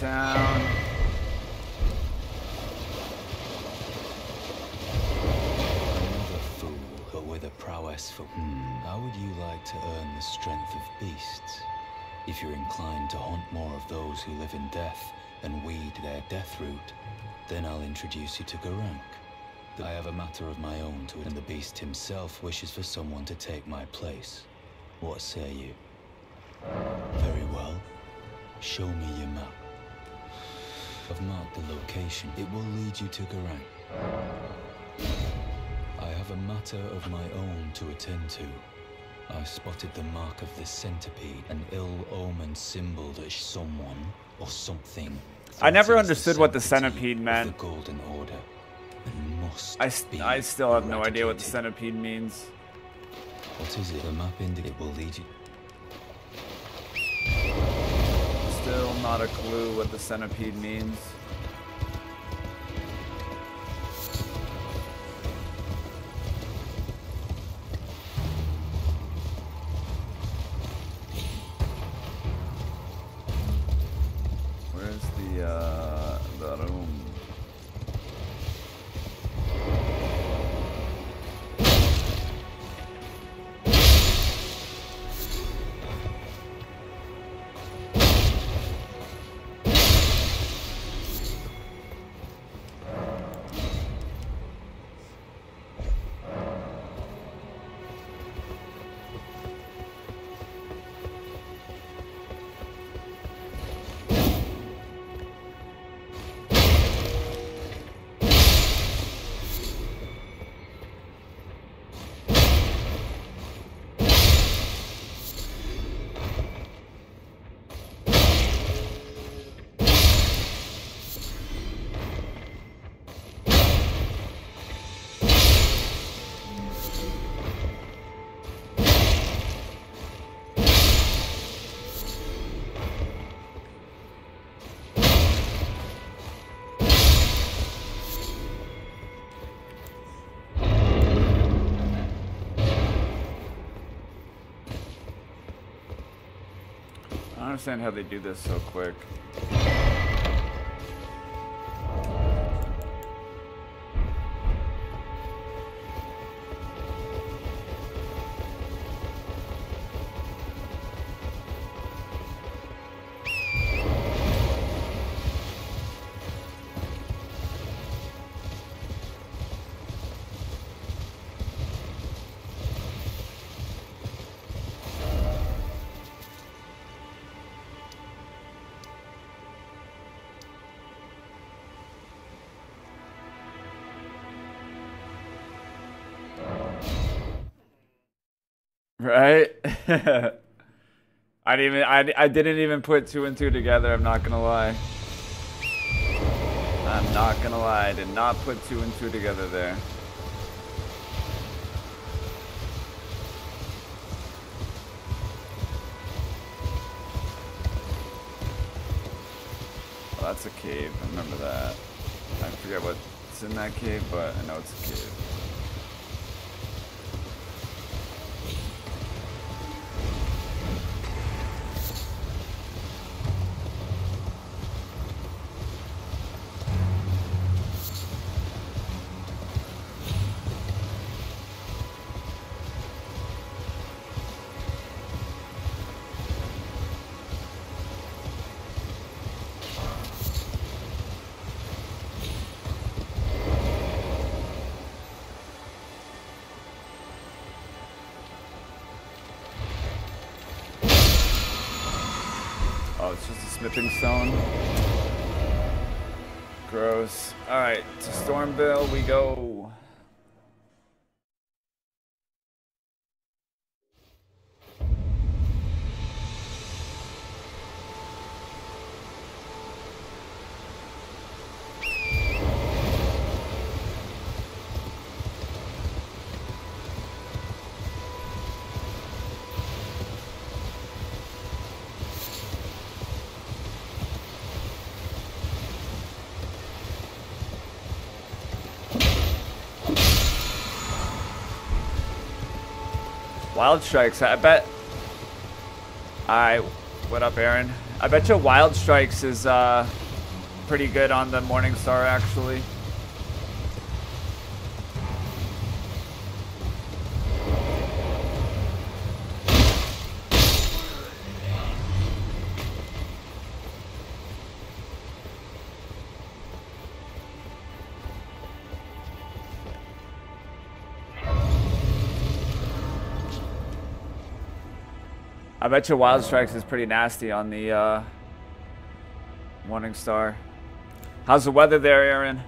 Town. Fool, but with a prowess for. Hmm. How would you like to earn the strength of beasts? If you're inclined to haunt more of those who live in death and weed their death root, then I'll introduce you to Gurranq. I have a matter of my own to and the beast himself wishes for someone to take my place. What say you? Very well. Show me your map. I've marked the location. It will lead you to Gurranq. I have a matter of my own to attend to. I spotted the mark of the centipede, an ill-omened symbol that someone or something. I never understood what the centipede meant. The Golden Order. I, s- be I still have no idea what the centipede means. What is it? The map indicates it will lead you. Still not a clue what the centipede means. Where's the uh the room? Understand how they do this so quick. Right? I didn't even I, I didn't even put two and two together, I'm not gonna lie. I'm not gonna lie, I did not put two and two together there. Well, that's a cave, I remember that. I forget what's in that cave, but I know it's a cave. Wild Strikes, I bet. I. what up, Aaron? I bet you Wild Strikes is uh, pretty good on the Morning Star, actually. I bet you Wild Strikes is pretty nasty on the uh, Morning Star. How's the weather there, Aaron?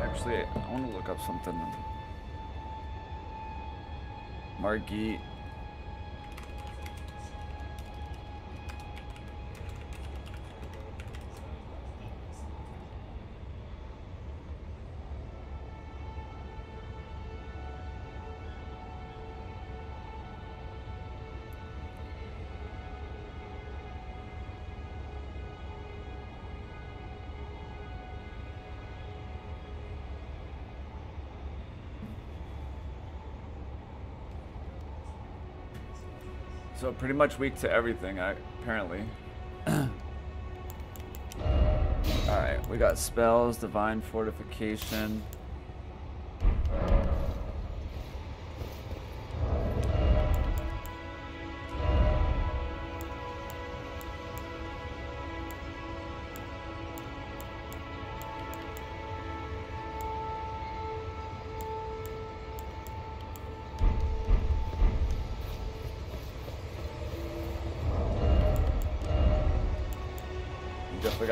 Actually, I want to look up something. Margit. Pretty much weak to everything, apparently. Alright, we got spells, divine fortification.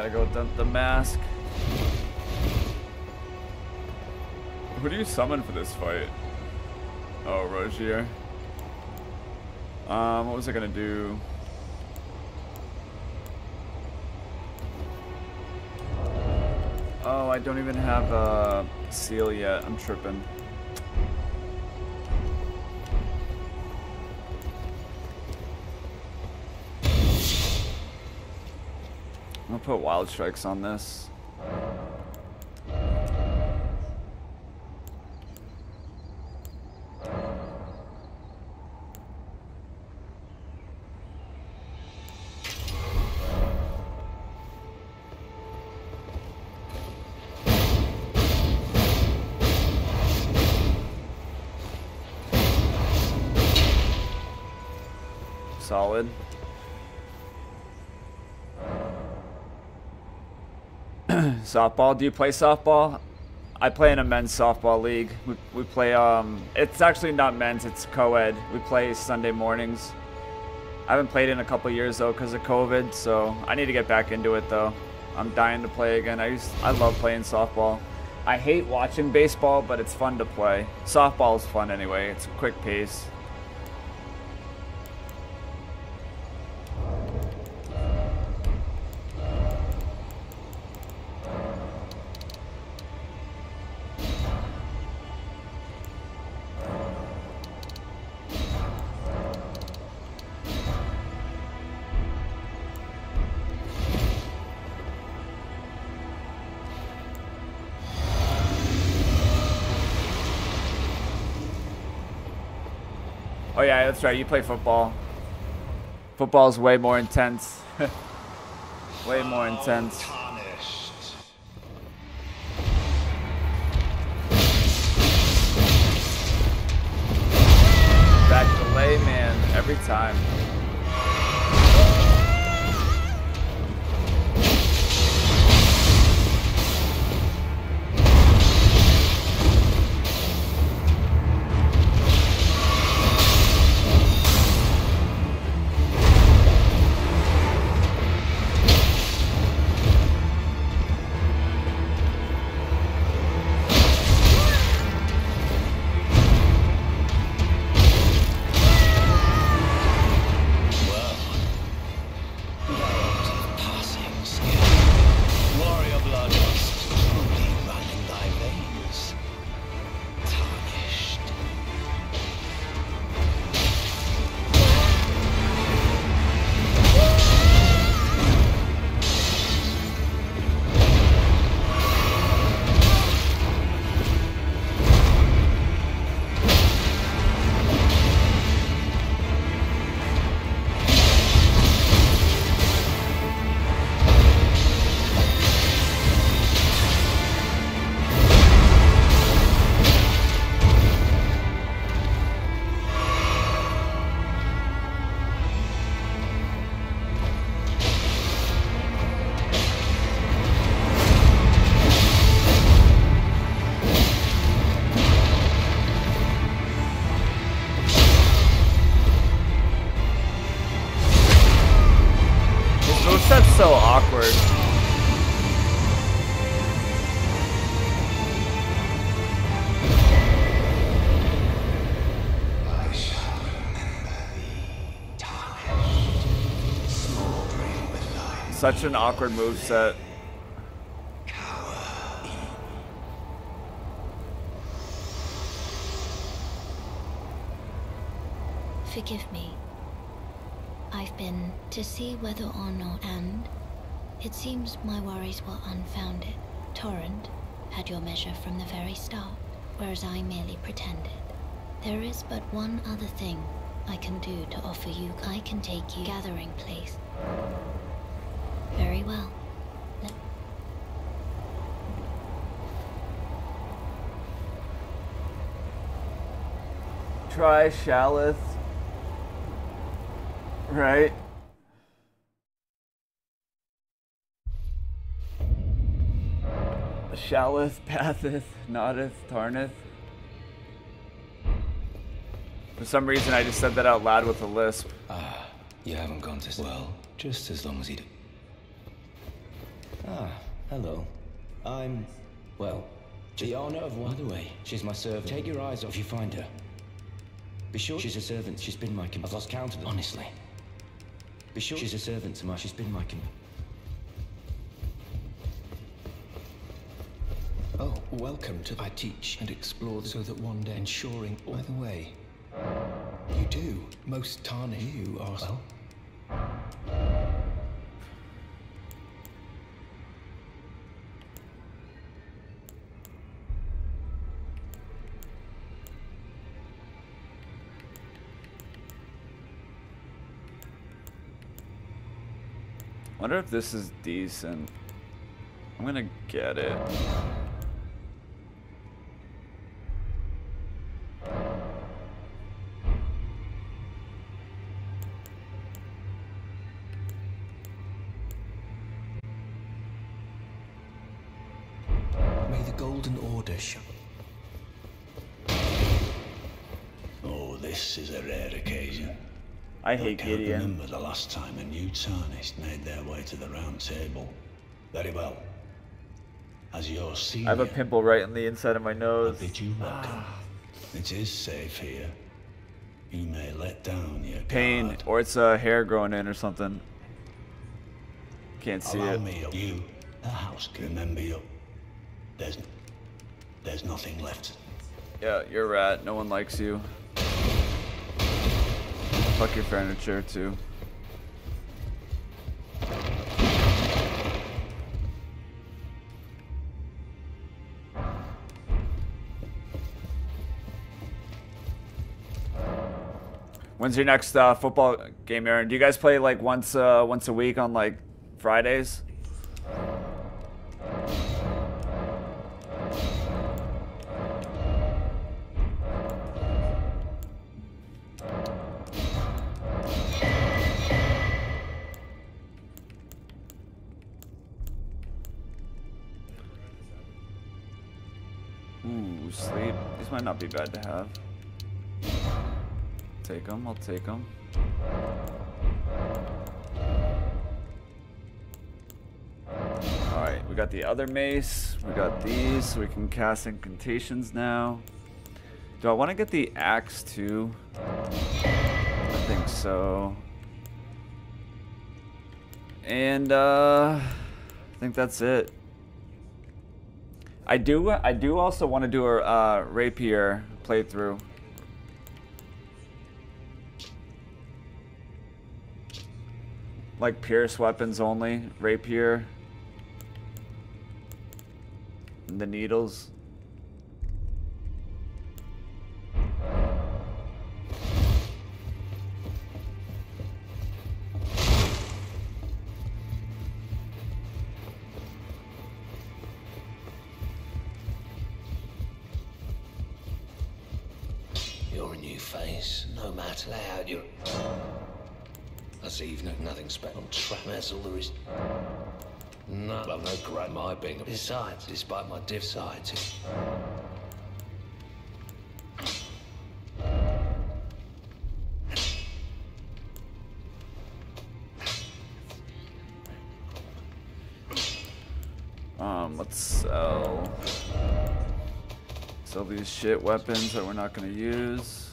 Gotta go the, the mask. Who do you summon for this fight? Oh, Rogier. Um, what was I gonna do? Oh, I don't even have a seal yet. I'm tripping. Put wild strikes on this. Softball. Do you play softball? I play in a men's softball league. We, we play, um, it's actually not men's, it's co-ed. We play Sunday mornings. I haven't played in a couple years though because of COVID, so I need to get back into it though. I'm dying to play again. I used, I love playing softball. I hate watching baseball, but it's fun to play. Softball is fun anyway. It's a quick pace. That's right. You play football. Football's way more intense. way more intense. Such an awkward move set. Forgive me. I've been to see whether or not, and it seems my worries were unfounded. Torrent had your measure from the very start, whereas I merely pretended. There is but one other thing I can do to offer you. I can take you gathering place. Very well. Let- Try Shalith. Right? Shalith, Pathith, Nodith, Tarnith. For some reason, I just said that out loud with a lisp. Ah, you haven't gone to... Well, just as long as you do. Ah, hello. I'm... Well, the honor of one... By the way, she's my servant. Take your eyes off if you find her. Be sure she's a servant. She's been my... Com- I've lost count of them. Honestly. Be sure she's a servant to my... She's been my... Com- Oh, welcome to I teach and explore so that one day ensuring. By the way, you do. Most tarnish you are. Well, Wonder if this is decent. I'm gonna get it. may the Golden Order show. Oh, this is a rare occasion. I hate can't Gideon. remember the last time a new tarnished made their way to the round table. Very well. As your senior, I have a pimple right in the inside of my I nose. bid you welcome. it is safe here. You may let down your Pain, guard. or it's a uh, hair growing in or something. Can't see Allow it. me, you, the house. Remember you. There's, there's nothing left. Yeah, you're a rat. No one likes you. Fuck your furniture too. When's your next uh, football game, Aaron? Do you guys play like once uh, once a week on like Fridays? Ooh, sleep. These might not be bad to have. Take them. I'll take them. Alright, we got the other mace. We got these, so we can cast incantations now. Do I want to get the axe too? I think so. And, uh, I think that's it. I do. I do also want to do a uh, rapier playthrough. Like pierce weapons only, rapier. The needles. No matter how you're. I see you've no, nothing special. Trap, that's all there is. No, well, no great my being. Besides, despite my div sides. Um, let's sell. Sell these shit weapons that we're not gonna use.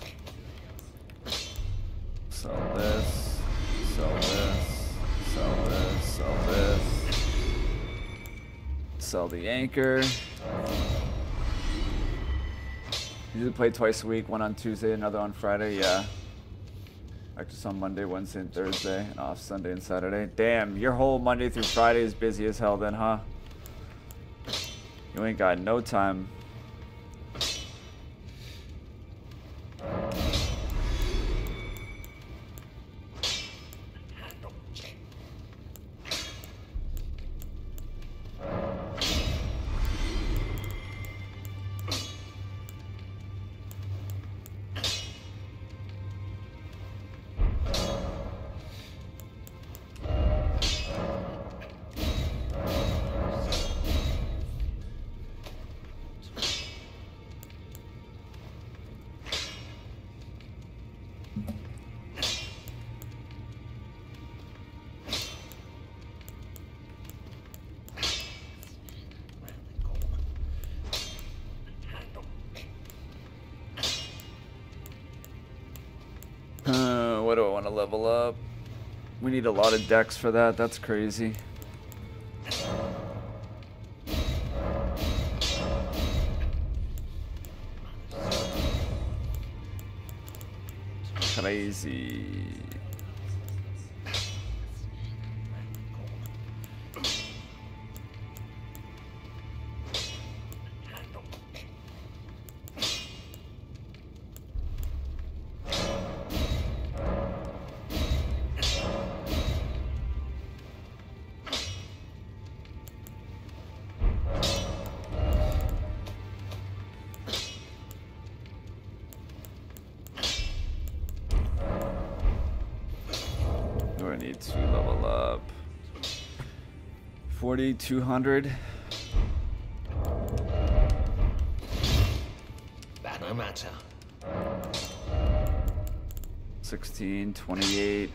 Sell this. Sell this. Sell this. Sell this. Sell the anchor. Usually play twice a week, one on Tuesday, another on Friday, yeah. Practice on Monday, Wednesday, and Thursday, and off Sunday and Saturday. Damn, your whole Monday through Friday is busy as hell then, huh? You ain't got no time. Of dex for that. That's crazy. Crazy. 4200. That no matter. 16, 28.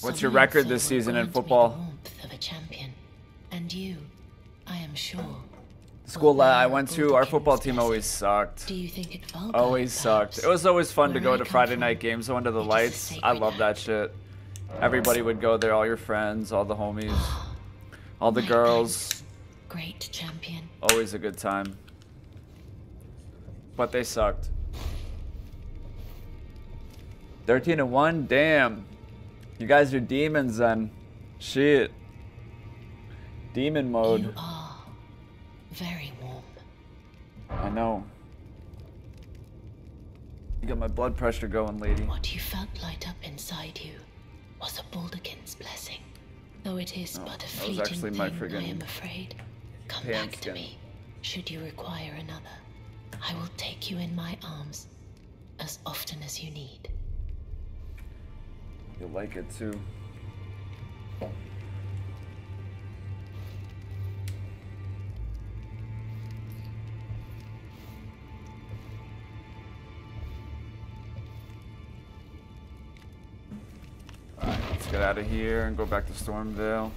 What's your record this season in football? warmth of a champion. And you, I am sure. School I went to, our football team always sucked. Do you think it? Always sucked. It was always fun to go to Friday night games under the lights. I love that shit. Everybody would go there, all your friends, all the homies, all the girls. Great champion. Always a good time. But they sucked. 13 and 1? Damn. You guys are demons then. Shit. Demon mode. You are very warm. I know. You got my blood pressure going, lady. What you felt light up inside you was a Baldachin's blessing. Though it is Oh, but a fleeting actually thing, I am afraid. Come back to me, should you require another. I will take you in my arms as often as you need. You'll like it too. Get out of here and go back to Stormveil.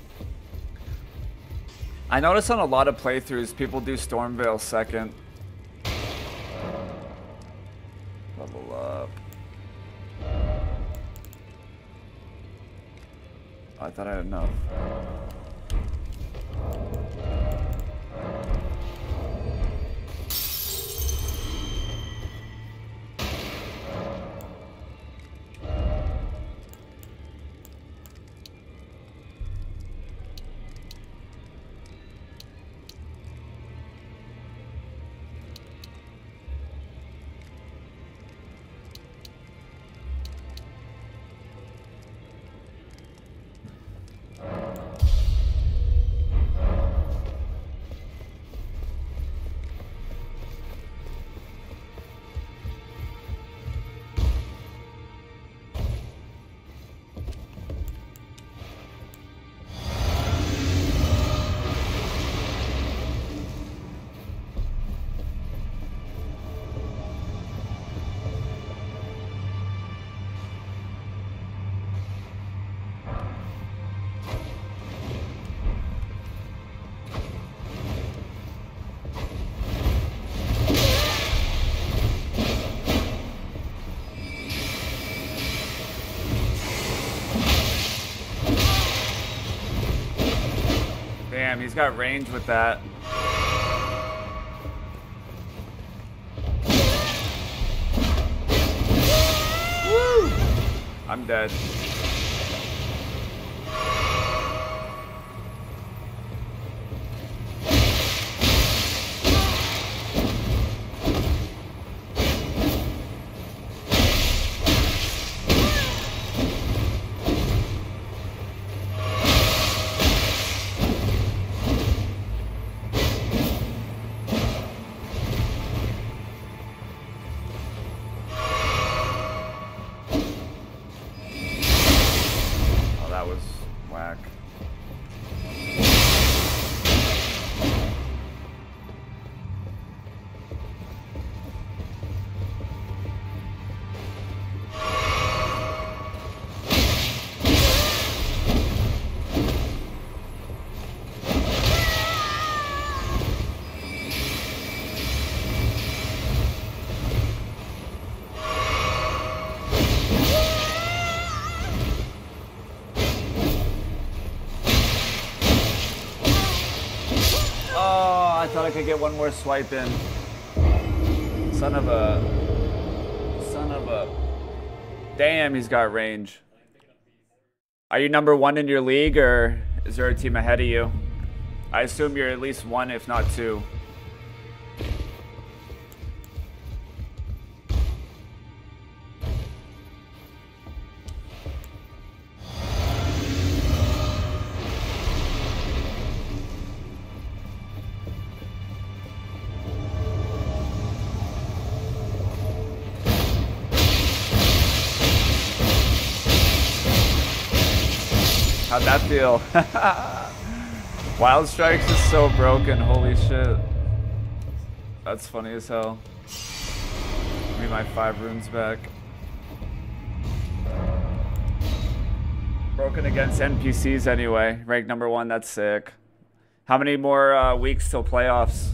I notice on a lot of playthroughs, people do Stormveil second. I thought I had enough. Damn, he's got range with that. Woo! I'm dead. Thought I could get one more swipe in. Son of a. Son of a. Damn, he's got range. Are you number one in your league, or is there a team ahead of you? I assume you're at least one, if not two. Wild Strikes is so broken, holy shit. That's funny as hell. Give me my five runes back. Broken against NPCs anyway. Rank number one, that's sick. How many more uh, weeks till playoffs?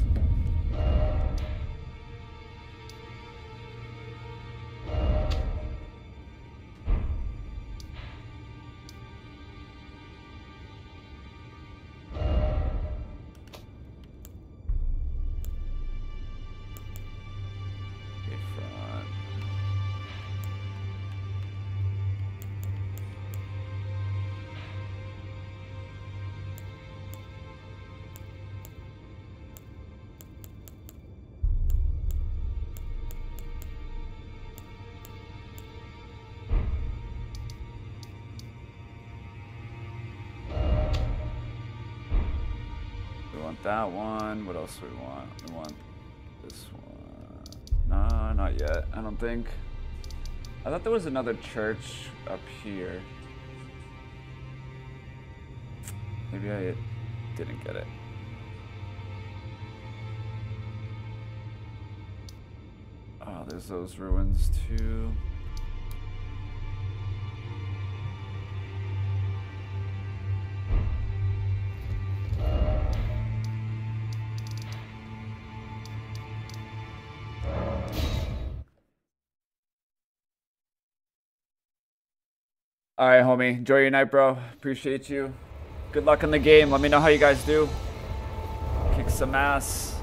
We want? This one. Nah, not yet. I don't think. I thought there was another church up here. Maybe I didn't get it. Oh, there's those ruins too. All right, homie. Enjoy your night, bro. Appreciate you. Good luck in the game. Let me know how you guys do. Kick some ass.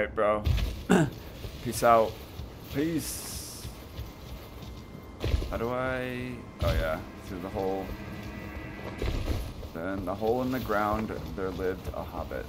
Alright, bro. Peace out. Peace. How do I... Oh, yeah. Through the hole. Then the hole in the ground, there lived a hobbit.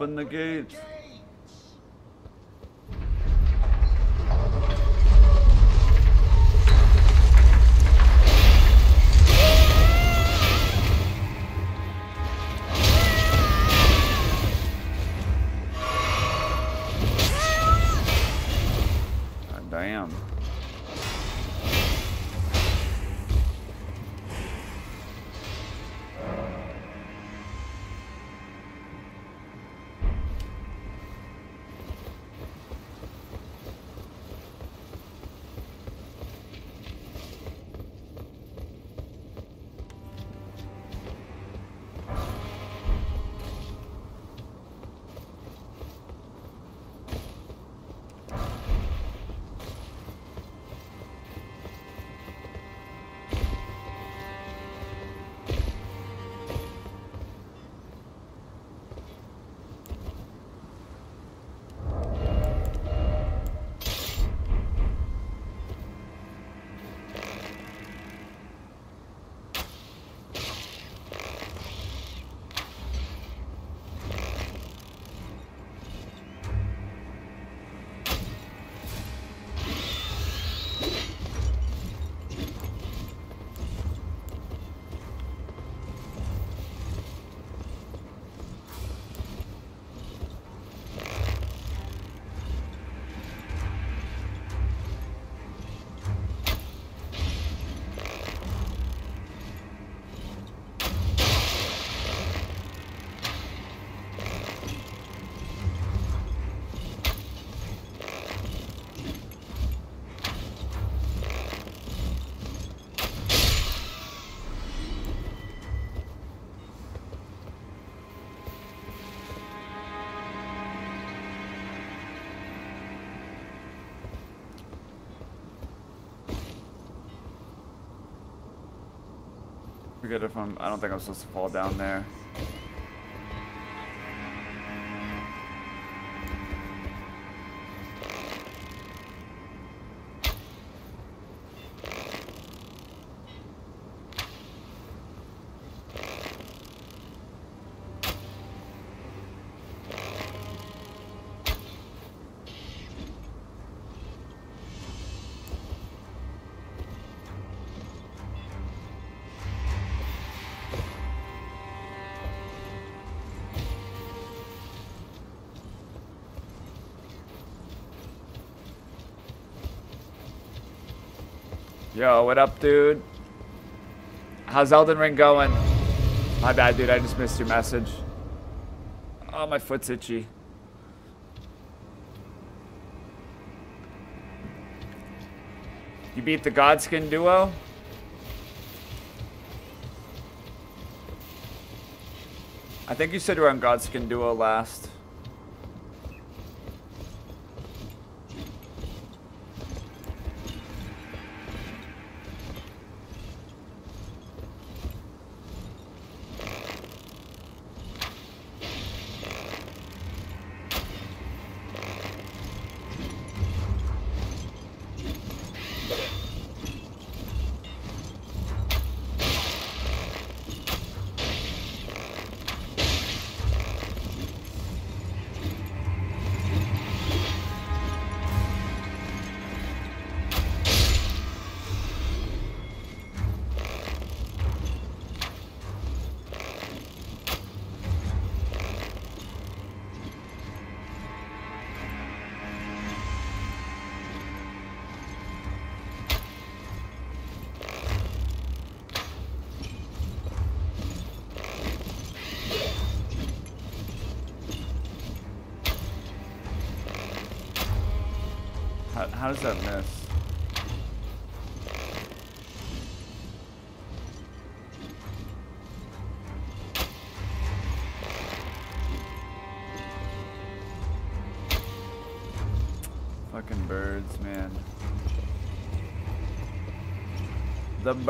Open the gates. Forget if I'm... I don't think I'm supposed to fall down there. Yo, what up, dude? How's Elden Ring going? My bad, dude. I just missed your message. Oh, my foot's itchy. You beat the Godskin duo? I think you said you were on Godskin duo last.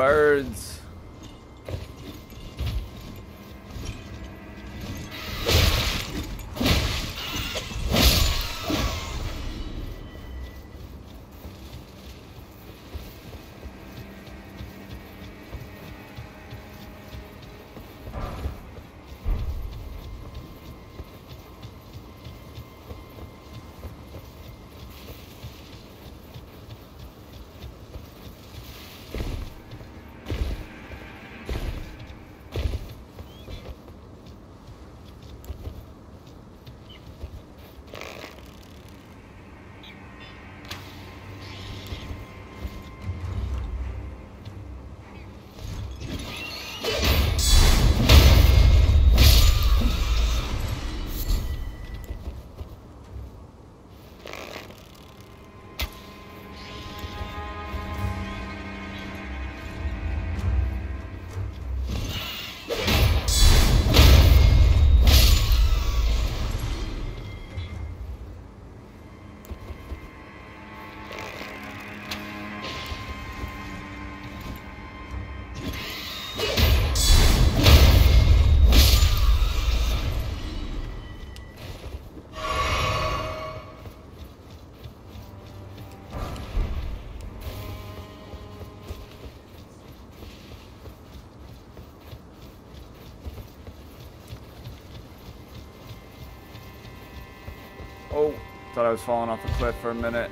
Birds. Thought I was falling off a cliff for a minute.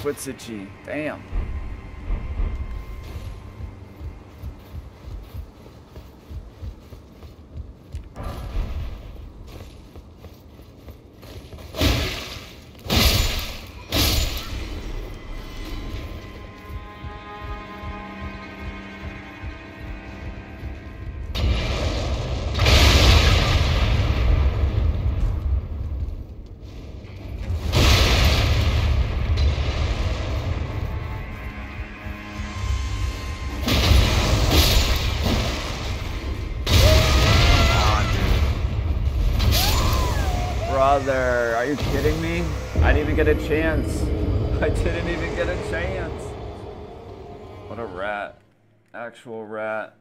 Oh, my foot's. Damn. Are you kidding me? I didn't even get a chance. I didn't even get a chance. What a rat. Actual rat.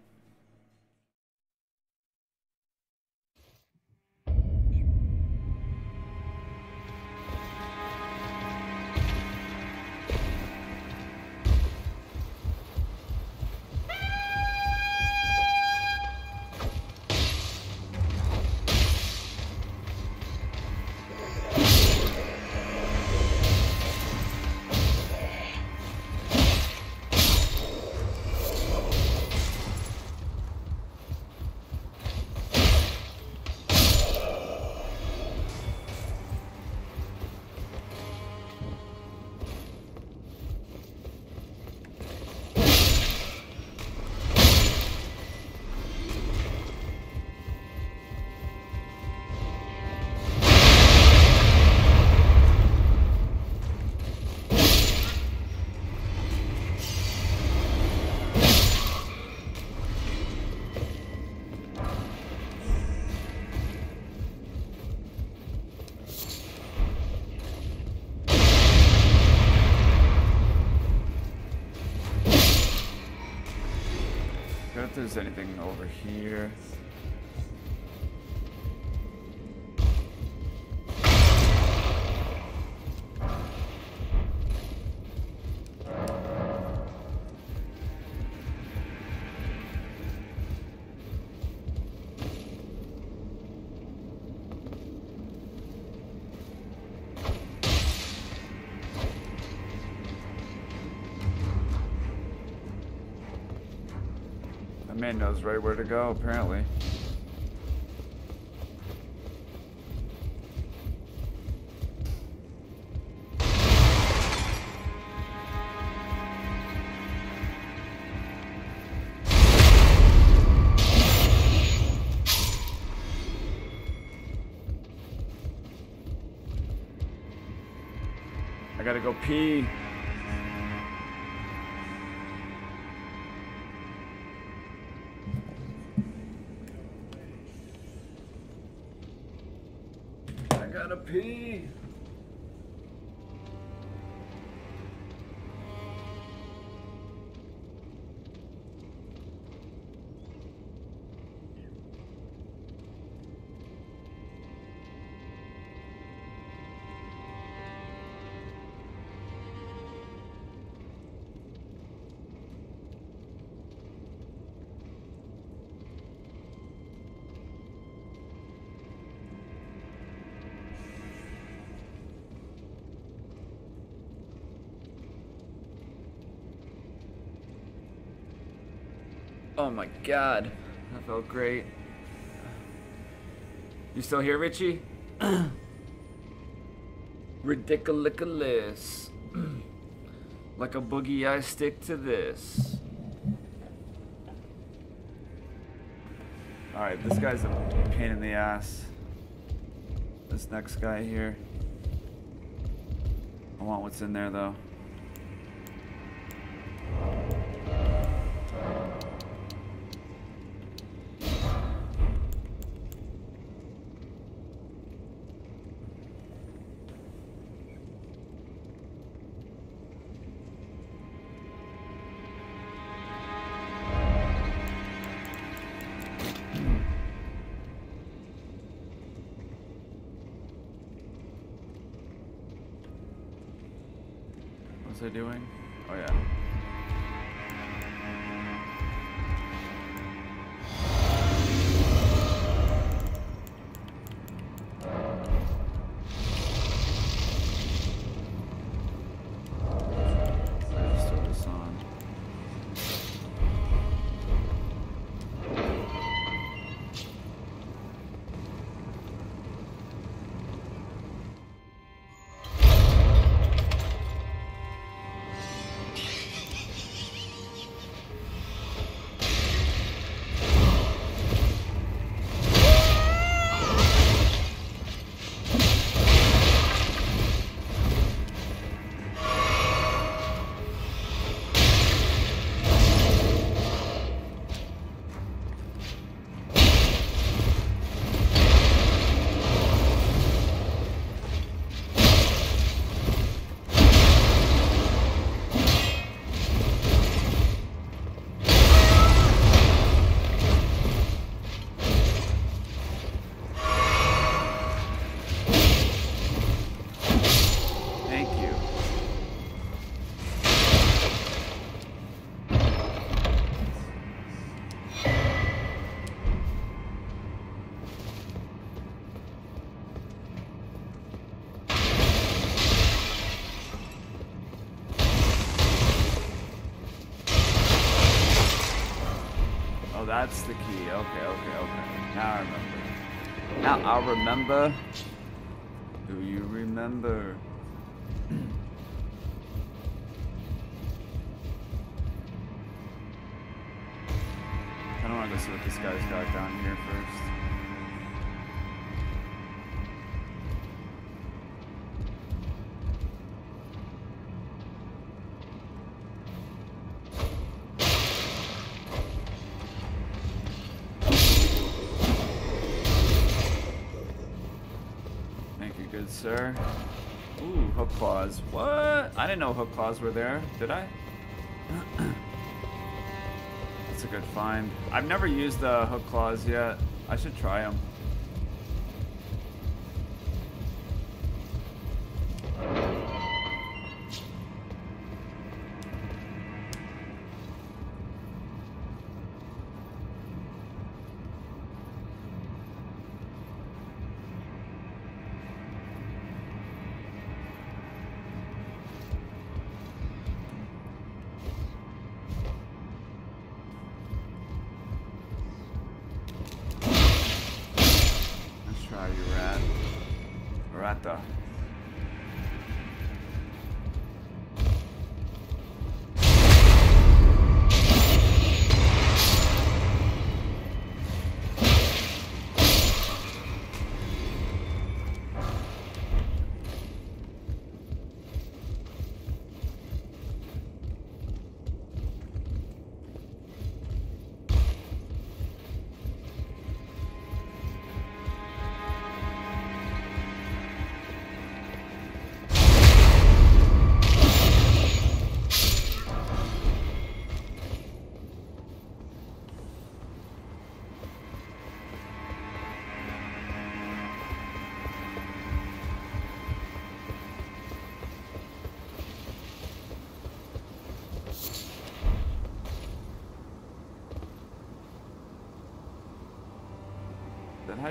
There's anything over here. Man knows right where to go, apparently. I gotta go pee. Oh my god. That felt great. You still here, Richie? Ridiculous. like a boogie, I stick to this. Alright, this guy's a pain in the ass. This next guy here. I want what's in there though. I'll remember. Sir. Ooh, hook claws. What? I didn't know hook claws were there. Did I? That's a good find. I've never used the hook claws yet. I should try them.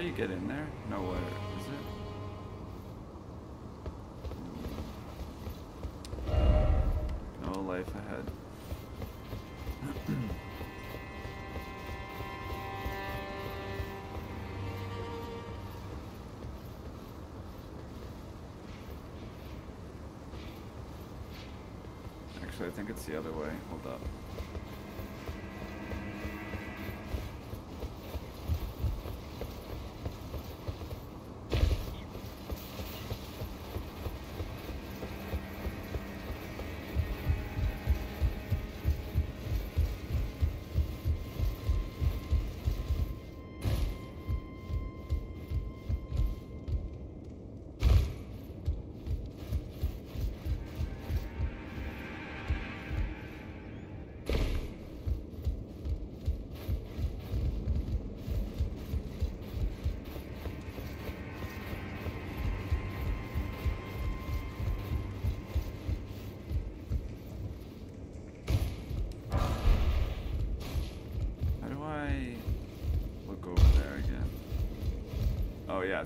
You get in there? No way, is it? No life ahead. Actually, I think it's the other way. Hold up.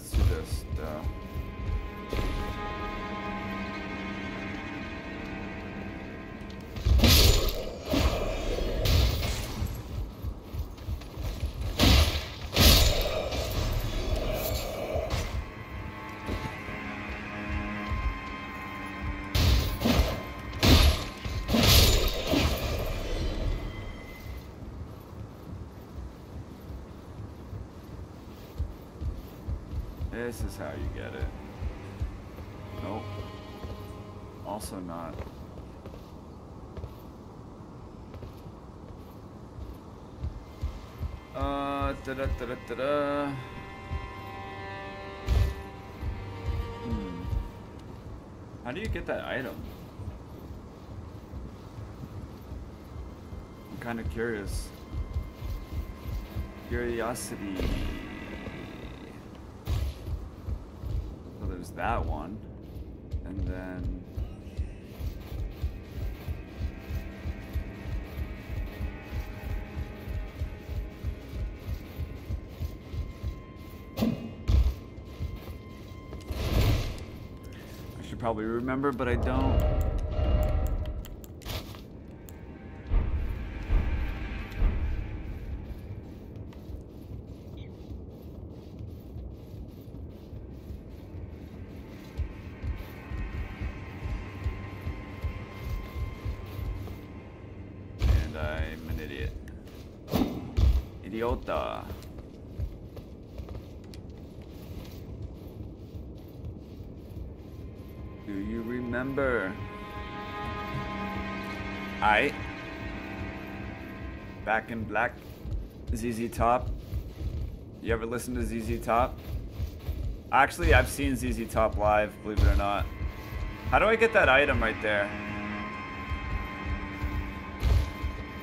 Oh yeah, This is how you get it. Nope. Also not. Uh, da da da da da da. Hmm. How do you get that item? I'm kind of curious. Curiosity. So there's that one. And then. I should probably remember, but I don't. ZZ Top. You ever listen to ZZ Top? Actually, I've seen ZZ Top live, believe it or not. How do I get that item right there?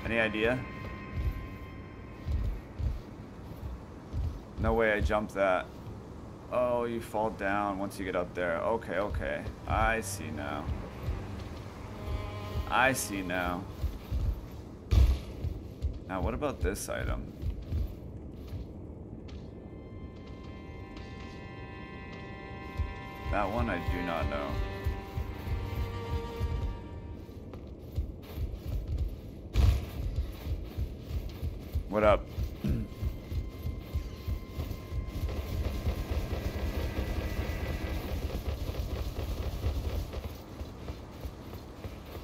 Any idea? No way I jumped that. Oh, you fall down once you get up there. Okay, okay. I see now. I see now. Now, what about this item? That one I do not know. What up? Did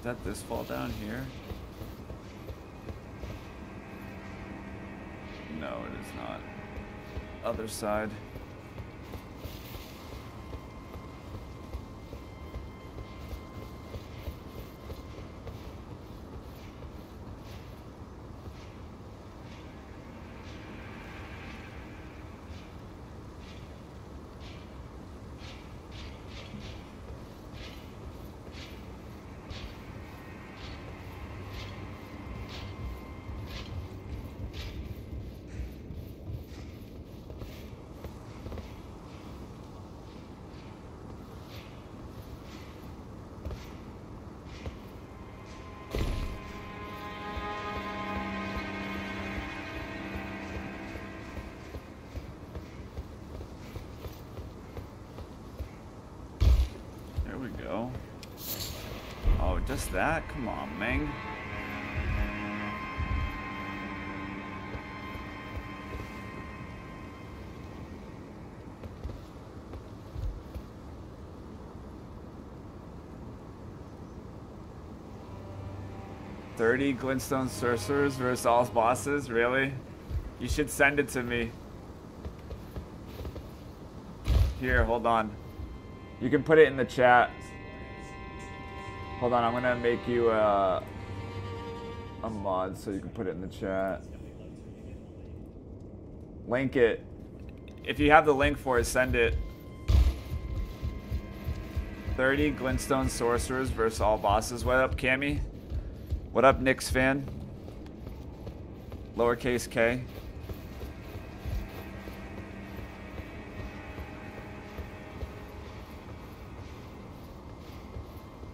that this fall down here? No, it is not. Other side. There we go. Oh, just that? Come on, Meng. Thirty Glintstone sorcerers versus all bosses? Really? You should send it to me. Here, hold on. You can put it in the chat. Hold on, I'm gonna make you a, a mod so you can put it in the chat. Link it. If you have the link for it, send it. 30 Glintstone Sorcerers versus all bosses. What up, Cammy? What up, Knicks fan? Lowercase k.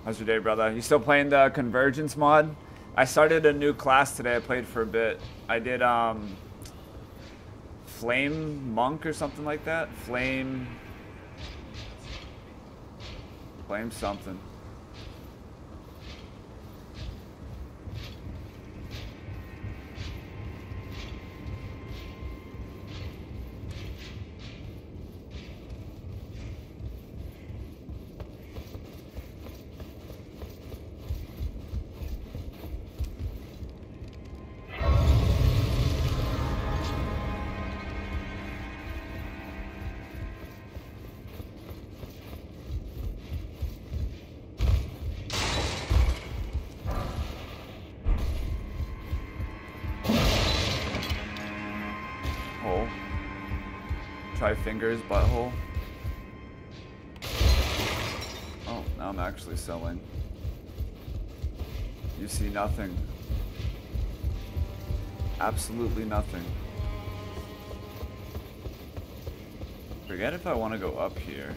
How's your day, brother? You still playing the Convergence mod? I started a new class today. I played for a bit. I did um, Flame Monk or something like that. Flame. Flame something. Try fingers, butthole. Oh, now I'm actually selling. You see nothing. Absolutely nothing. Forget if I want to go up here.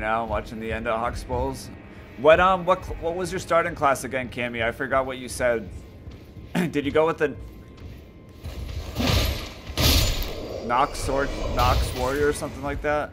Right now, watching the end of Hawks Bowls. What um what what was your starting class again, Cammy? I forgot what you said. Did you go with the Nox Sword, Nox Warrior or something like that.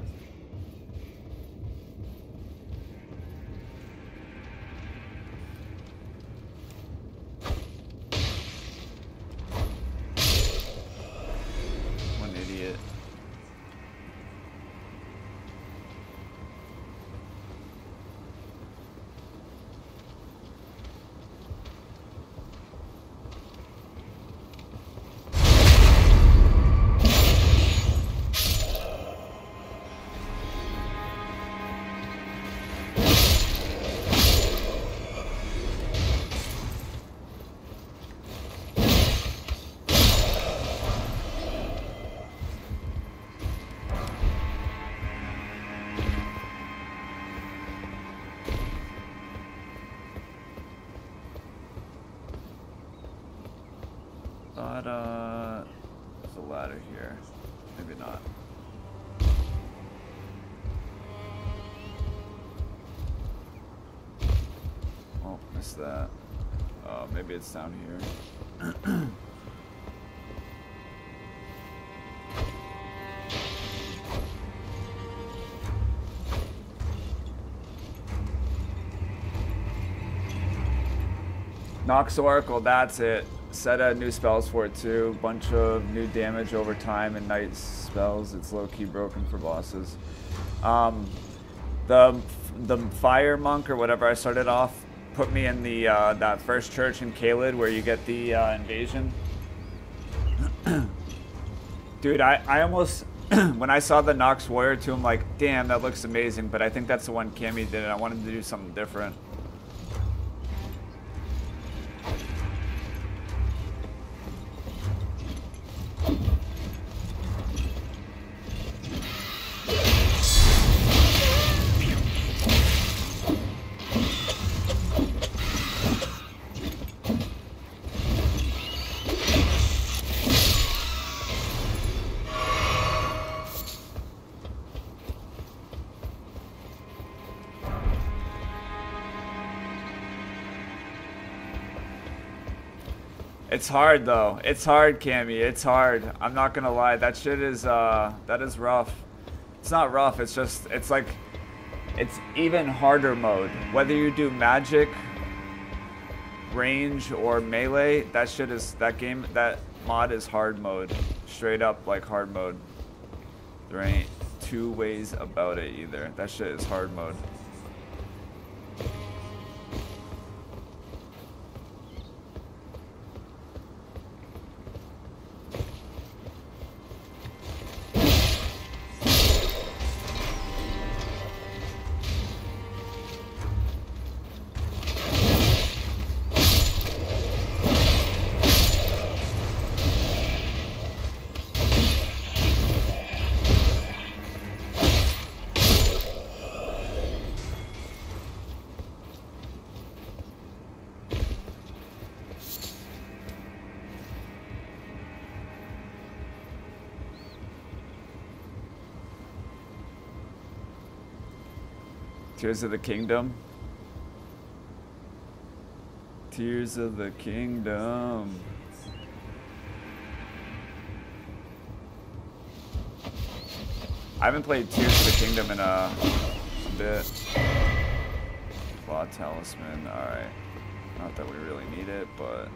It's down here. Nox Oracle, that's it. Set a new spells for it too. Bunch of new damage over time and night spells. It's low-key broken for bosses. Um, the the fire monk or whatever I started off put me in the uh, that first church in Caelid where you get the uh, invasion. Dude, I, I almost when I saw the Nox Warrior too, I'm like, damn, that looks amazing. But I think that's the one Cammy did, and I wanted to do something different. It's hard though. It's hard, Cammy. It's hard. I'm not gonna lie. That shit is uh that is rough. It's not rough, it's just it's like it's even harder mode. Whether you do magic, range, or melee, that shit is that game that mod is hard mode. Straight up like hard mode. There ain't two ways about it either. That shit is hard mode. Tears of the Kingdom. Tears of the Kingdom. I haven't played Tears of the Kingdom in a, a bit. Claw Talisman, alright. Not that we really need it, but...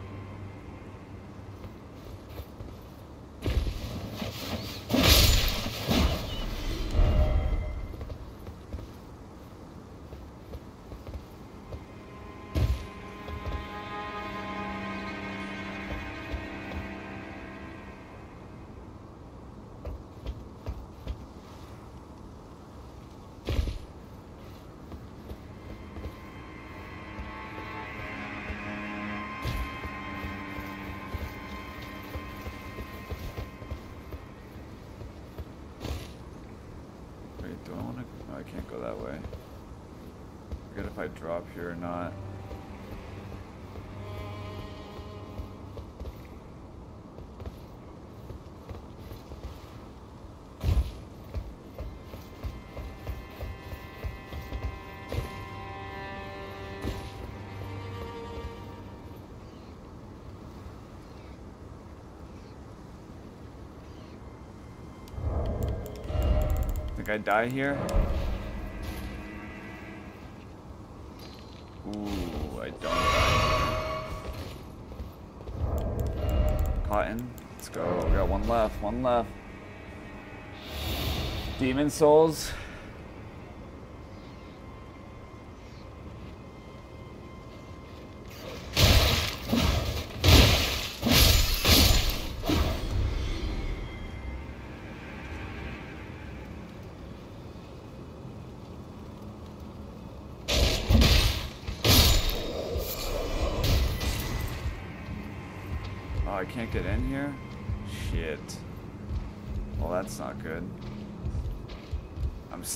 drop here or not. I die here? One left. One left. Demon Souls.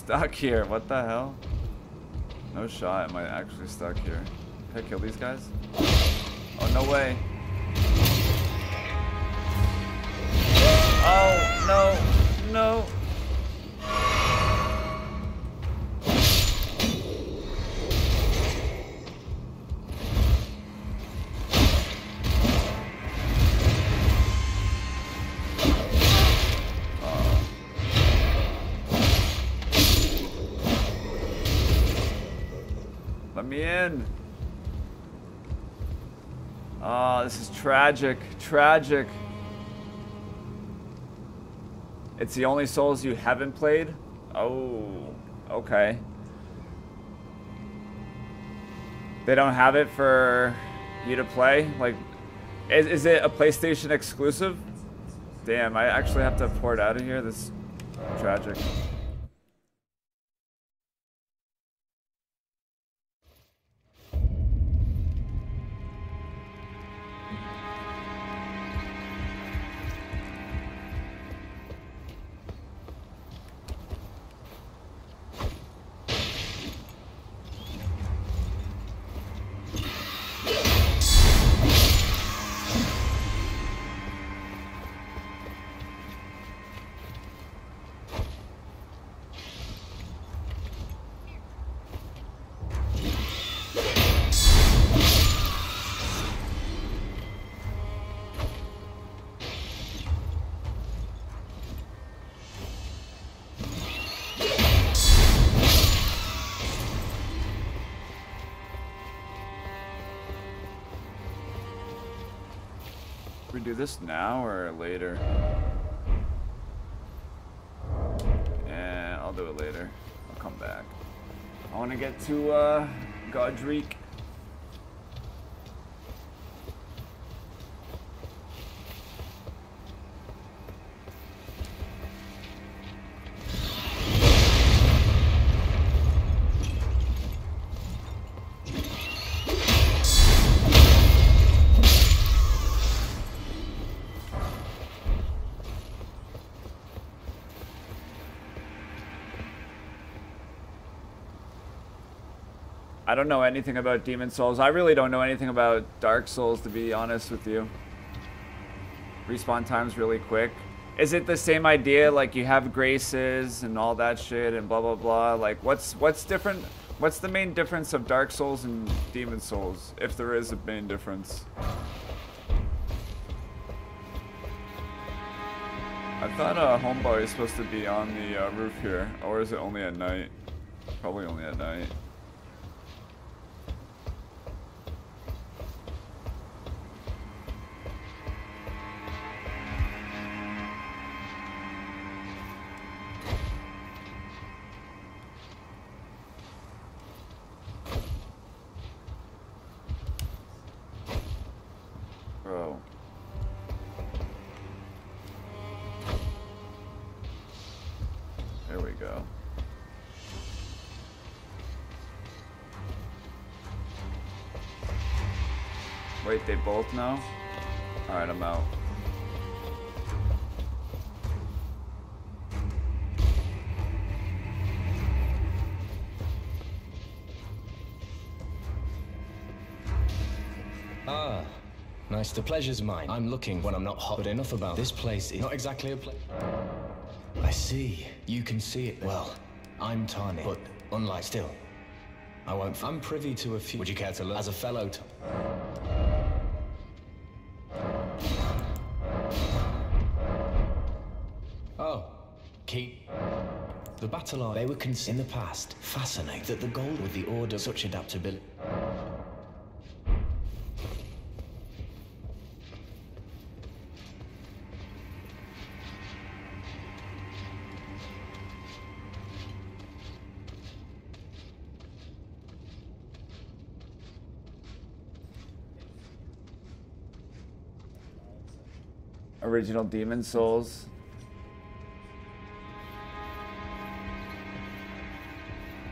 Stuck here. What the hell? No shot. Am I actually stuck here? Can I kill these guys? Oh, no way. Oh, no. No. Tragic. Tragic. It's the only Souls you haven't played? Oh, okay. They don't have it for you to play? Like, is, is it a PlayStation exclusive? Damn, I actually have to pour it out of here? This is tragic. This now or later? Yeah, I'll do it later. I'll come back. I want to get to uh, Godrick. I don't know anything about Demon Souls. I really don't know anything about Dark Souls, to be honest with you. Respawn time's really quick. Is it the same idea, like you have graces and all that shit and blah blah blah? Like, what's what's different? What's the main difference of Dark Souls and Demon Souls, if there is a main difference? I thought uh, Homeboy is supposed to be on the uh, roof here, or is it only at night? Probably only at night. Both now? Alright, I'm out. Ah, nice. The pleasure's mine. I'm looking when I'm not hot, but enough about this place. Is not exactly a place. I see. You can see it. Well, I'm Tani, but unlike still, I won't. I'm privy to a few. Would you care to look as a fellow? Keep the. battle art. They were cons- in the past. Fascinating that the gold with the order such adaptability. Original Demon Souls.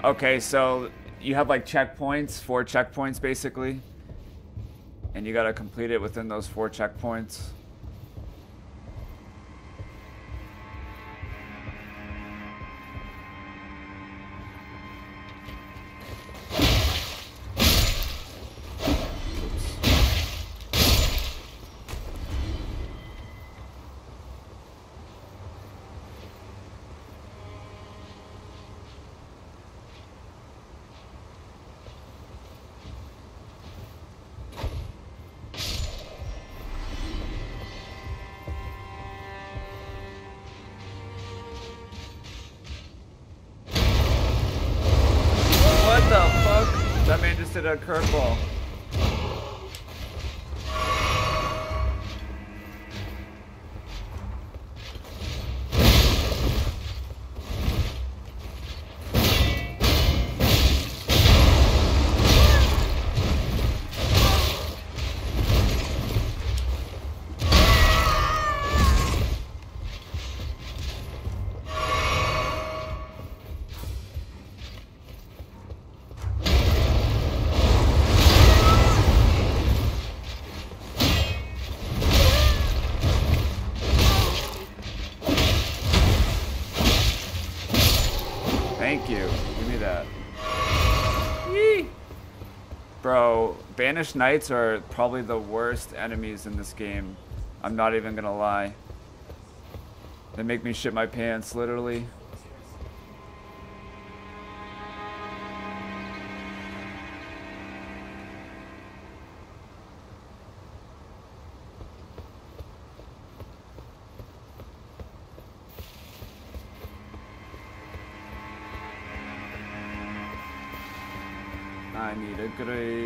Okay, so you have like checkpoints, four checkpoints basically. And you gotta complete it within those four checkpoints. A curveball. Banished Knights are probably the worst enemies in this game. I'm not even gonna lie. They make me shit my pants, literally. I need a grace.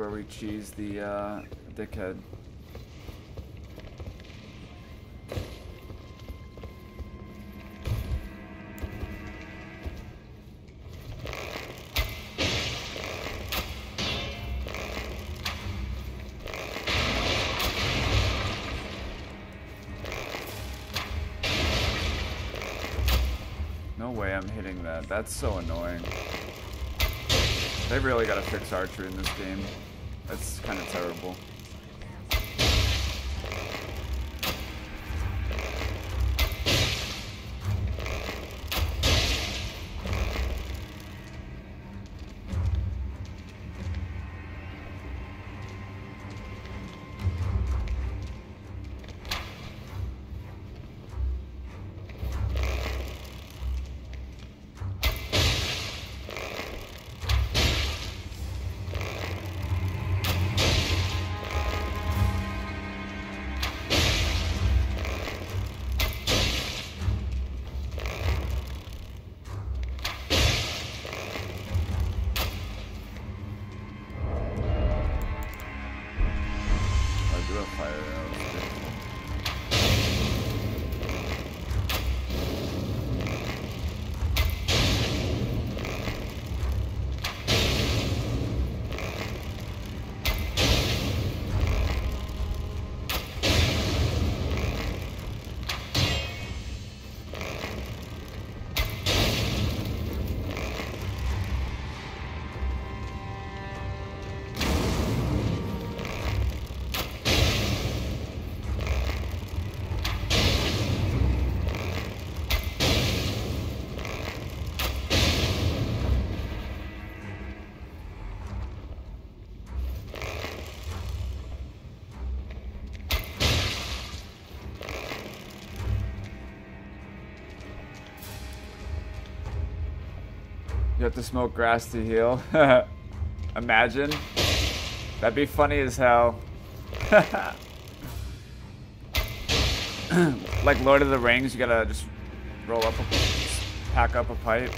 Where we cheese the uh, dickhead. No way I'm hitting that. That's so annoying. They really gotta fix archery in this game. That's kind of terrible. You have to smoke grass to heal. Imagine. That'd be funny as hell. like Lord of the Rings, you gotta just roll up a, pack up a pipe.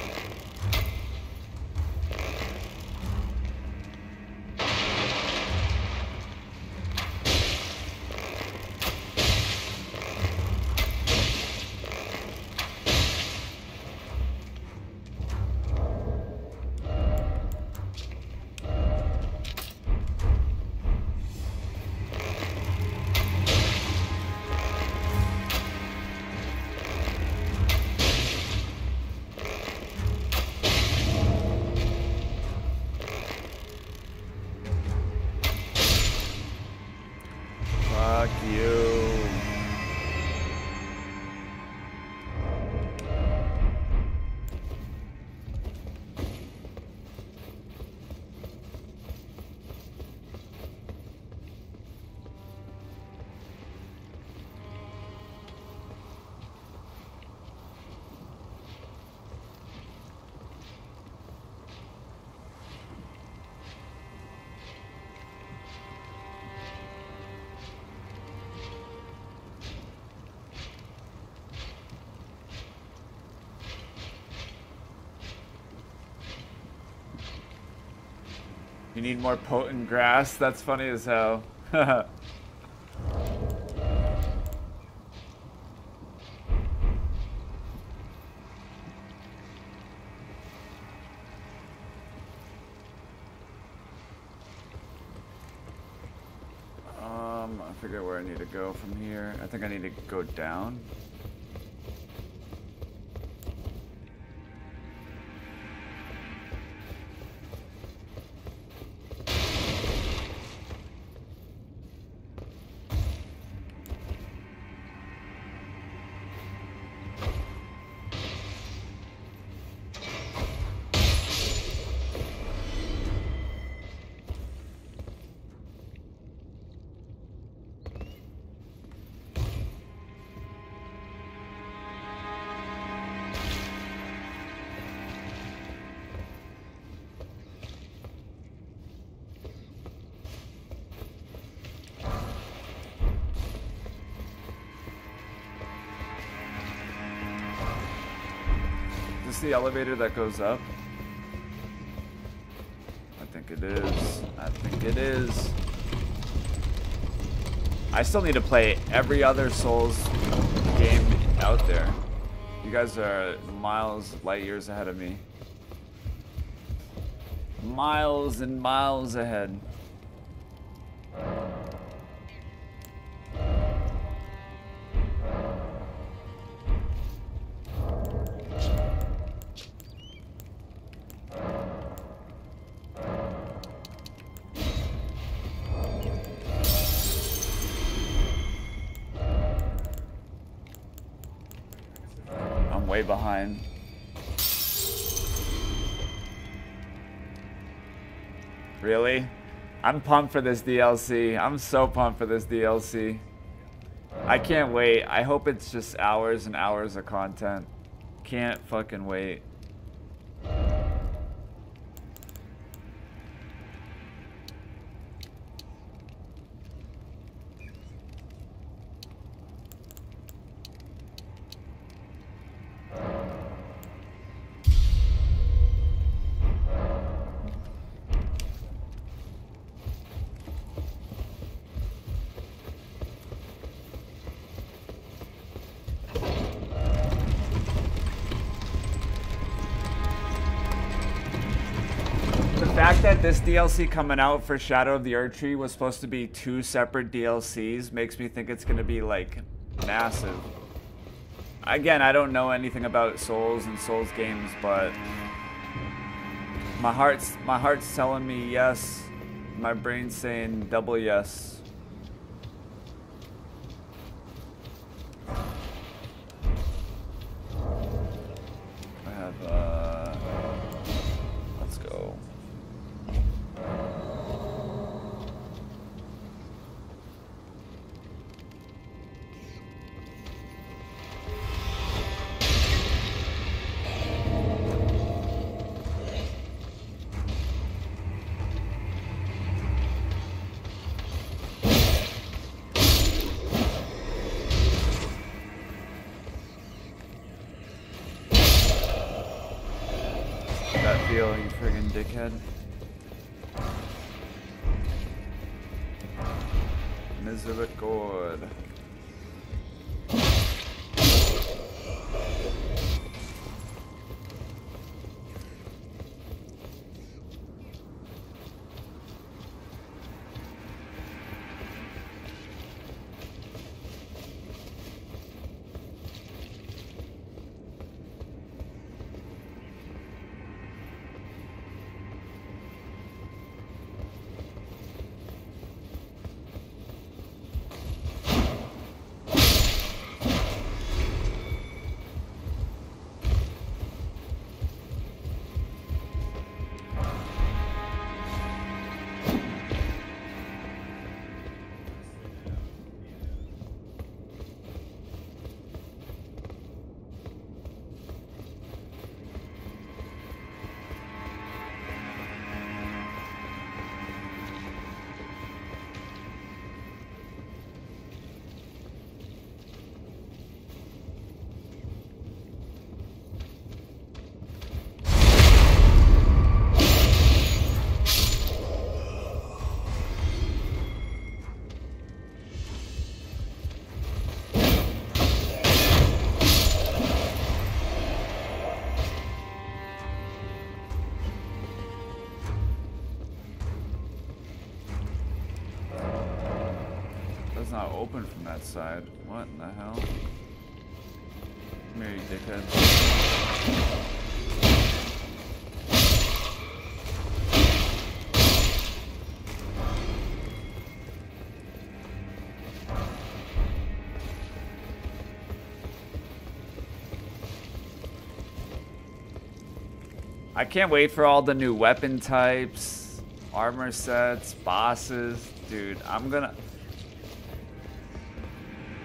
You need more potent grass? That's funny as hell. Um, I forget where I need to go from here. I think I need to go down. The elevator that goes up? I think it is. I think it is. I still need to play every other Souls game out there. You guys are miles, light years ahead of me. Miles and miles ahead. I'm pumped for this DLC. I'm so pumped for this DLC. I can't wait. I hope it's just hours and hours of content. Can't fucking wait. This DLC coming out for Shadow of the Erdtree was supposed to be two separate DLCs makes me think it's going to be, like, massive. Again, I don't know anything about Souls and Souls games, but my heart's my heart's telling me yes. My brain's saying double yes. What in the hell? Come here, you dickhead. I can't wait for all the new weapon types, armor sets, bosses. Dude, I'm gonna...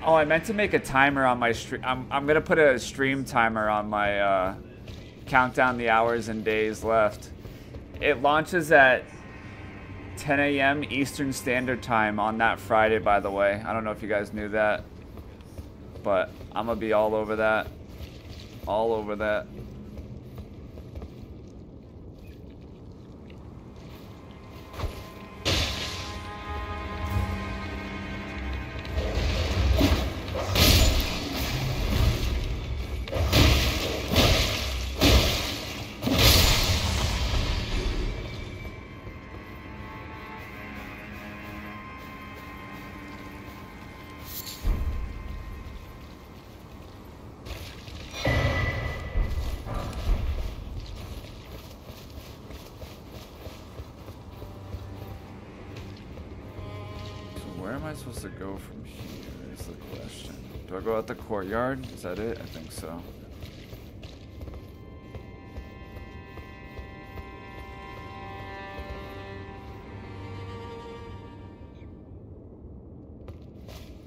Oh, I meant to make a timer on my stream. I'm, I'm gonna put a stream timer on my, uh, count down the hours and days left. It launches at 10 a.m. Eastern Standard Time on that Friday, by the way. I don't know if you guys knew that. But I'm gonna be all over that. All over that. Go out the courtyard? Is that it? I think so.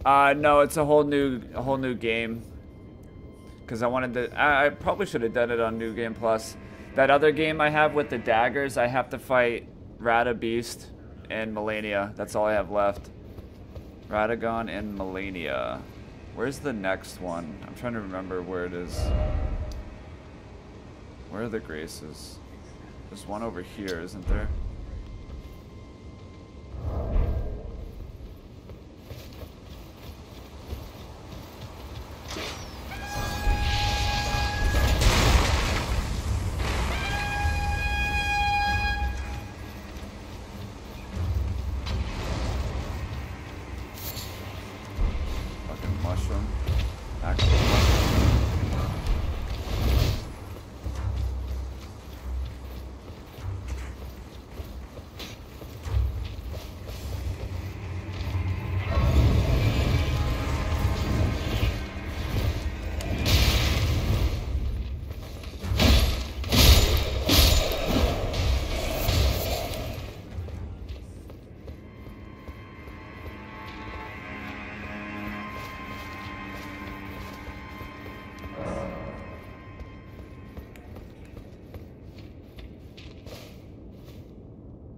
Uh, no, it's a whole new, a whole new game. Because I wanted to, I, I probably should have done it on New Game Plus. That other game I have with the daggers, I have to fight Rada Beast and Malenia. That's all I have left. Radagon and Malenia. Where's the next one? I'm trying to remember where it is. Where are the Graces? There's one over here, isn't there?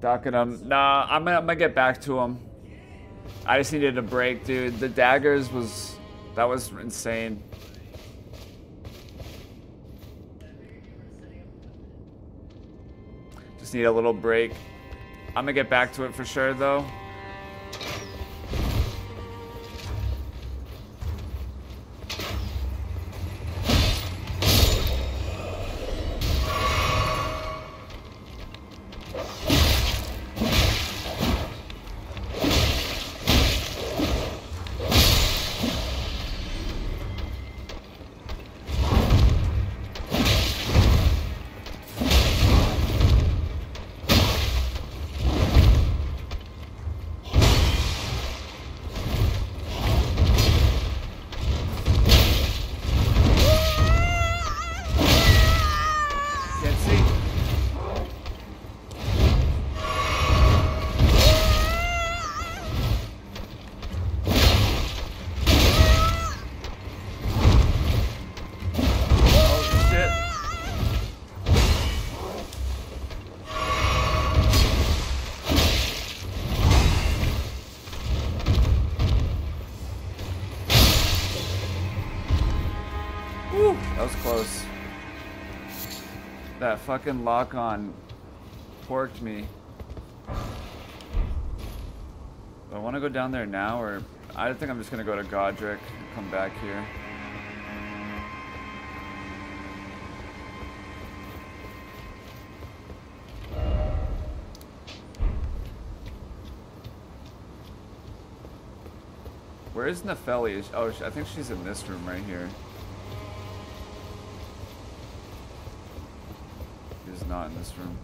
Docking him. Nah, I'm gonna, I'm gonna get back to him. I just needed a break, dude. The daggers was, that was insane. Just Just need a little break. I'm gonna get back to it for sure though. Fucking lock on porked me. Do I want to go down there now, or I think I'm just gonna go to Godrick and come back here. Where is Nefeli? Oh, I think she's in this room right here. Not in this room.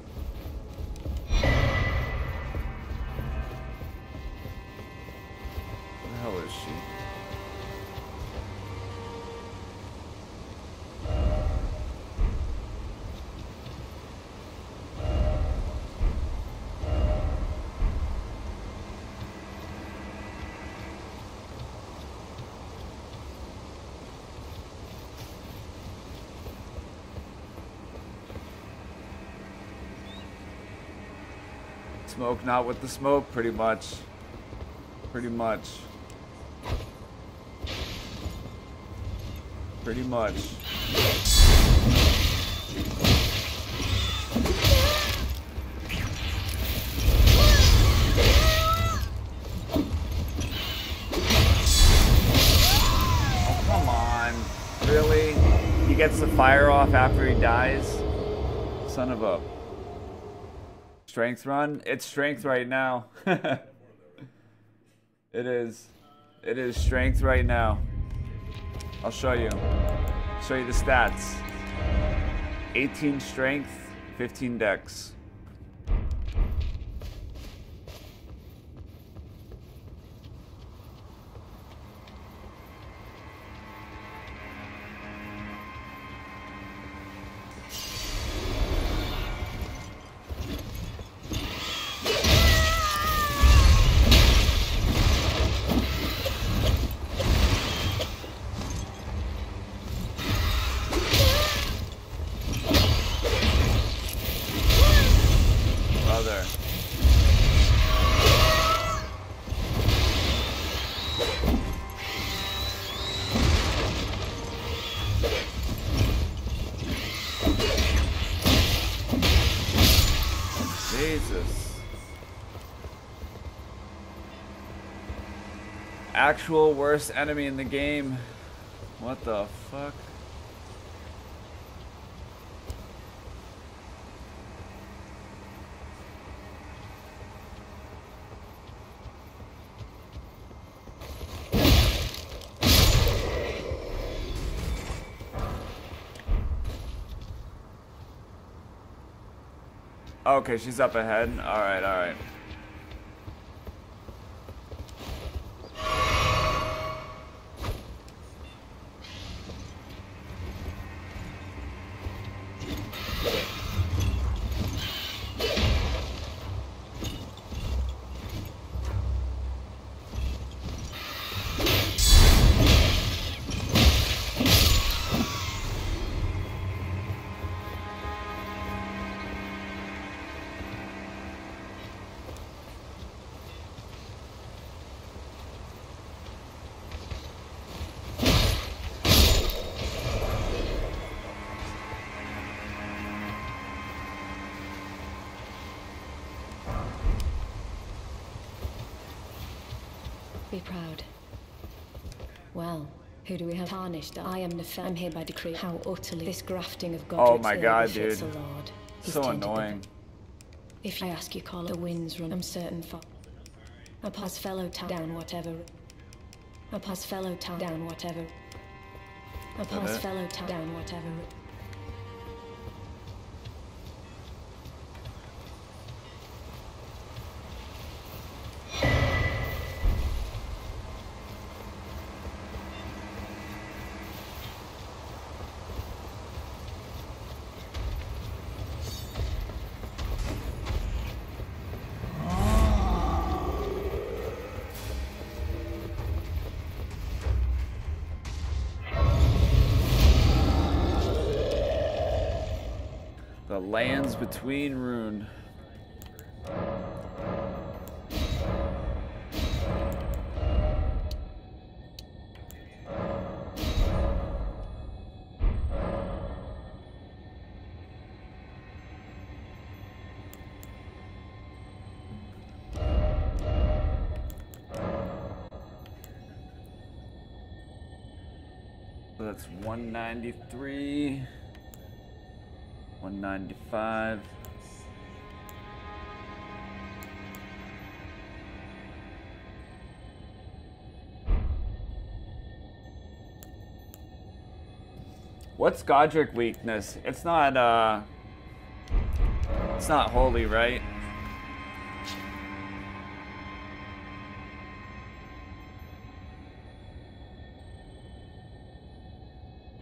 Smoke not with the smoke, pretty much. Pretty much. Pretty much. Oh, come on. Really? He gets the fire off after he dies? Son of a... Strength run? It's strength right now. it is. It is strength right now. I'll show you. Show you the stats. 18 strength, 15 dex. Actual worst enemy in the game. What the fuck? Okay, she's up ahead. Alright, alright. Who do we have tarnished? I am Nefeli. I'm here by decree. How utterly this grafting of God. Oh my god, dude. So annoying. If I ask you, call it the winds run. I'm certain for. A pass fellow town down whatever. A pass fellow town down whatever. A pass fellow town down whatever. Lands between Rune. That's 193. 195. What's Godrick weakness? It's not, uh... It's not holy, right?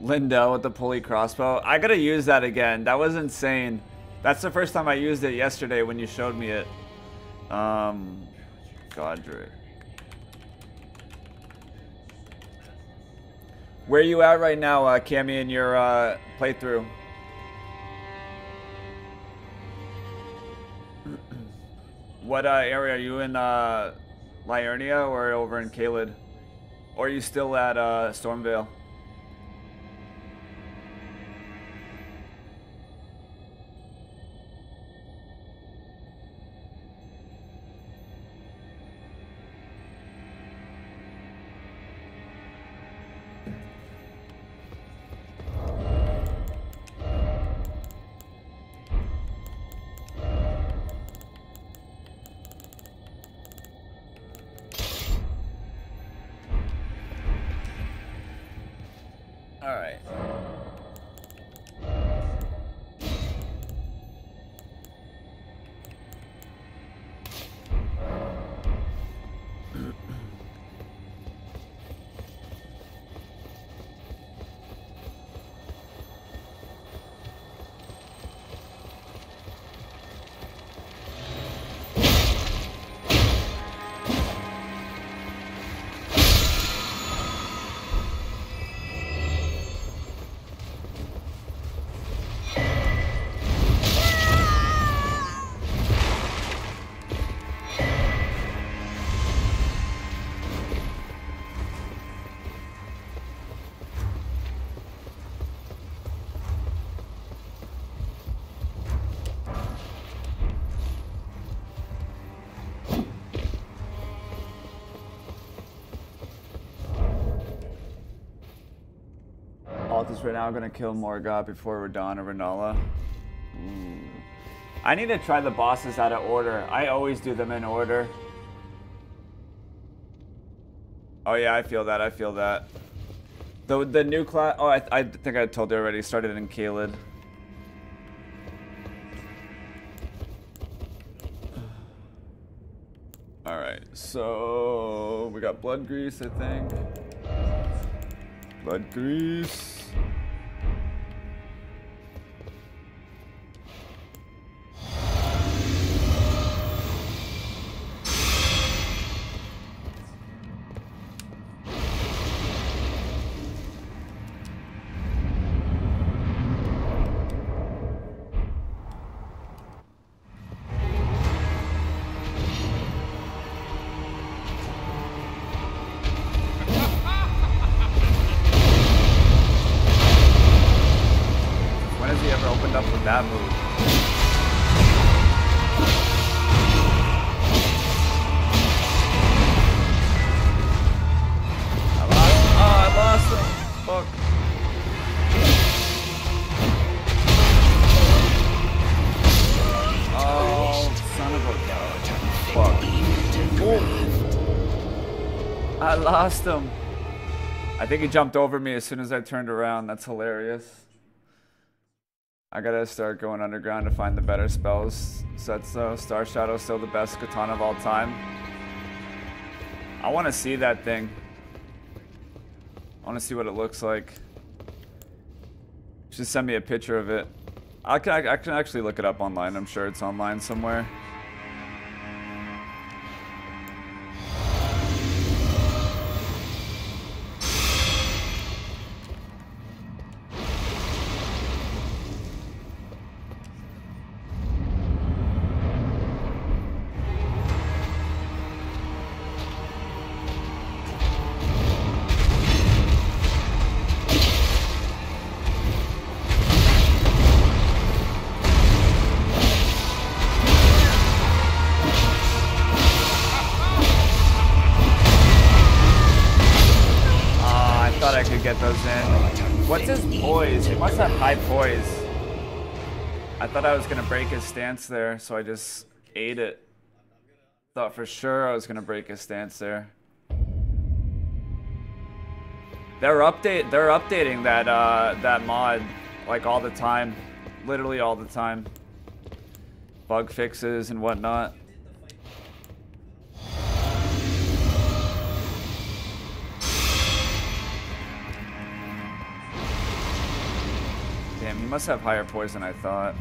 Linda with the pulley crossbow. I gotta use that again. That was insane. That's the first time I used it yesterday when you showed me it. Um, Godrick. Where are you at right now, uh, Cammy, in your uh, playthrough? what uh, area are you in? Uh, or over in Caelid? Or are you still at uh, Stormveil? Right now. Gonna kill Morgott before Radahn or Renala. Ooh. I need to try the bosses out of order. I always do them in order. Oh yeah, I feel that. I feel that. The the new class. Oh, I, I think I told you already. Started in Caelid. All right, so we got blood grease, I think. Blood grease. Lost him. I think he jumped over me as soon as I turned around. That's hilarious. I gotta start going underground to find the better spells sets though. Star Shadow's still the best katana of all time. I want to see that thing. I want to see what it looks like. Just send me a picture of it. I can, I can actually look it up online. I'm sure it's online somewhere. Break his stance there, so I just ate it. Thought for sure I was gonna break his stance there. They're update they're updating that uh that mod like all the time. Literally all the time. Bug fixes and whatnot. Damn, he must have higher poison I thought.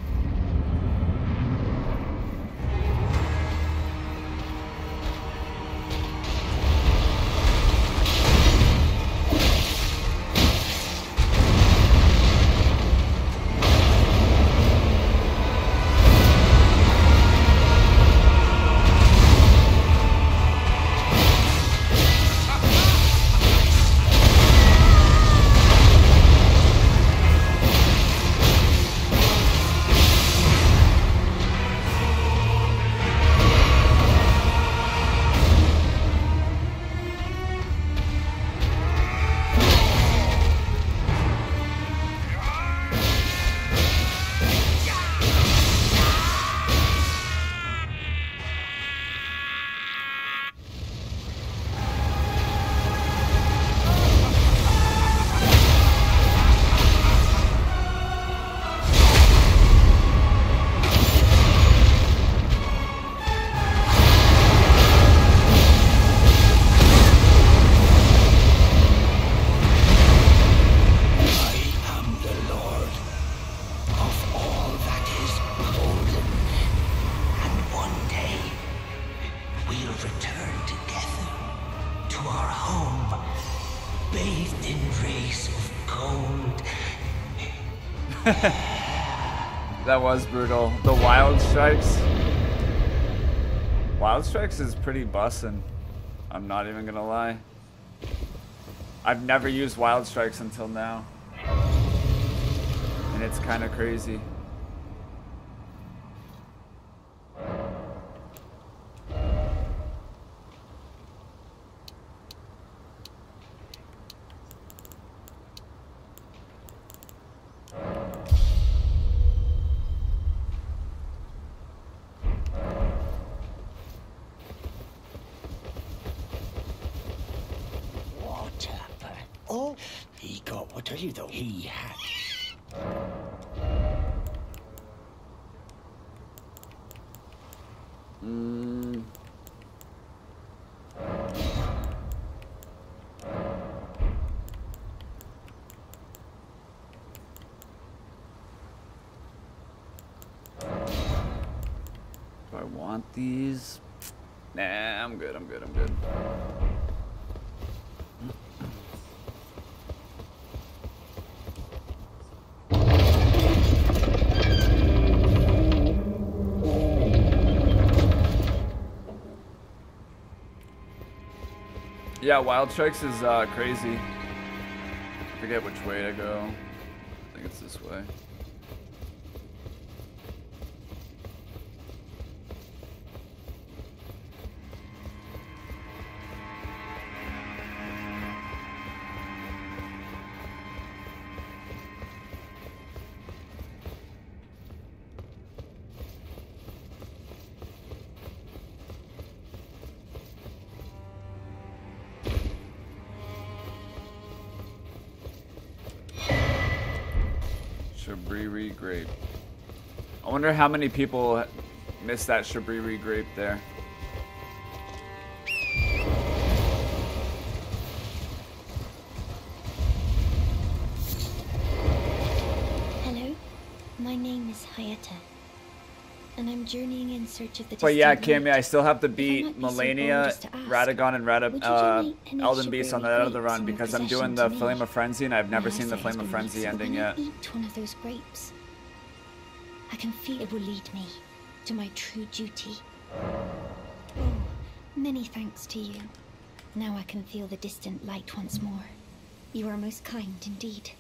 Was brutal. The Wild Strikes. Wild Strikes is pretty bussin'. I'm not even gonna lie. I've never used Wild Strikes until now. And it's kind of crazy. Yeah, Wild Strikes is uh, crazy. I forget which way to go. I think it's this way. Wonder how many people missed that Shabriri grape there. Hello, my name is Hyetta, and I'm journeying in search of the. But yeah, Kimmy, I still have to beat might be so bold Malenia, ask, Radagon, and would uh, Elden Beast on the Shabriri other run because I'm doing the? Flame of Frenzy and I've never seen the Flame of Frenzy ending yet. eat one of those grapes. I can feel it will lead me to my true duty. Oh, many thanks to you. Now I can feel the distant light once more. You are most kind indeed.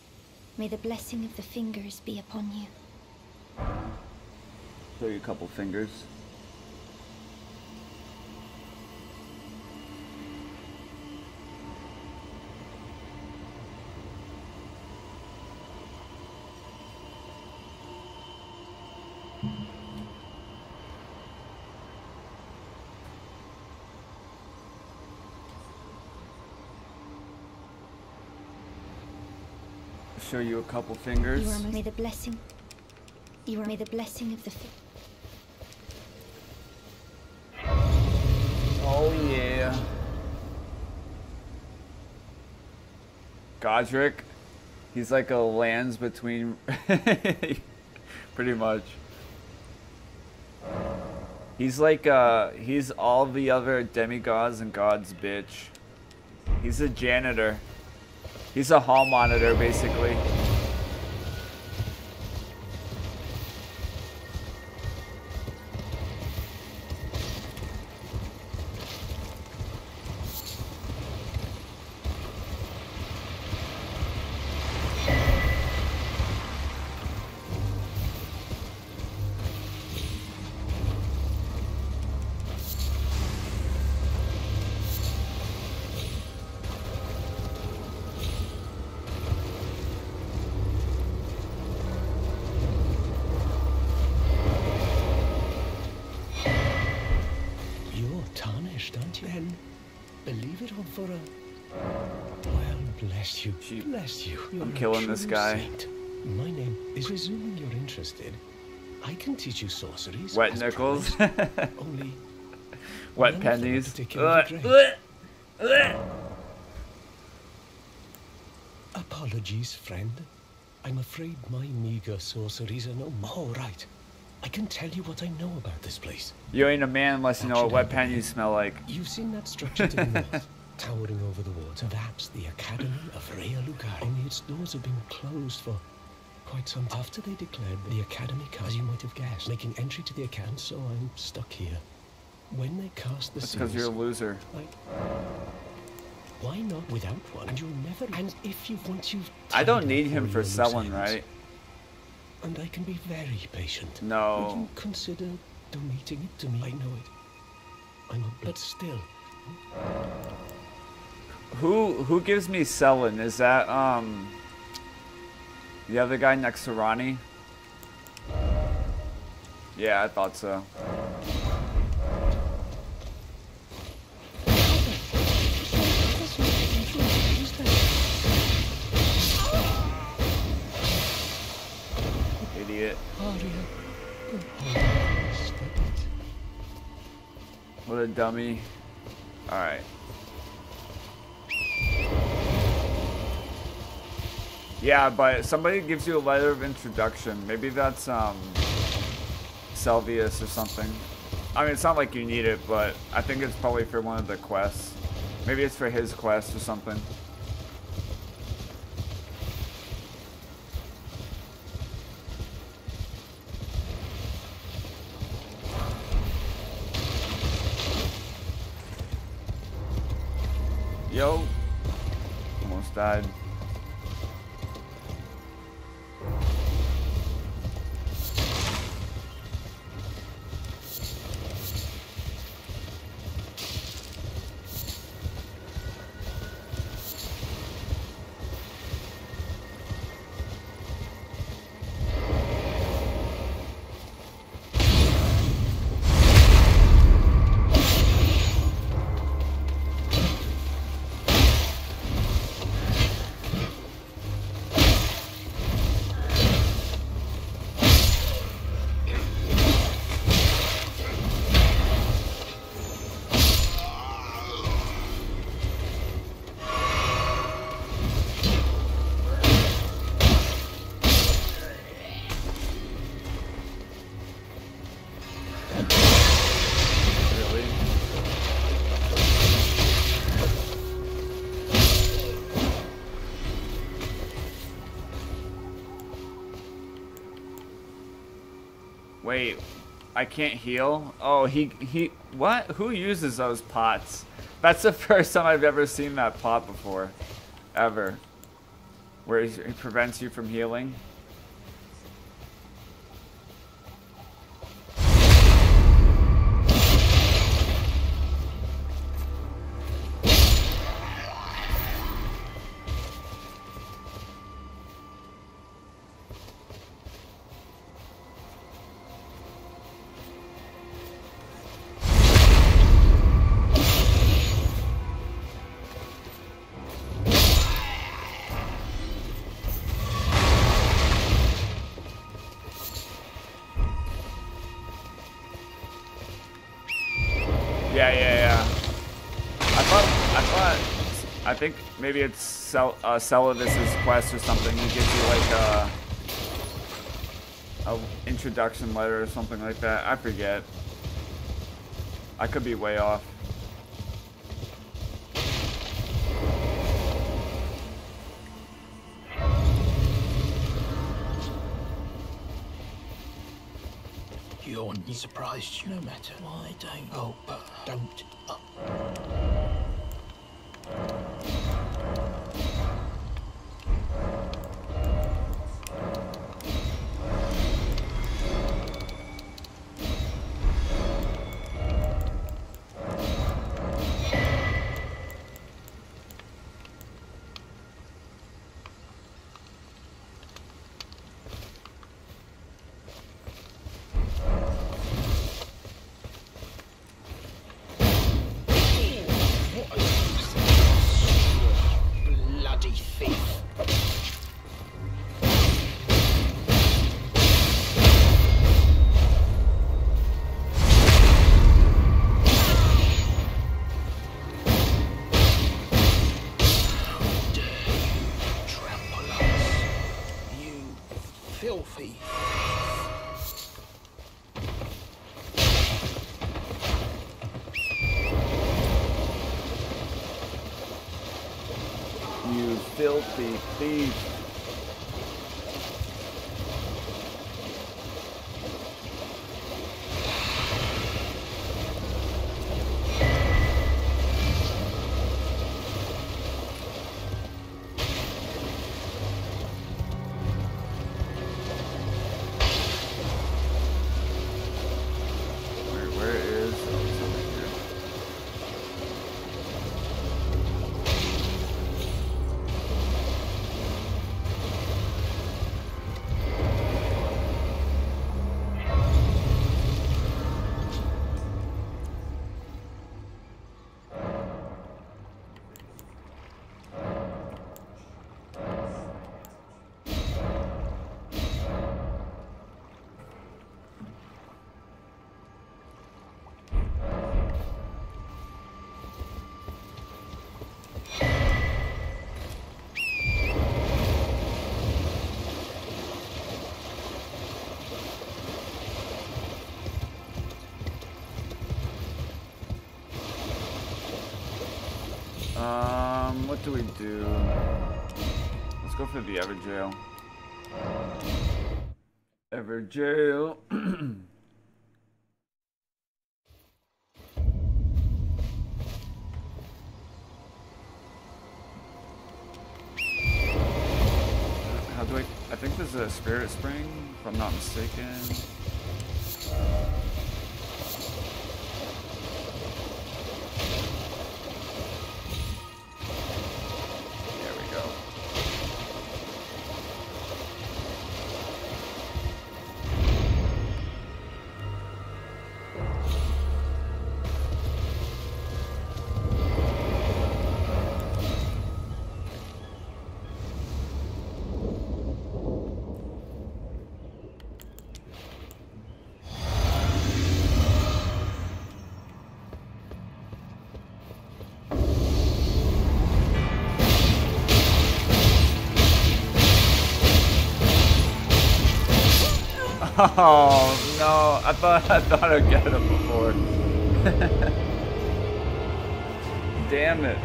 May the blessing of the fingers be upon you. Show you a couple fingers. Show you a couple fingers. You are may the blessing. You are may the blessing of the Oh yeah. Godrick, he's like a lands between, pretty much. He's like uh, he's all the other demigods and gods, bitch. He's a janitor. He's a hall monitor, basically. This guy. saint. My name is. Presuming you're interested, I can teach you sorceries. Wet nickels. Only. Wet none of them are pennies. particularly Ugh, great. ugh, ugh. Apologies, friend. I'm afraid my meager sorceries are no more. Right. I can tell you what I know about this place. You ain't a man unless you know what wet panties smell like. You've seen that structure to the north, towering over the water. That's the Academy of Raya Lucaria. Only its doors have been closed for quite some time. After they declared the Academy, cast, as you might have guessed, making entry to the account, so I'm stuck here. When they cast the That's because you're a loser. like, why not without one? And you'll never. And if you want, you've. I don't need him for selling, right? And I can be very patient. No. Would you consider donating it to me? I know it. I'm a, but still, Who who gives me selling? Is that um the other guy next to Ranni? Yeah, I thought so. Idiot. What a dummy. Alright. Yeah, but somebody gives you a letter of introduction. Maybe that's um Seluvis or something. I mean, it's not like you need it, but I think it's probably for one of the quests. Maybe it's for his quest or something. Yo. Almost died. Wait, I can't heal? Oh, he, he, what? Who uses those pots? That's the first time I've ever seen that pot before. Ever. Where he prevents you from healing. Maybe it's Cel uh, Seluvis's quest or something. He gives you like a, a introduction letter or something like that. I forget. I could be way off. You're surprised you no matter. Why don't oh, but don't uh. We do? Let's go for the Evergaol. Evergaol. How do I... I think there's a Spirit Spring, if I'm not mistaken. Oh no! I thought I thought I'd get him before. Damn it!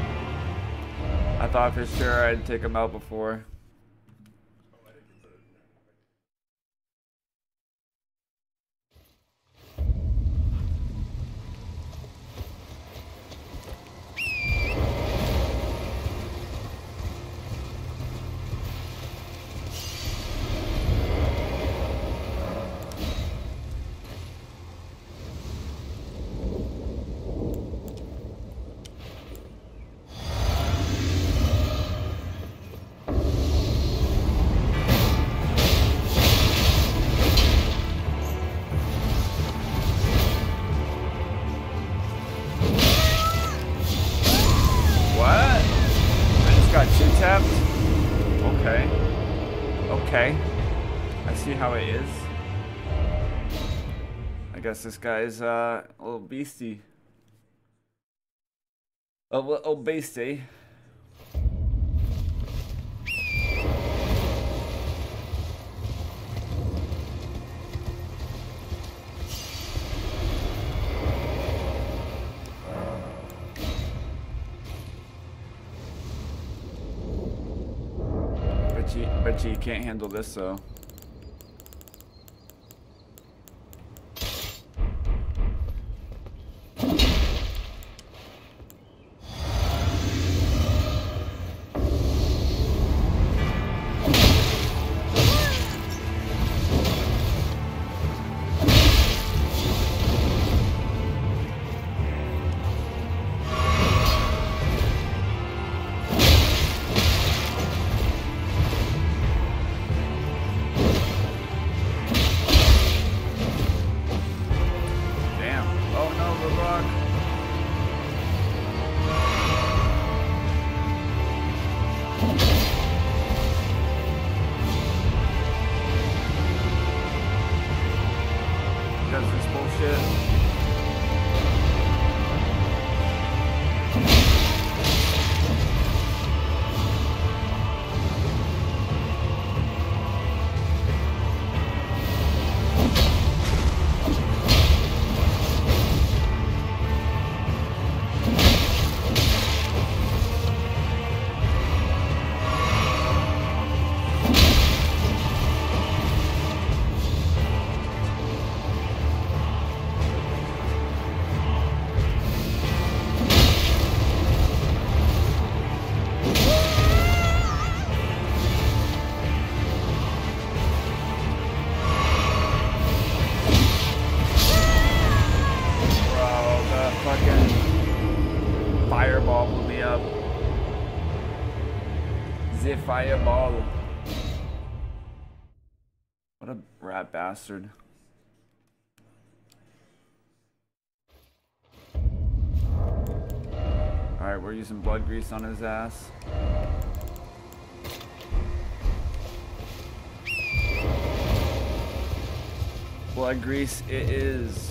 I thought for sure I'd take him out before. Guess this guy's uh, a little beastie. A little beastie. Bet you, bet you can't handle this though. Bastard. Alright, we're using blood grease on his ass. Blood grease it is.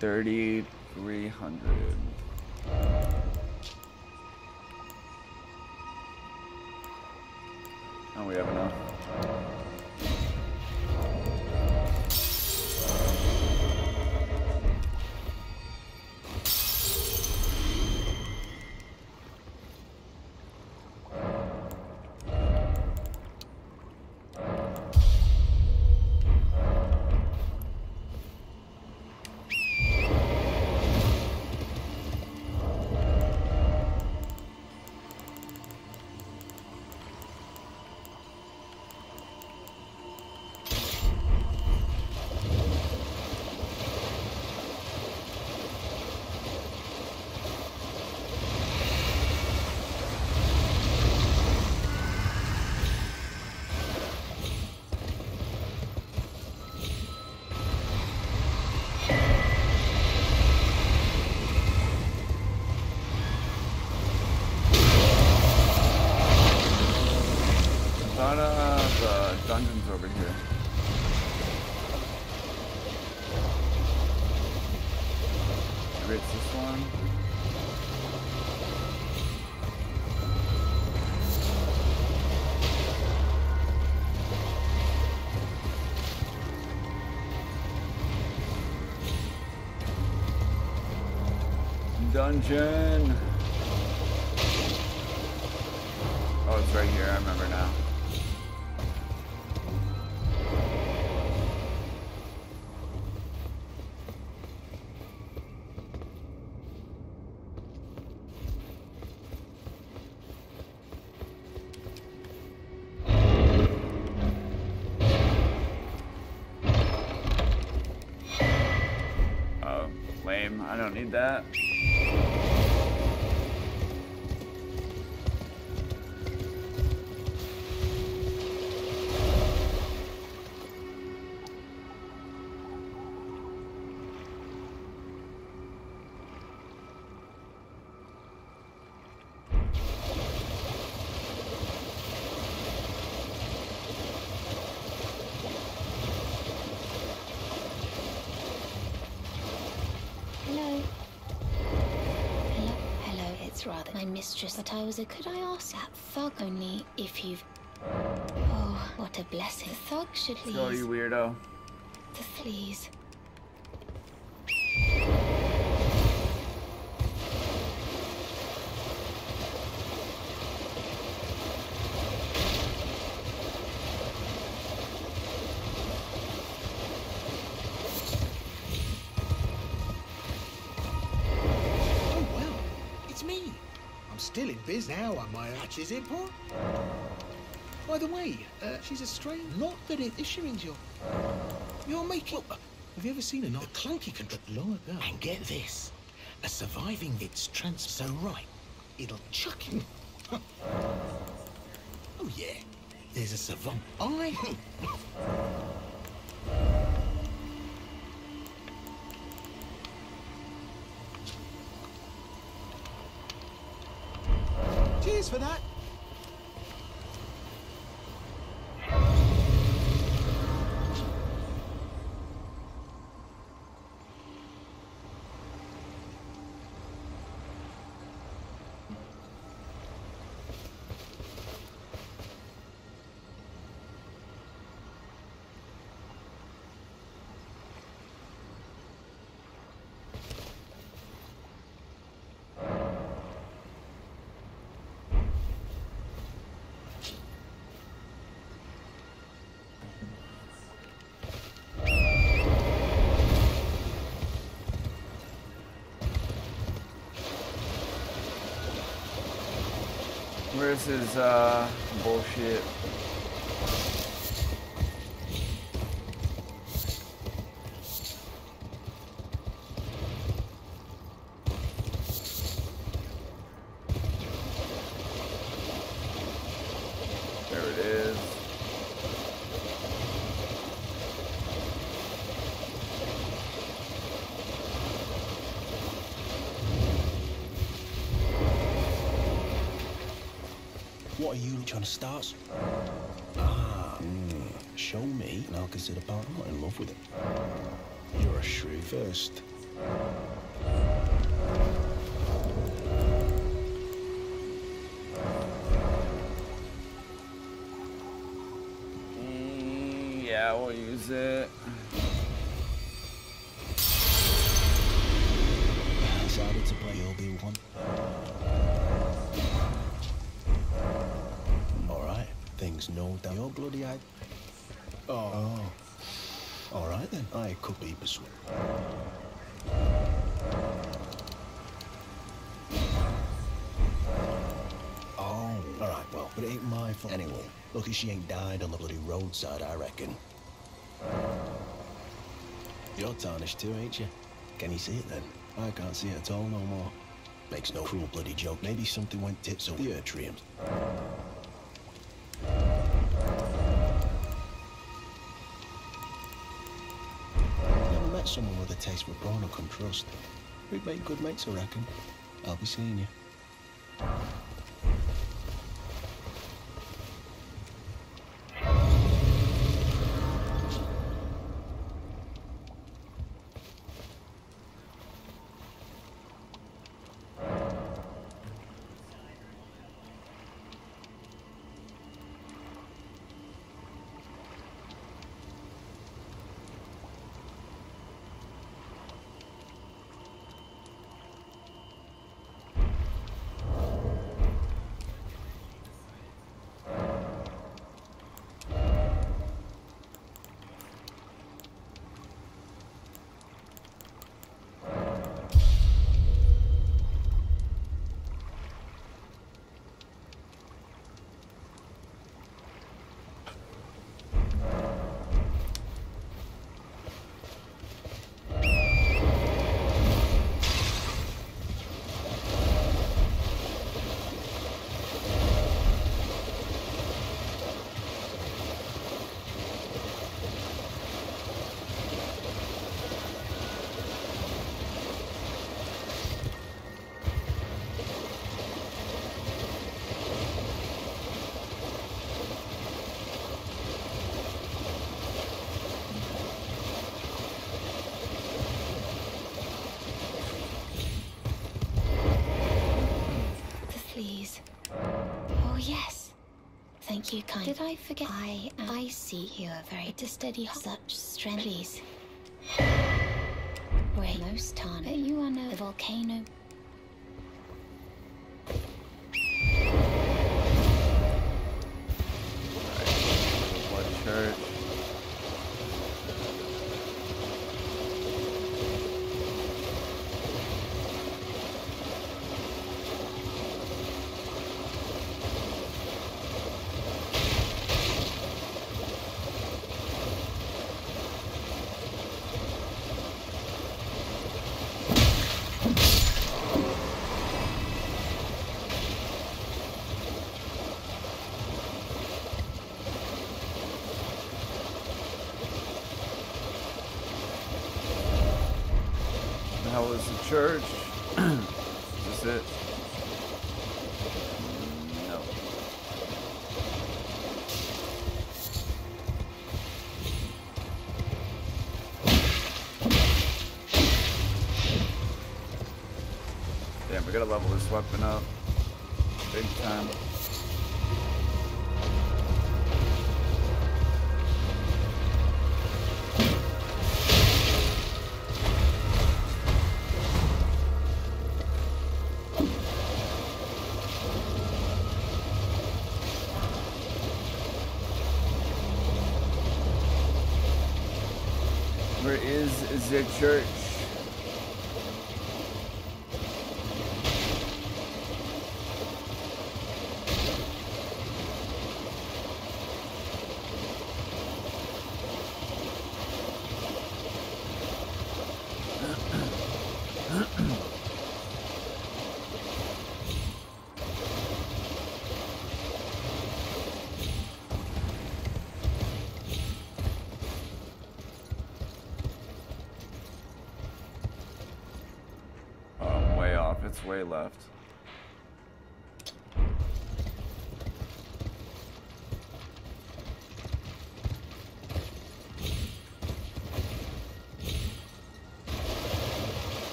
3,300. Dungeon. Oh, it's right here. I remember now. Oh. I don't need that. Hello, rather my mistress, but I was a. Could I ask that thug only if you've. Oh, what a blessing. The thug should please. Go, you weirdo. The please. Now, am I? Much is it, Paul? By the way, uh, she's a strange. Not that it issuing's your. You're making. have you ever seen a not clunky control? Lower down. And get this, a surviving it's trans. So right, it'll chuck him. oh yeah, there's a savant. I. for that. This is uh, kind of starts. Ah, mm. show me, and I'll consider part. I'm not in love with it. You're a shrew first. Yeah, we'll use it. Decided to play Obi-Wan. No doubt. You're bloody eyed. Oh. oh. Alright then, I could be persuaded. Oh, alright, well, but it ain't my fault. Anyway, lucky she ain't died on the bloody roadside, I reckon. You're tarnished too, ain't you? Can you see it then? I can't see it at all no more. Makes no cruel bloody joke. Maybe something went tits up the atriums. Taste for brawn I can trust. We'd make good mates, I reckon. I'll be seeing you. Did I forget? I uh, I see you are very to steady such strength. Please. Church? is this it? No. Damn, we gotta level this weapon up. Big time. The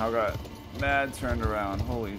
somehow got mad turned around. Holy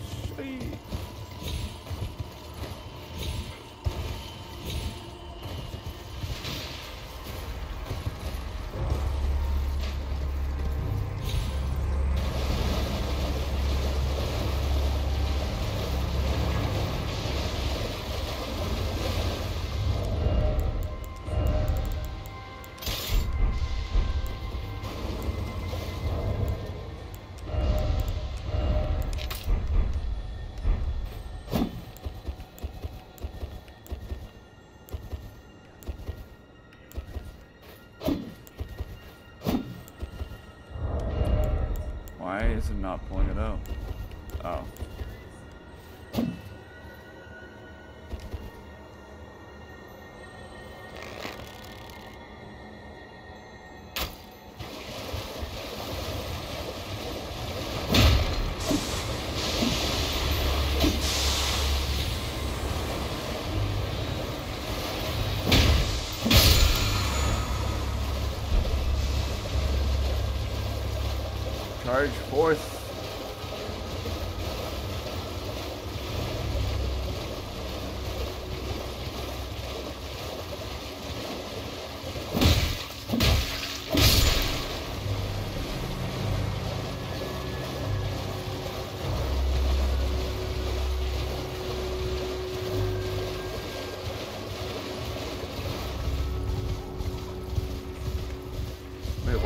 not point.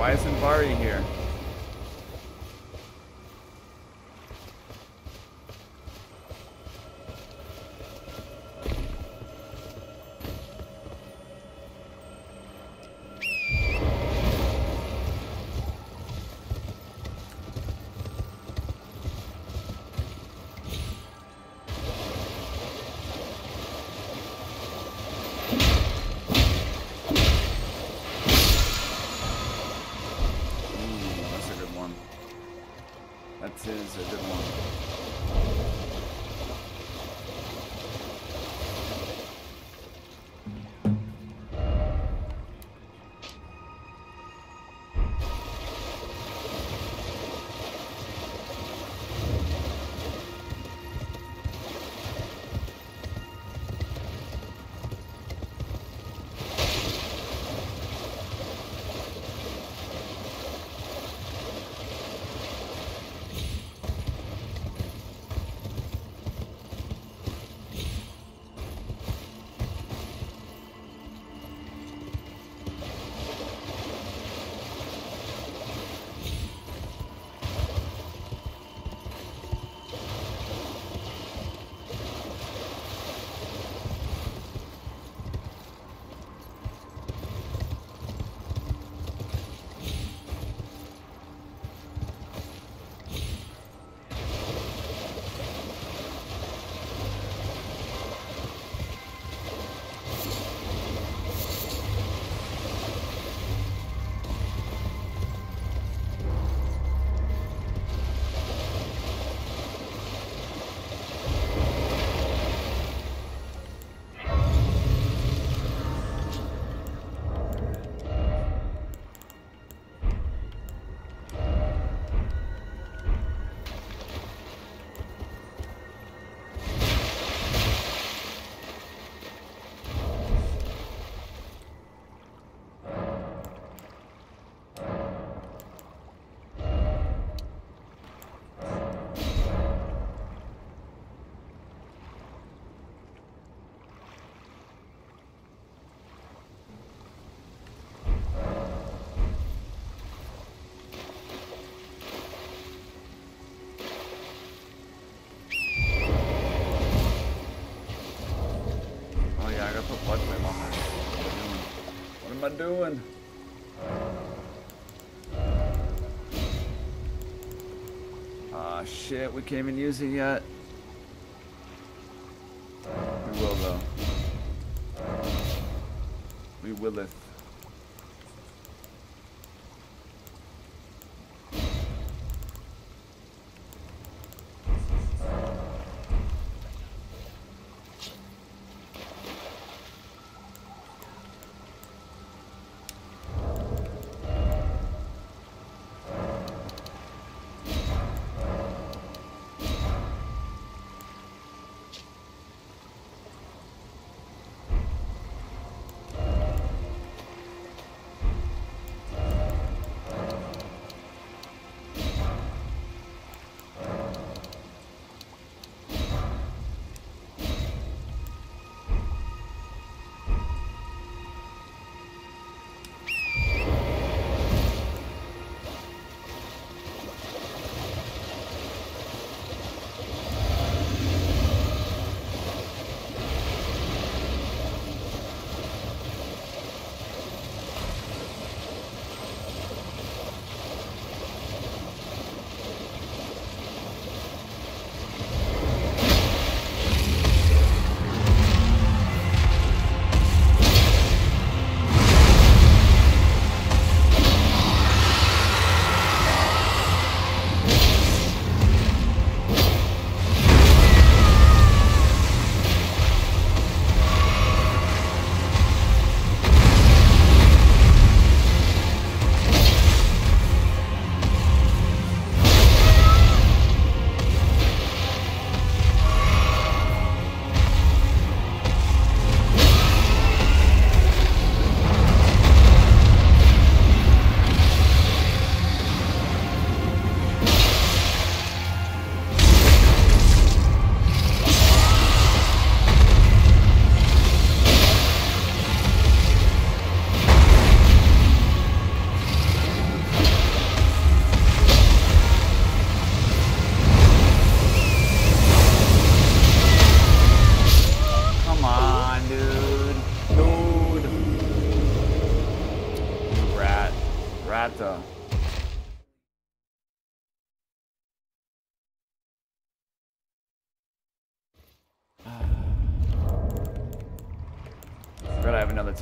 Why isn't Bari here? I doing? Ah, shit, we can't even use it yet. We will, though. We willeth.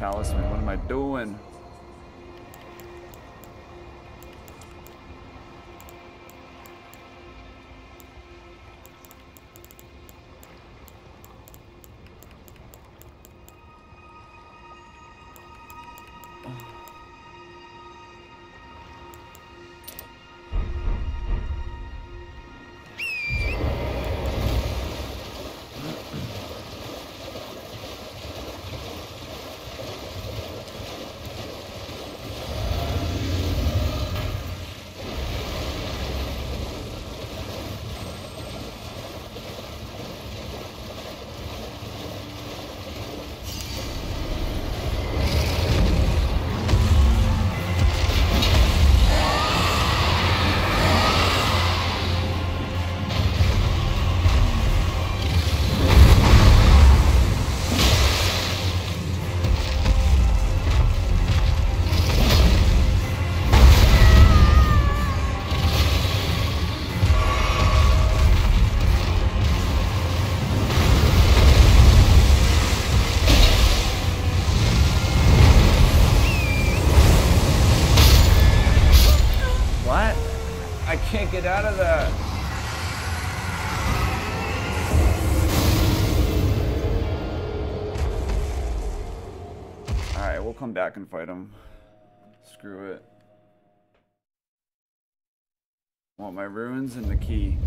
Talisman. Back and fight him. Screw it. Want my runes and the key.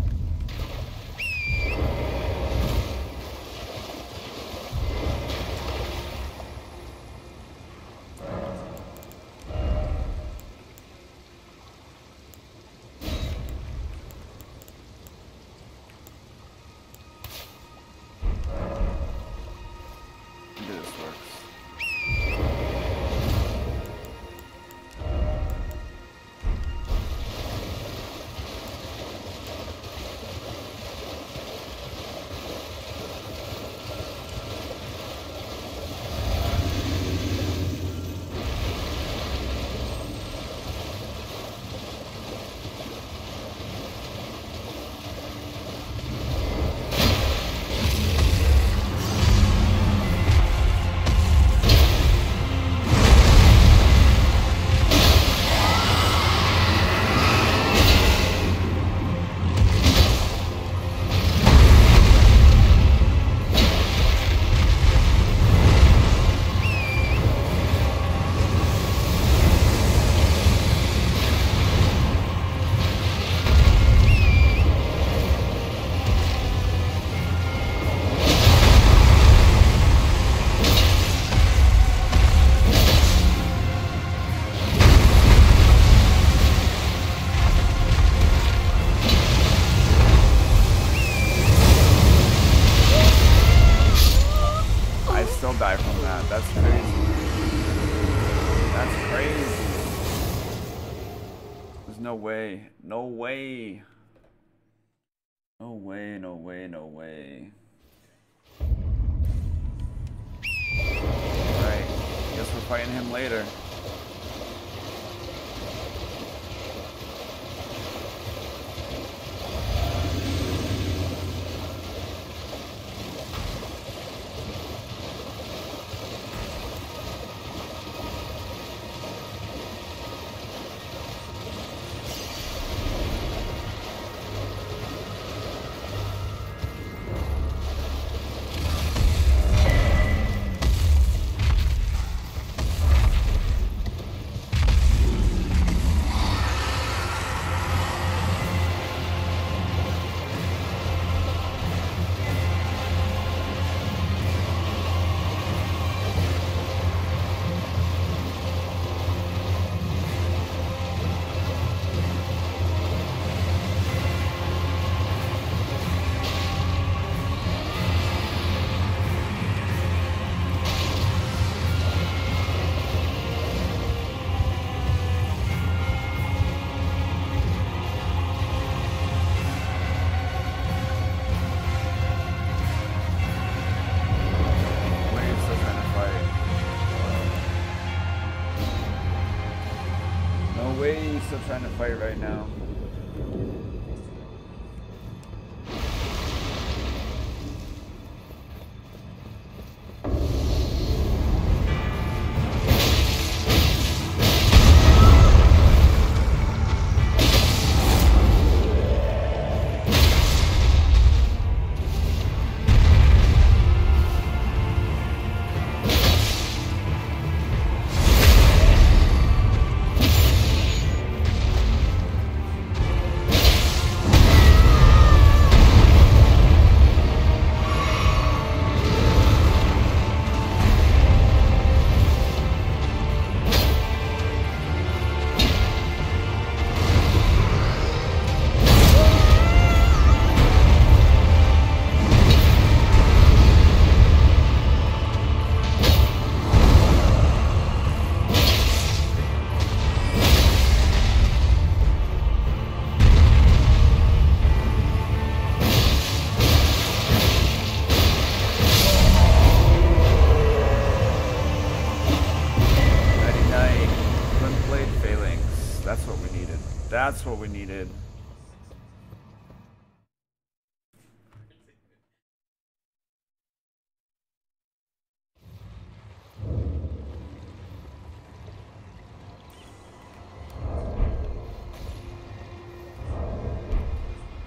That's what we needed.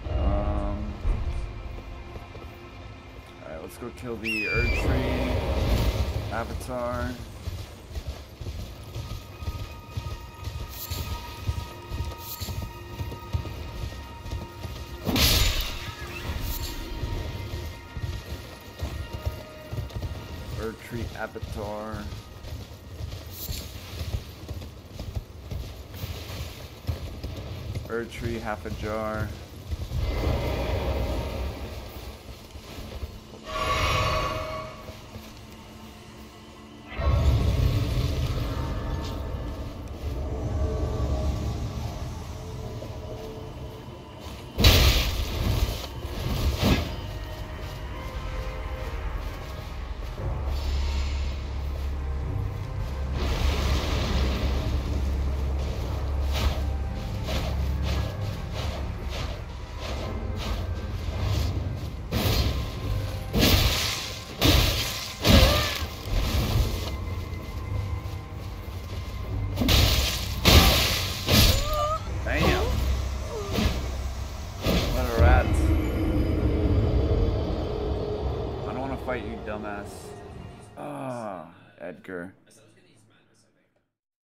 Um, all right, let's go kill the Erdtree Avatar. tree, half a jar.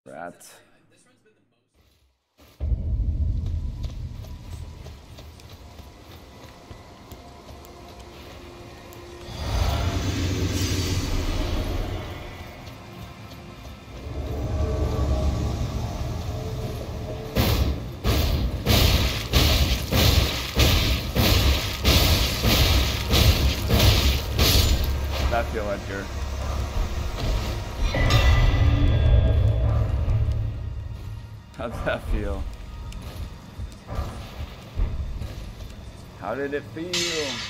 Rat. How did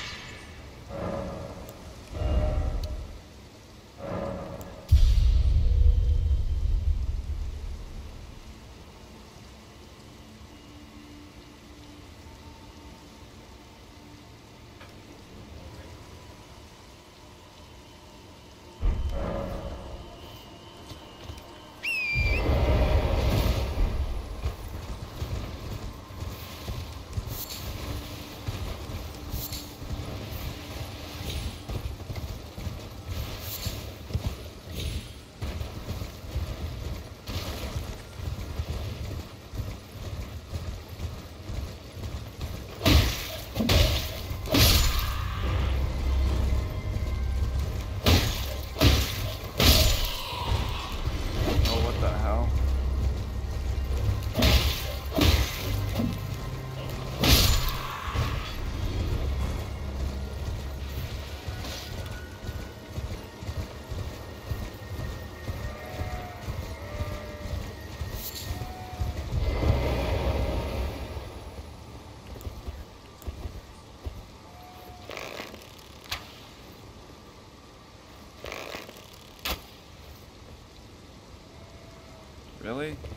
Really?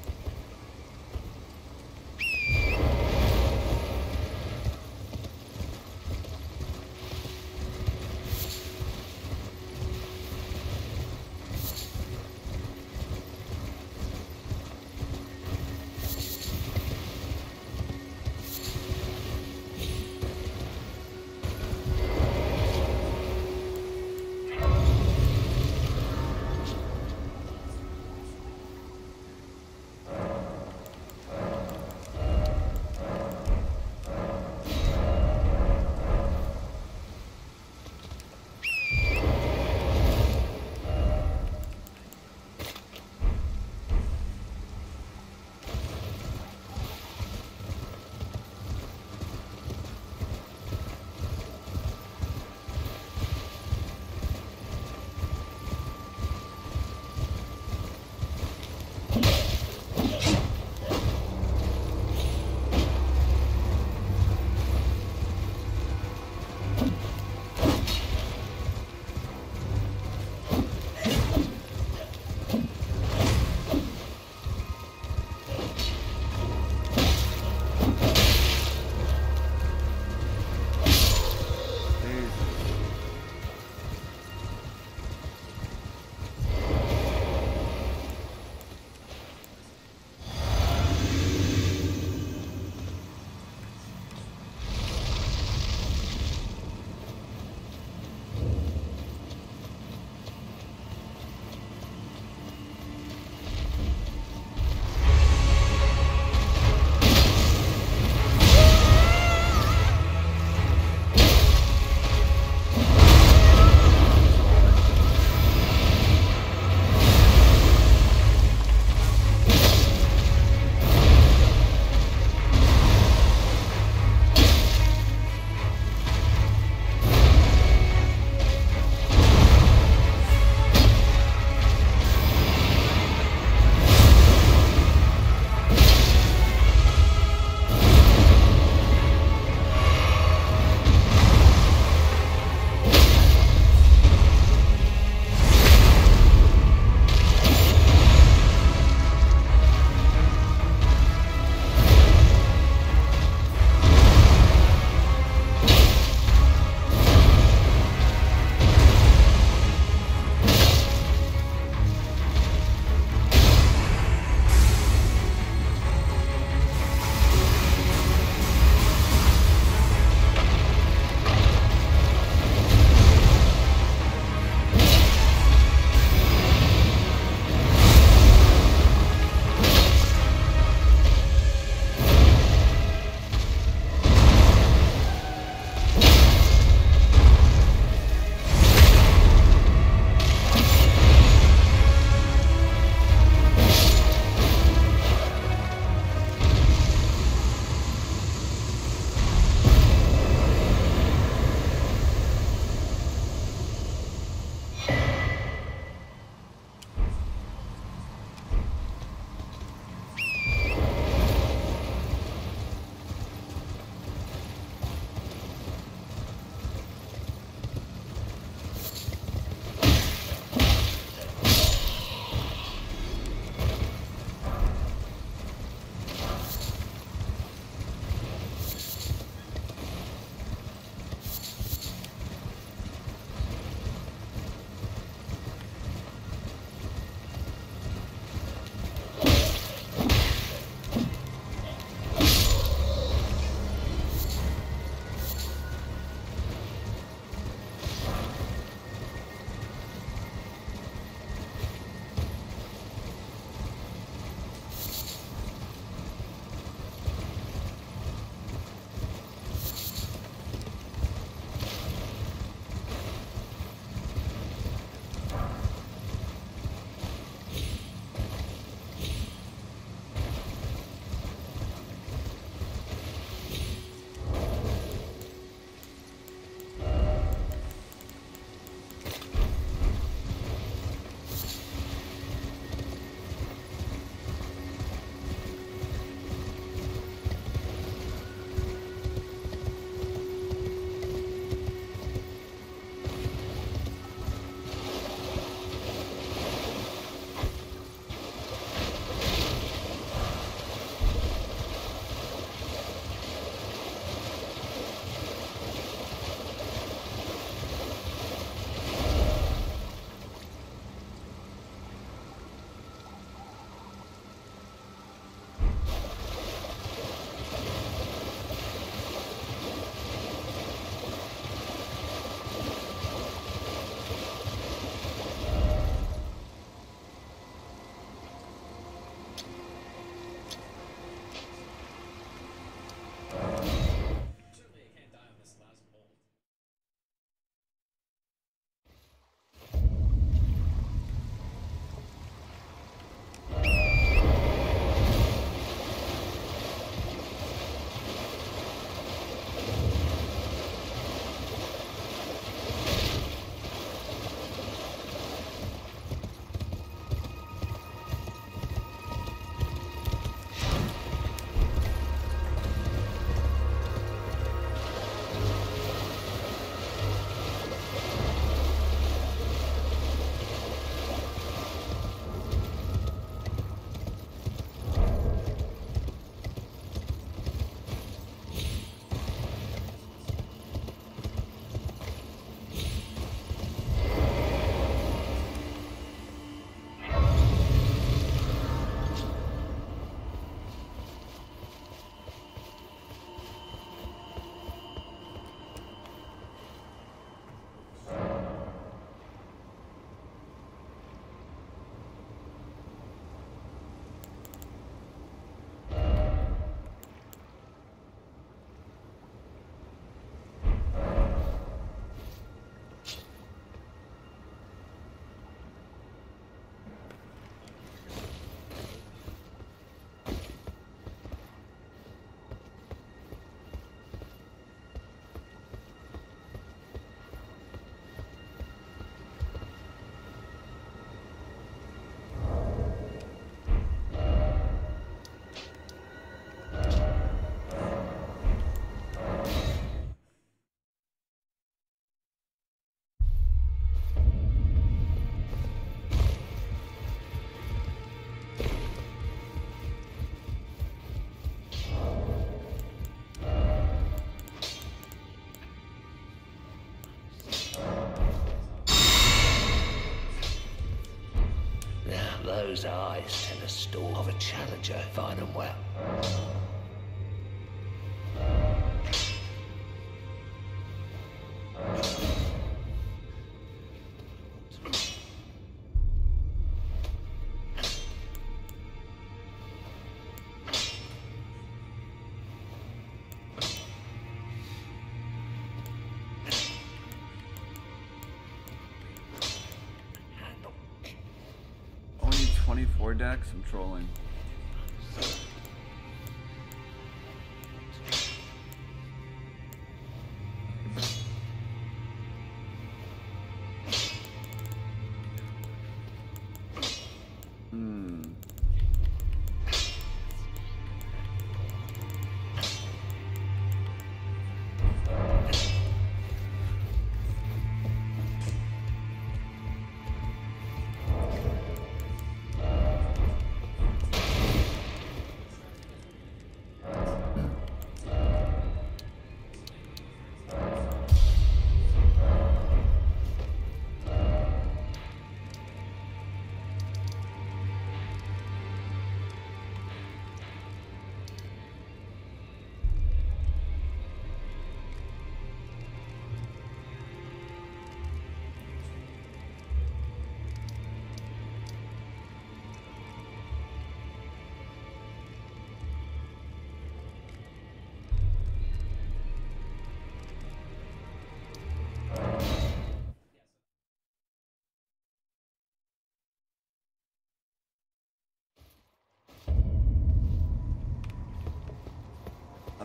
Those eyes tell the story of a challenger and well. 24 dex? Trolling.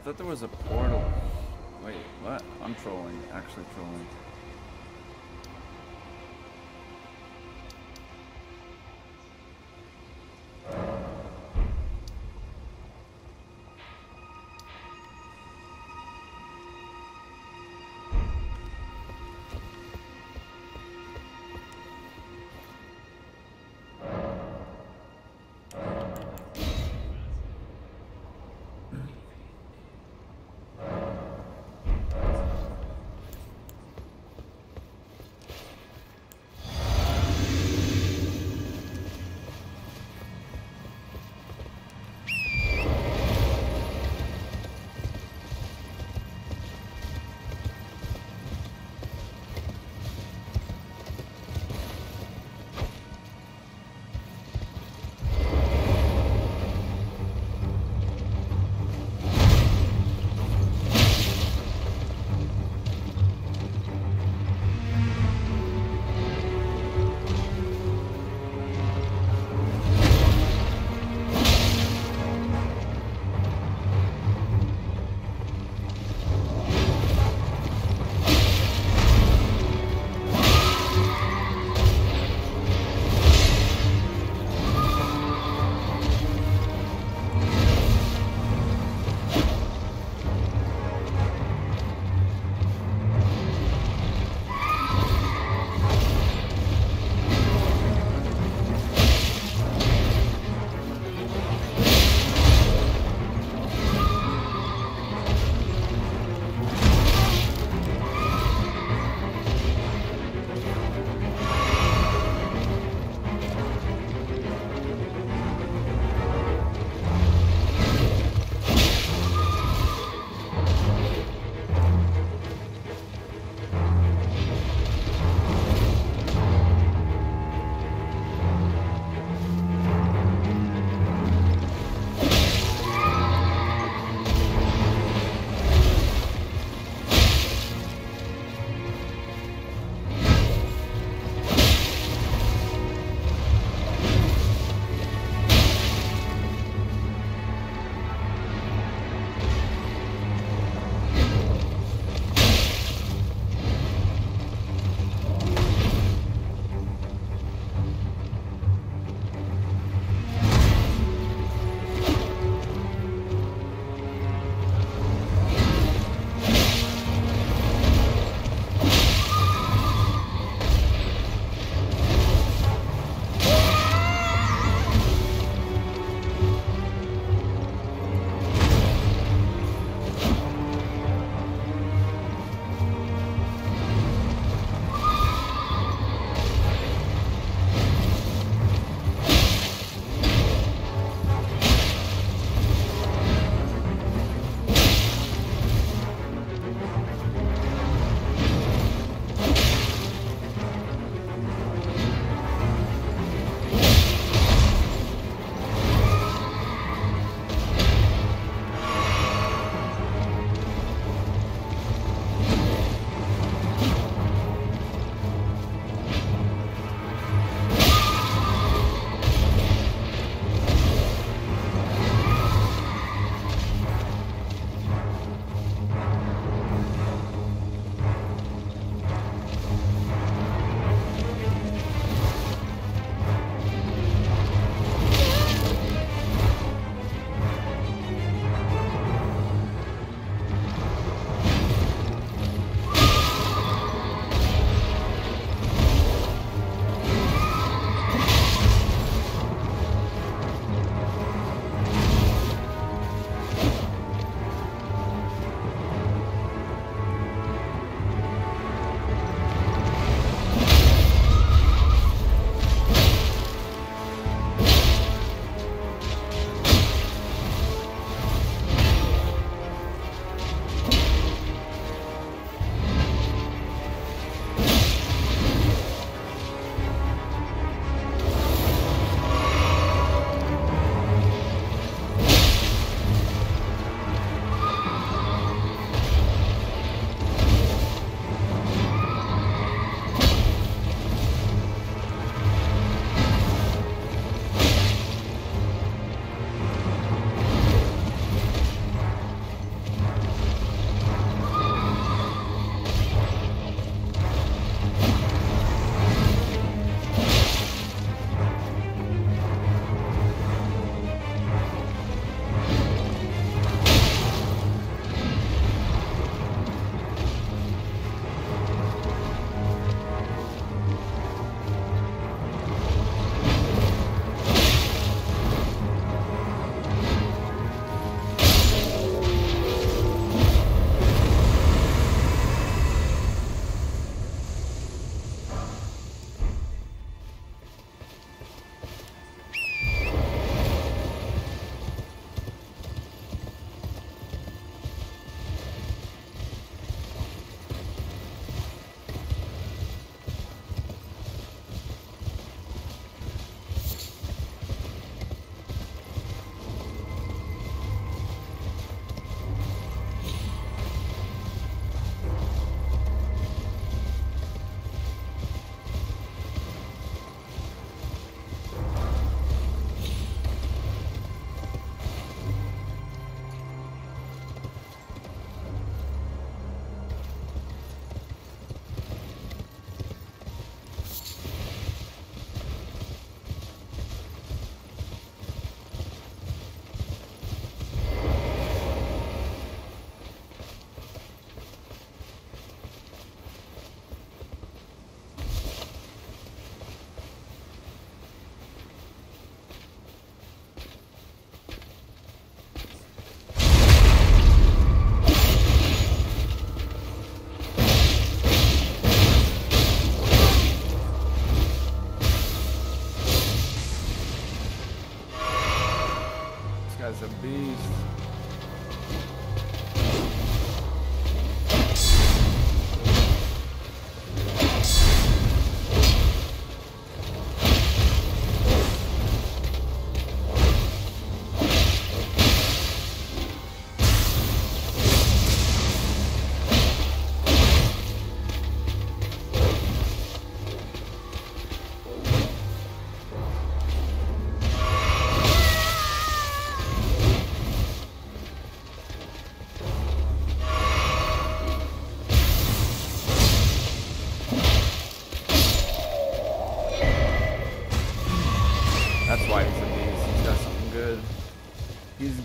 Thought there was a portal. Wait, what? I'm trolling. Actually trolling.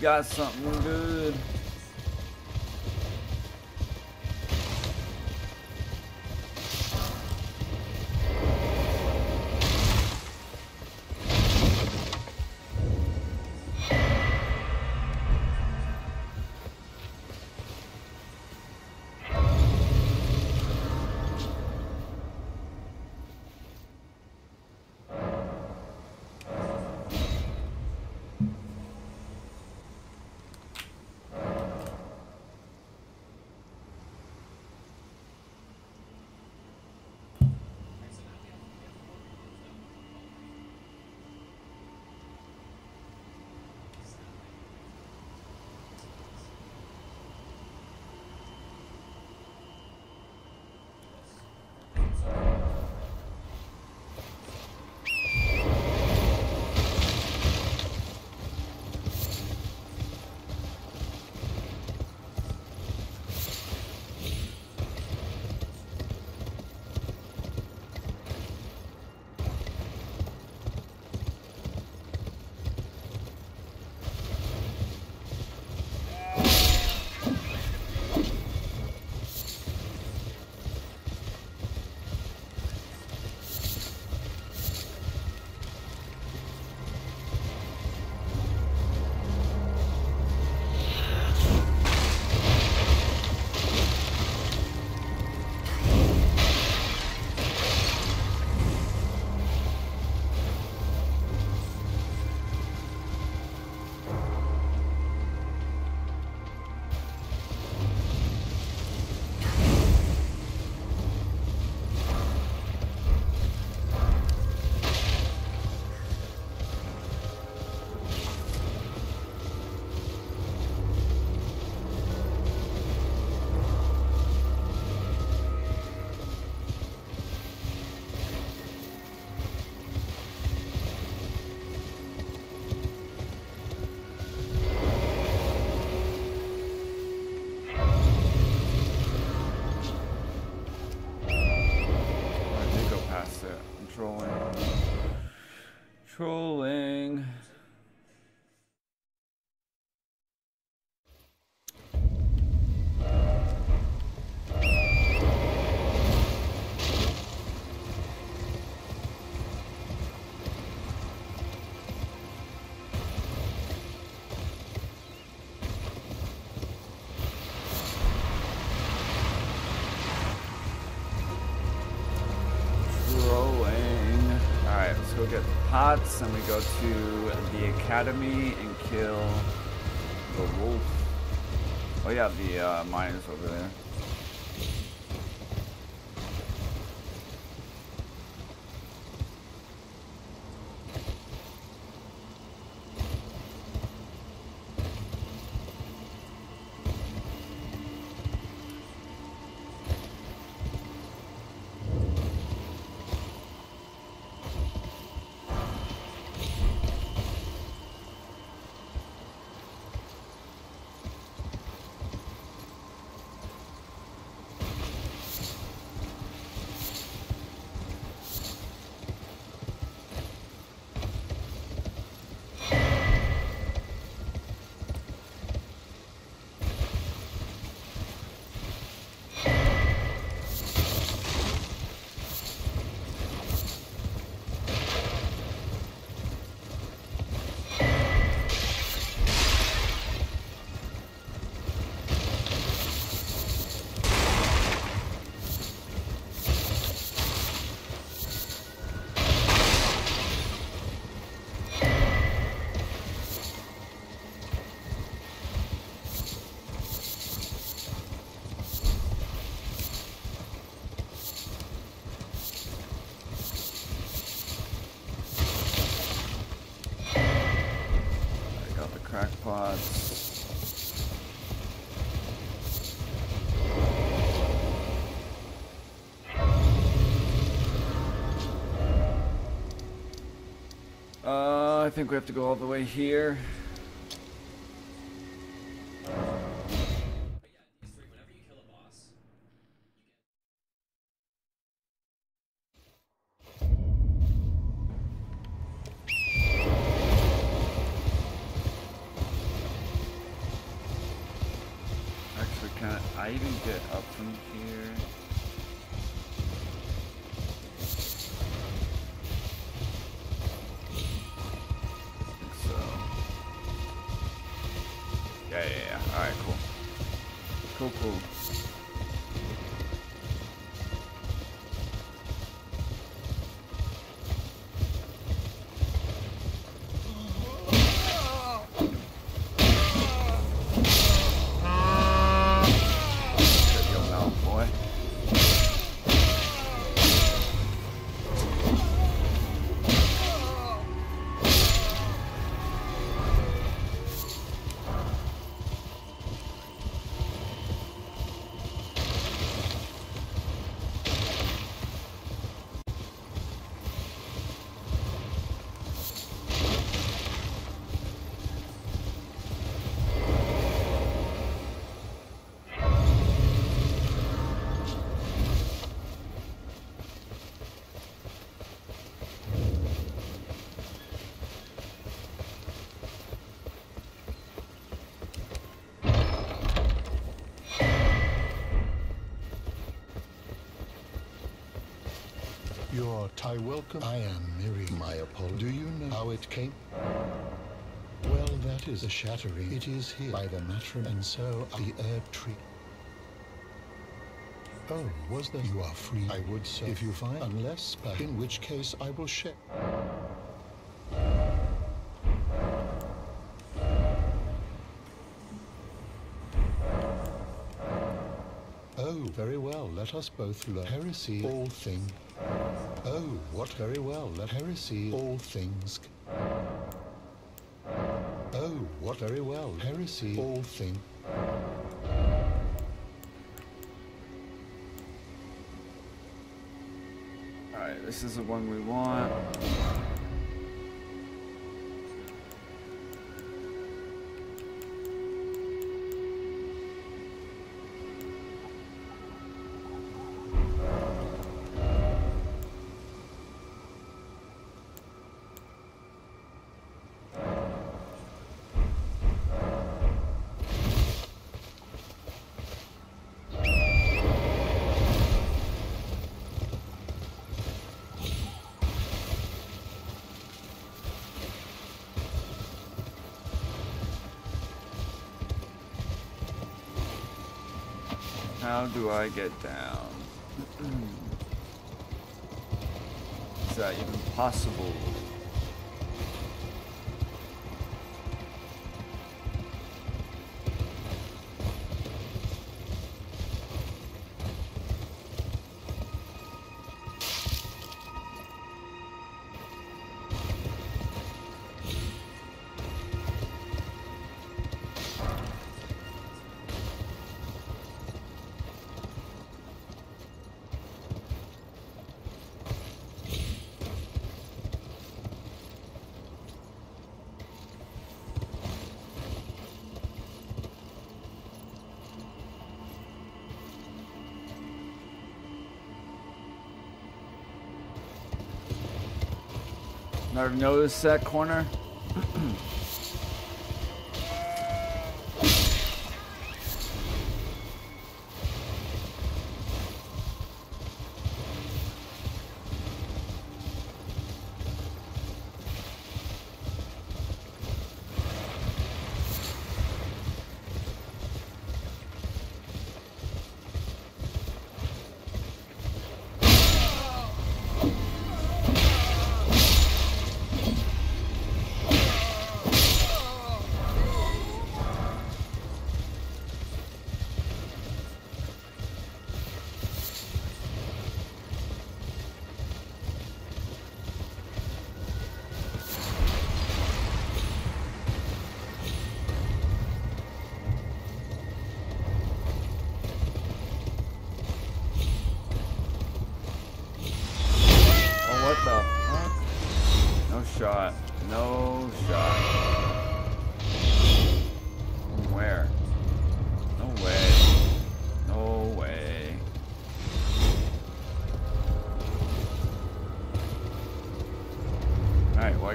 Got something Trolling. Pots and we go to the academy and kill the wolf. Oh yeah, the uh, is over think we have to go all the way here. Welcome. I am Miriel, My apology. Do you know how it came? Well, that is a shattering. It is here by the matron, and so the Erdtree. Oh, was there? You are free. I would say if you find, unless, but in which case I will share. Oh, very well. Let us both learn heresy. All thing. Oh, what very well. Let heresy. All things. Oh, what very well. Heresy. All thing. Alright, this is the one we want. How do I get down? Is that even possible? Never noticed that corner.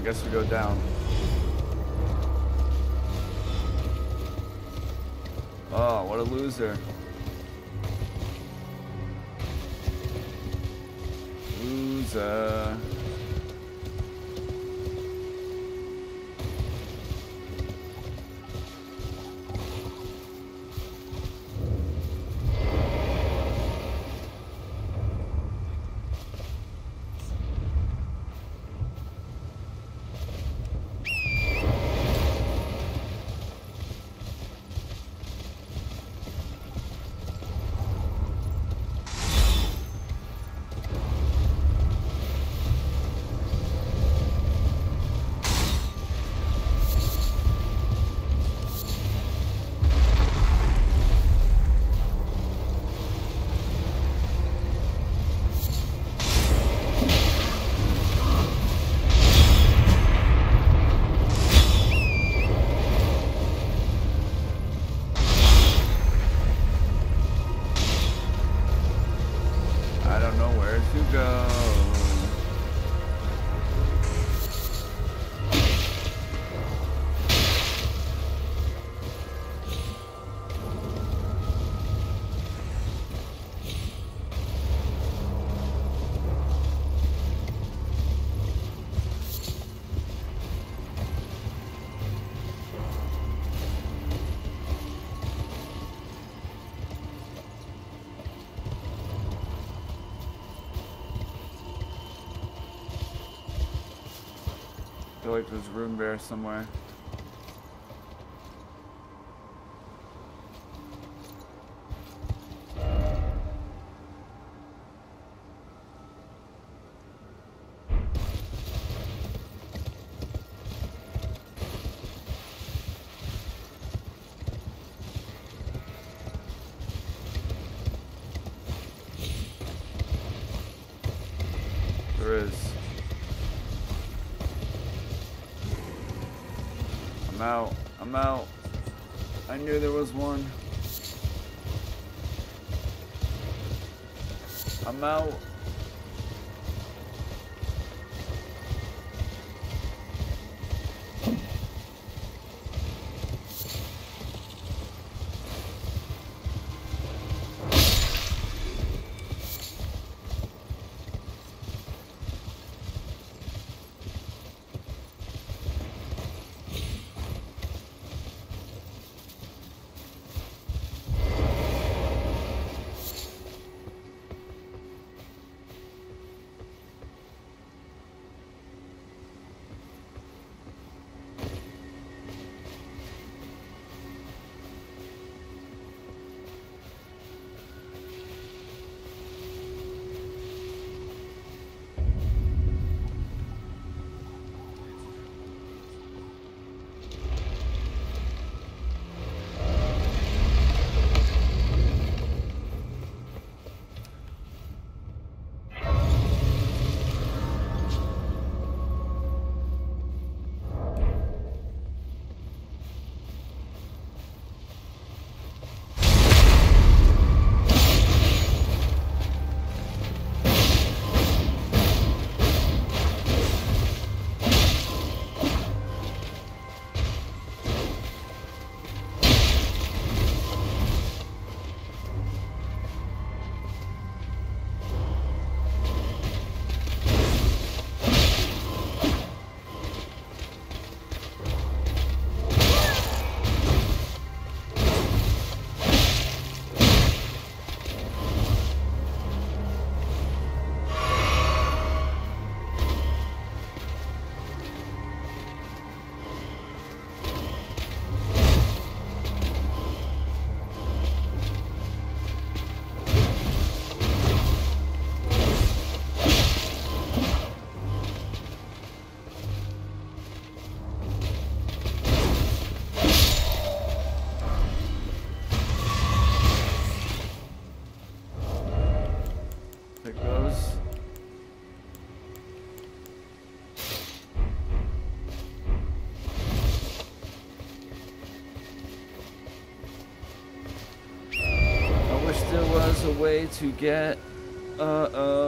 Guess we go down. Oh, what a loser. Loser. Like there's room there somewhere. There is. I'm out. I'm out. I knew there was one. I'm out. To get uh,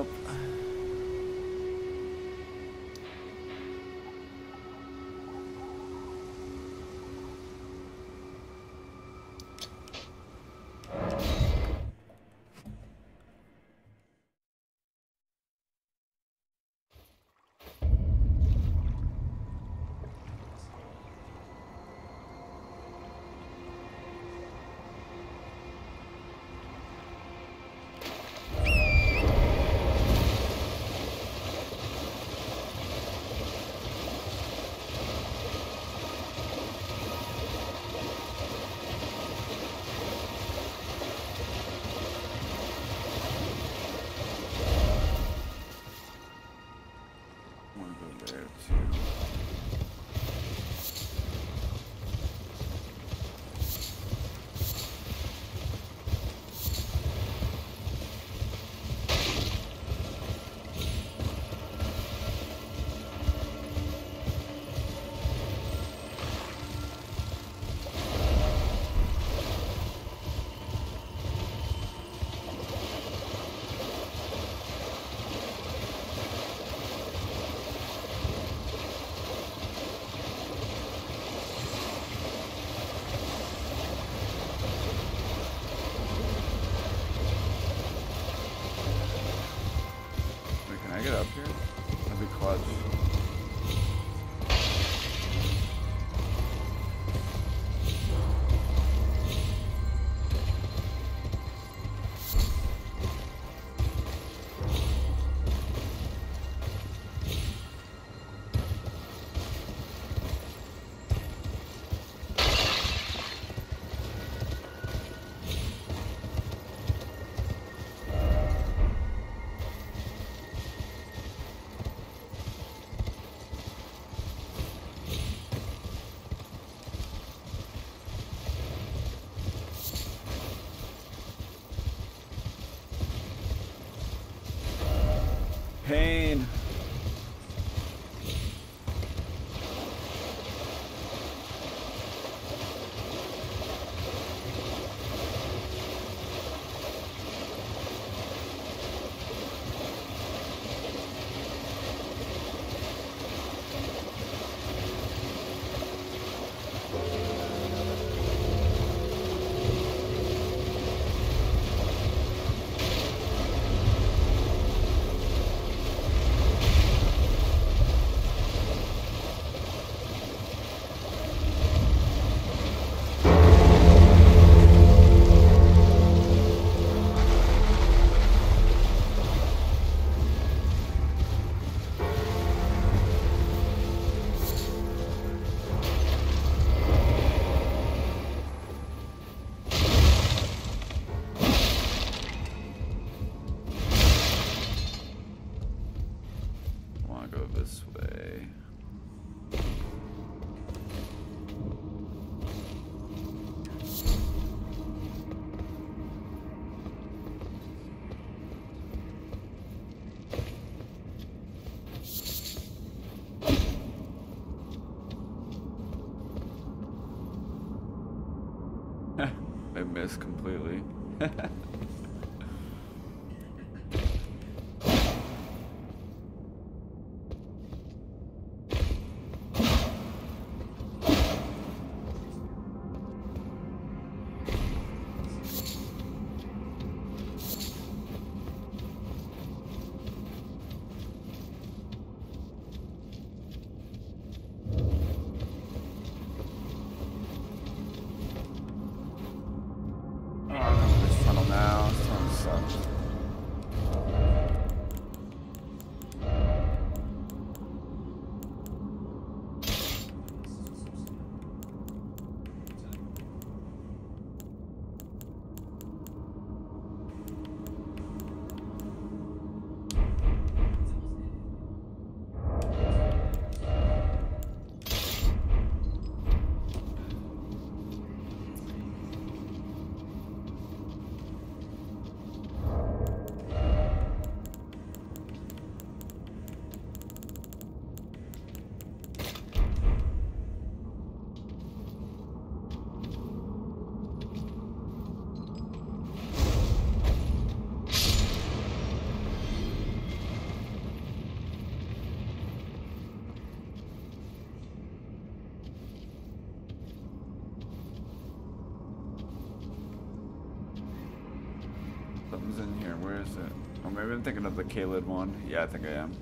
is it? Oh, maybe I'm thinking of the Caelid one. Yeah, I think I am.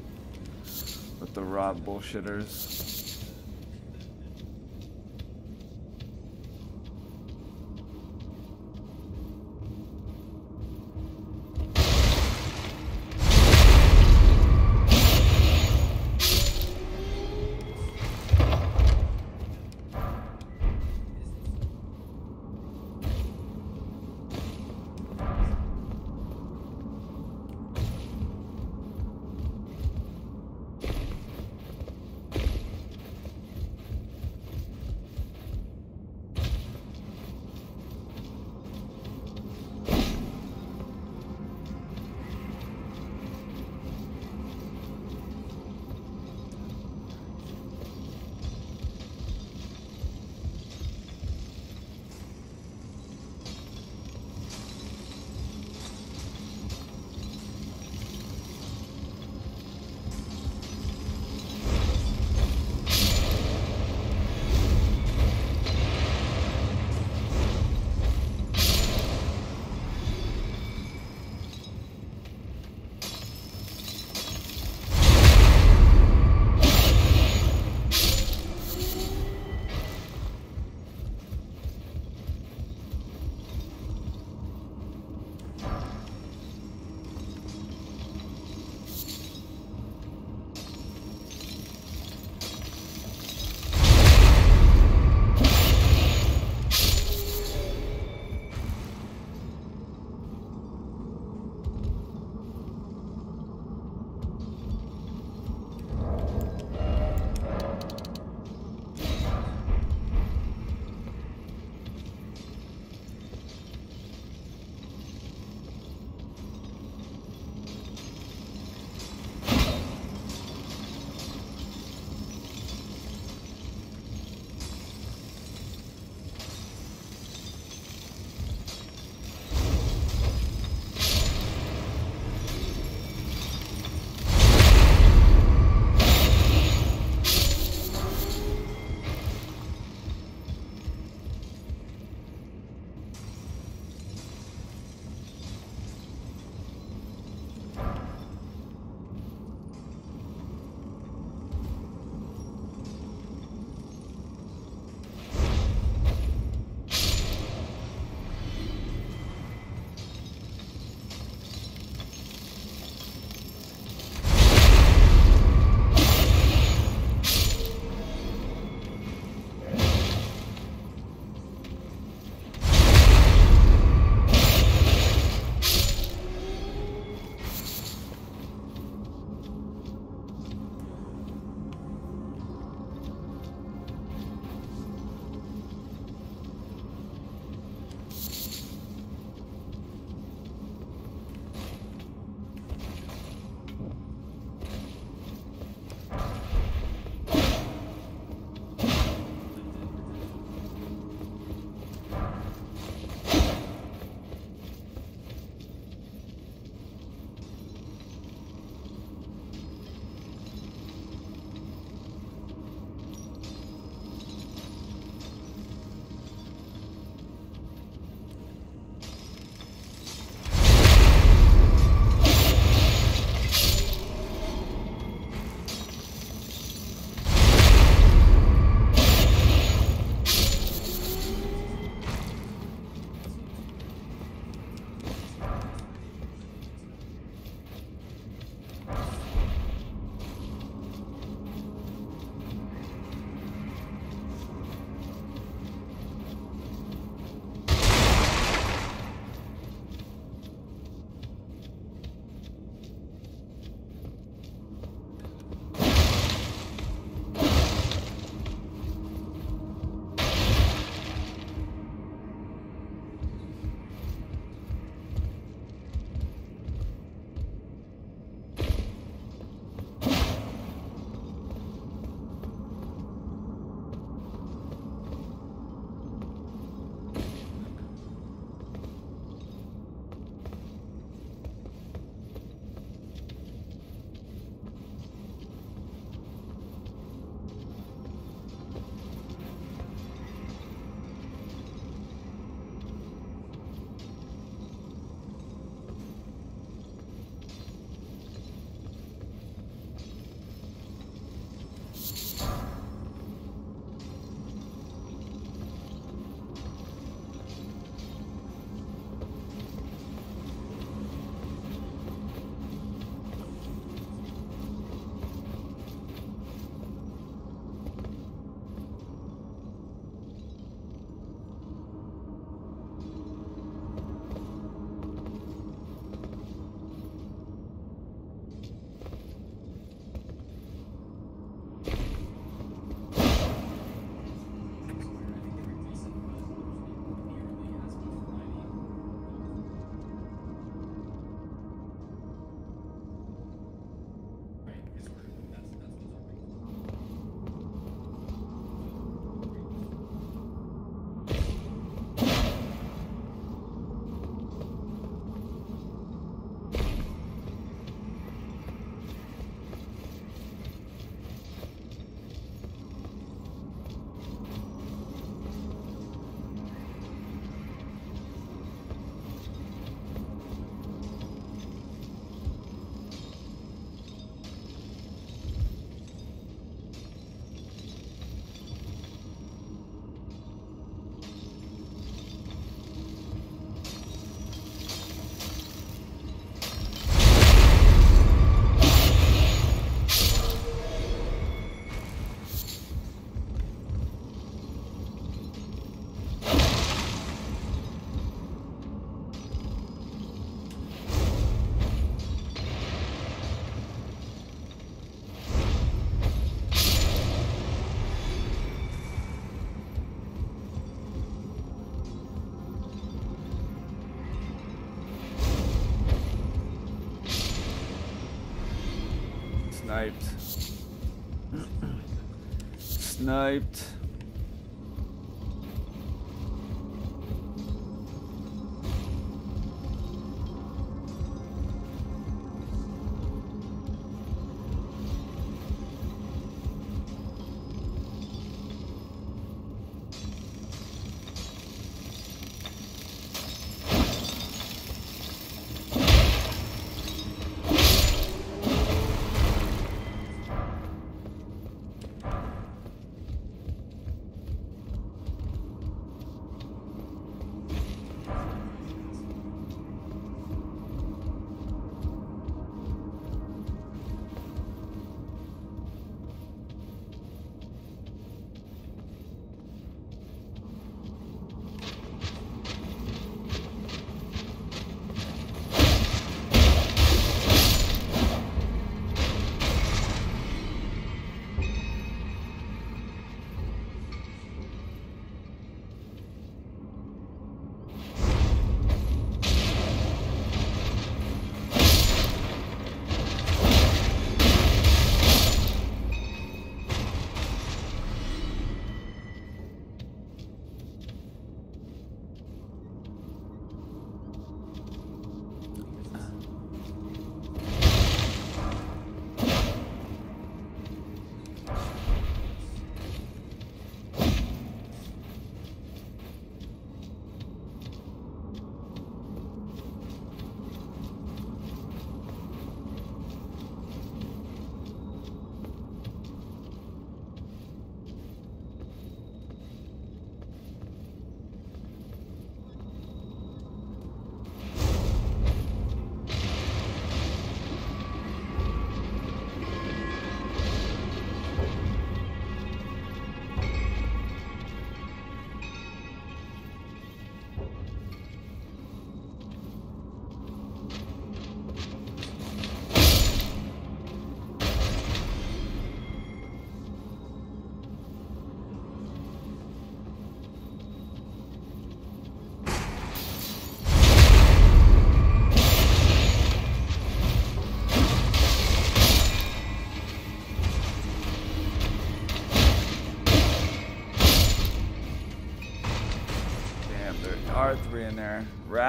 With the Rob bullshitters. Sniped. Sniped.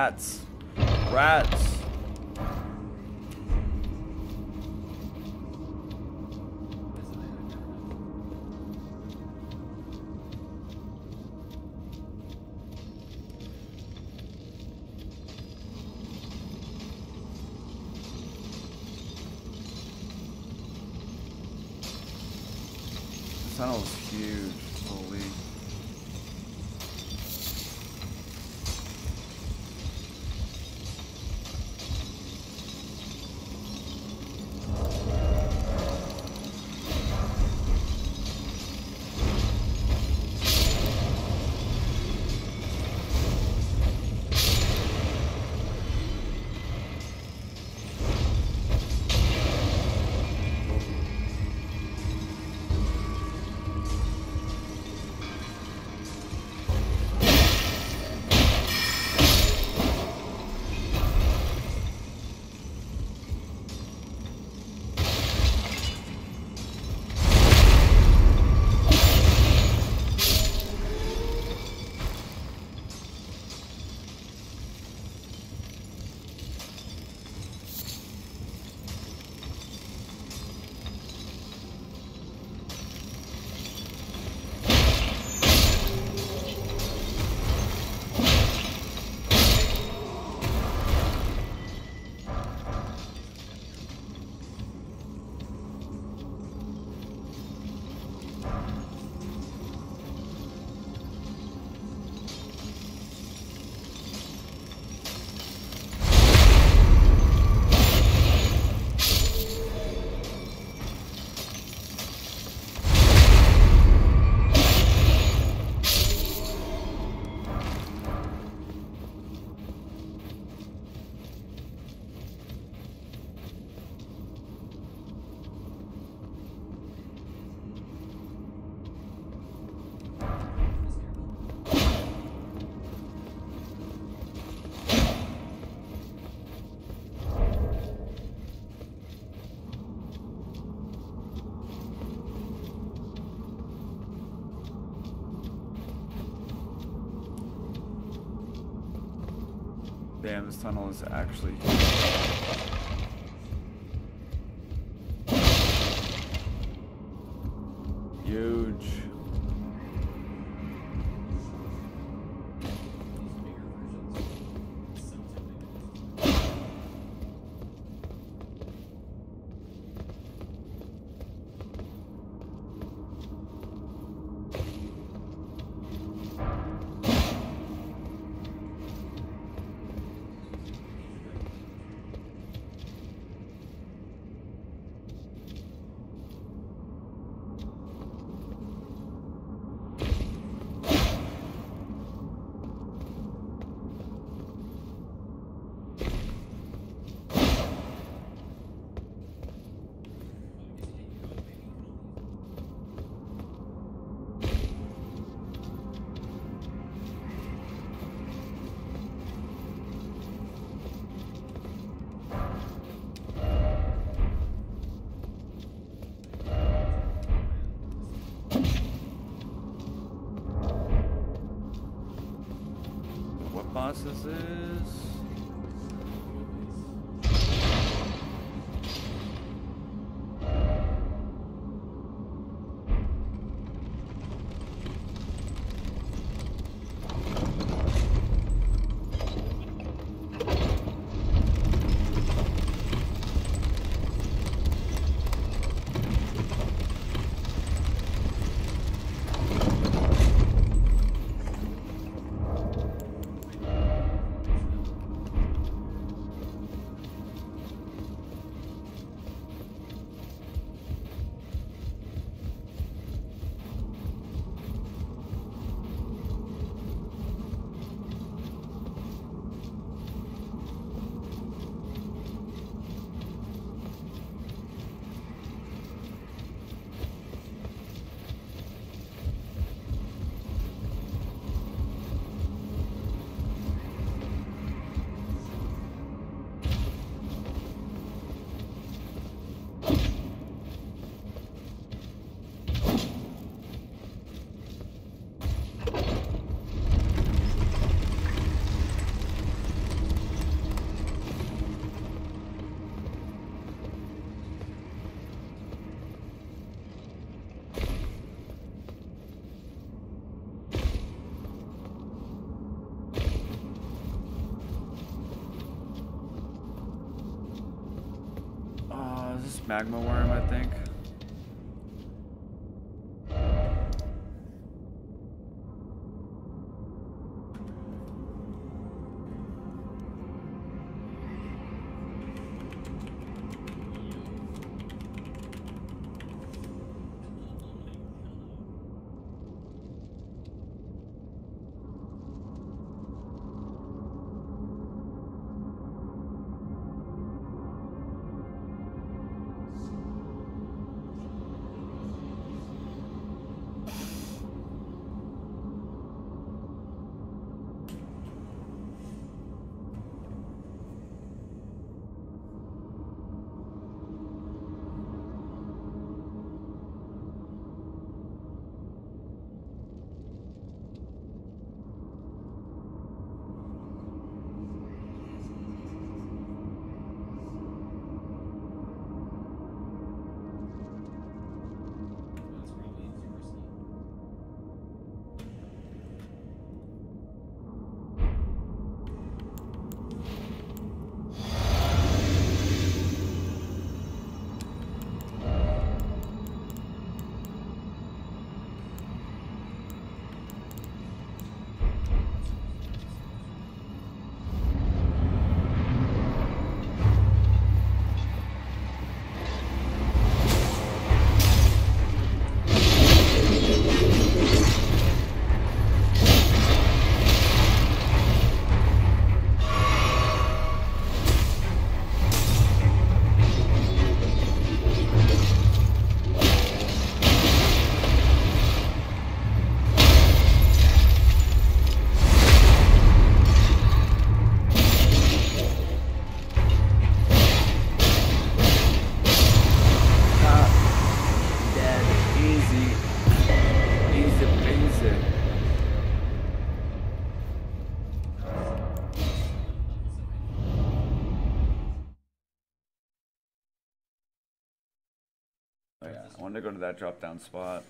Rats. Rats. This tunnel is actually What boss magma worm, I think? To go to that drop down spot.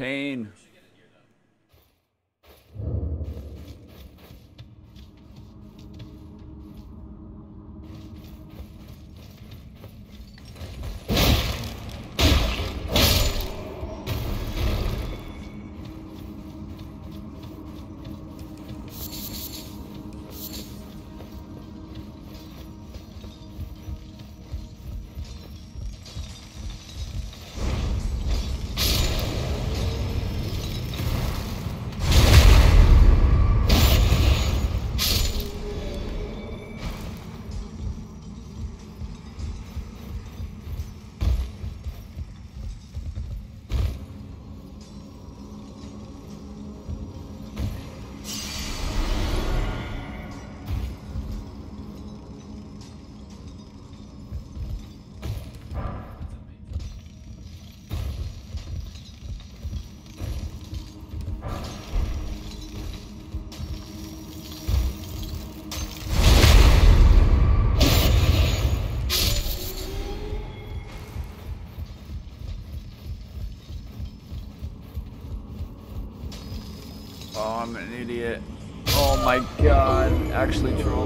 Pain. Idiot. Oh my god. Actually trolling.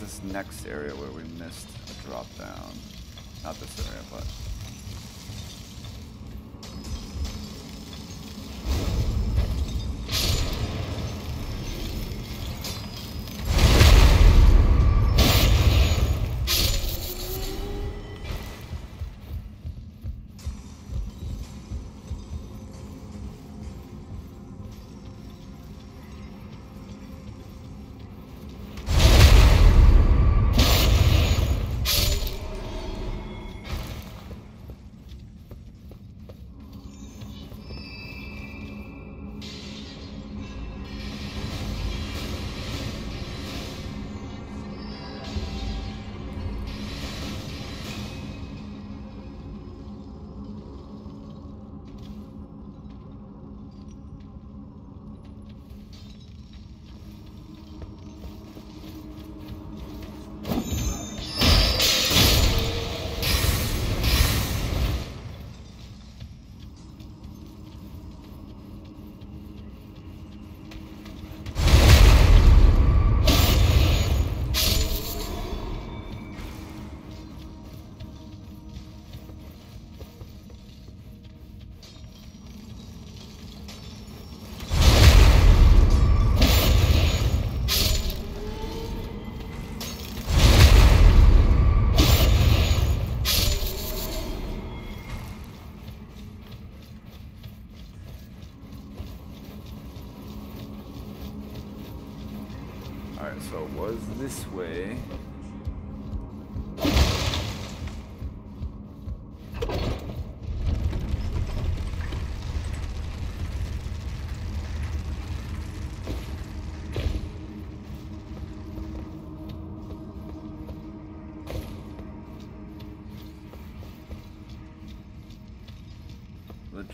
This next area where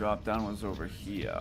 drop down was over here.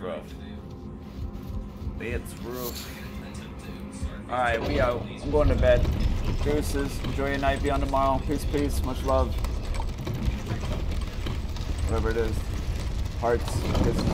Not what I was That's trying rough. It's rough. Alright, we out. I'm going to bed. Deuces. Enjoy your night. Be on tomorrow. Peace, peace. Much love. Whatever it is. Hearts. Kisses.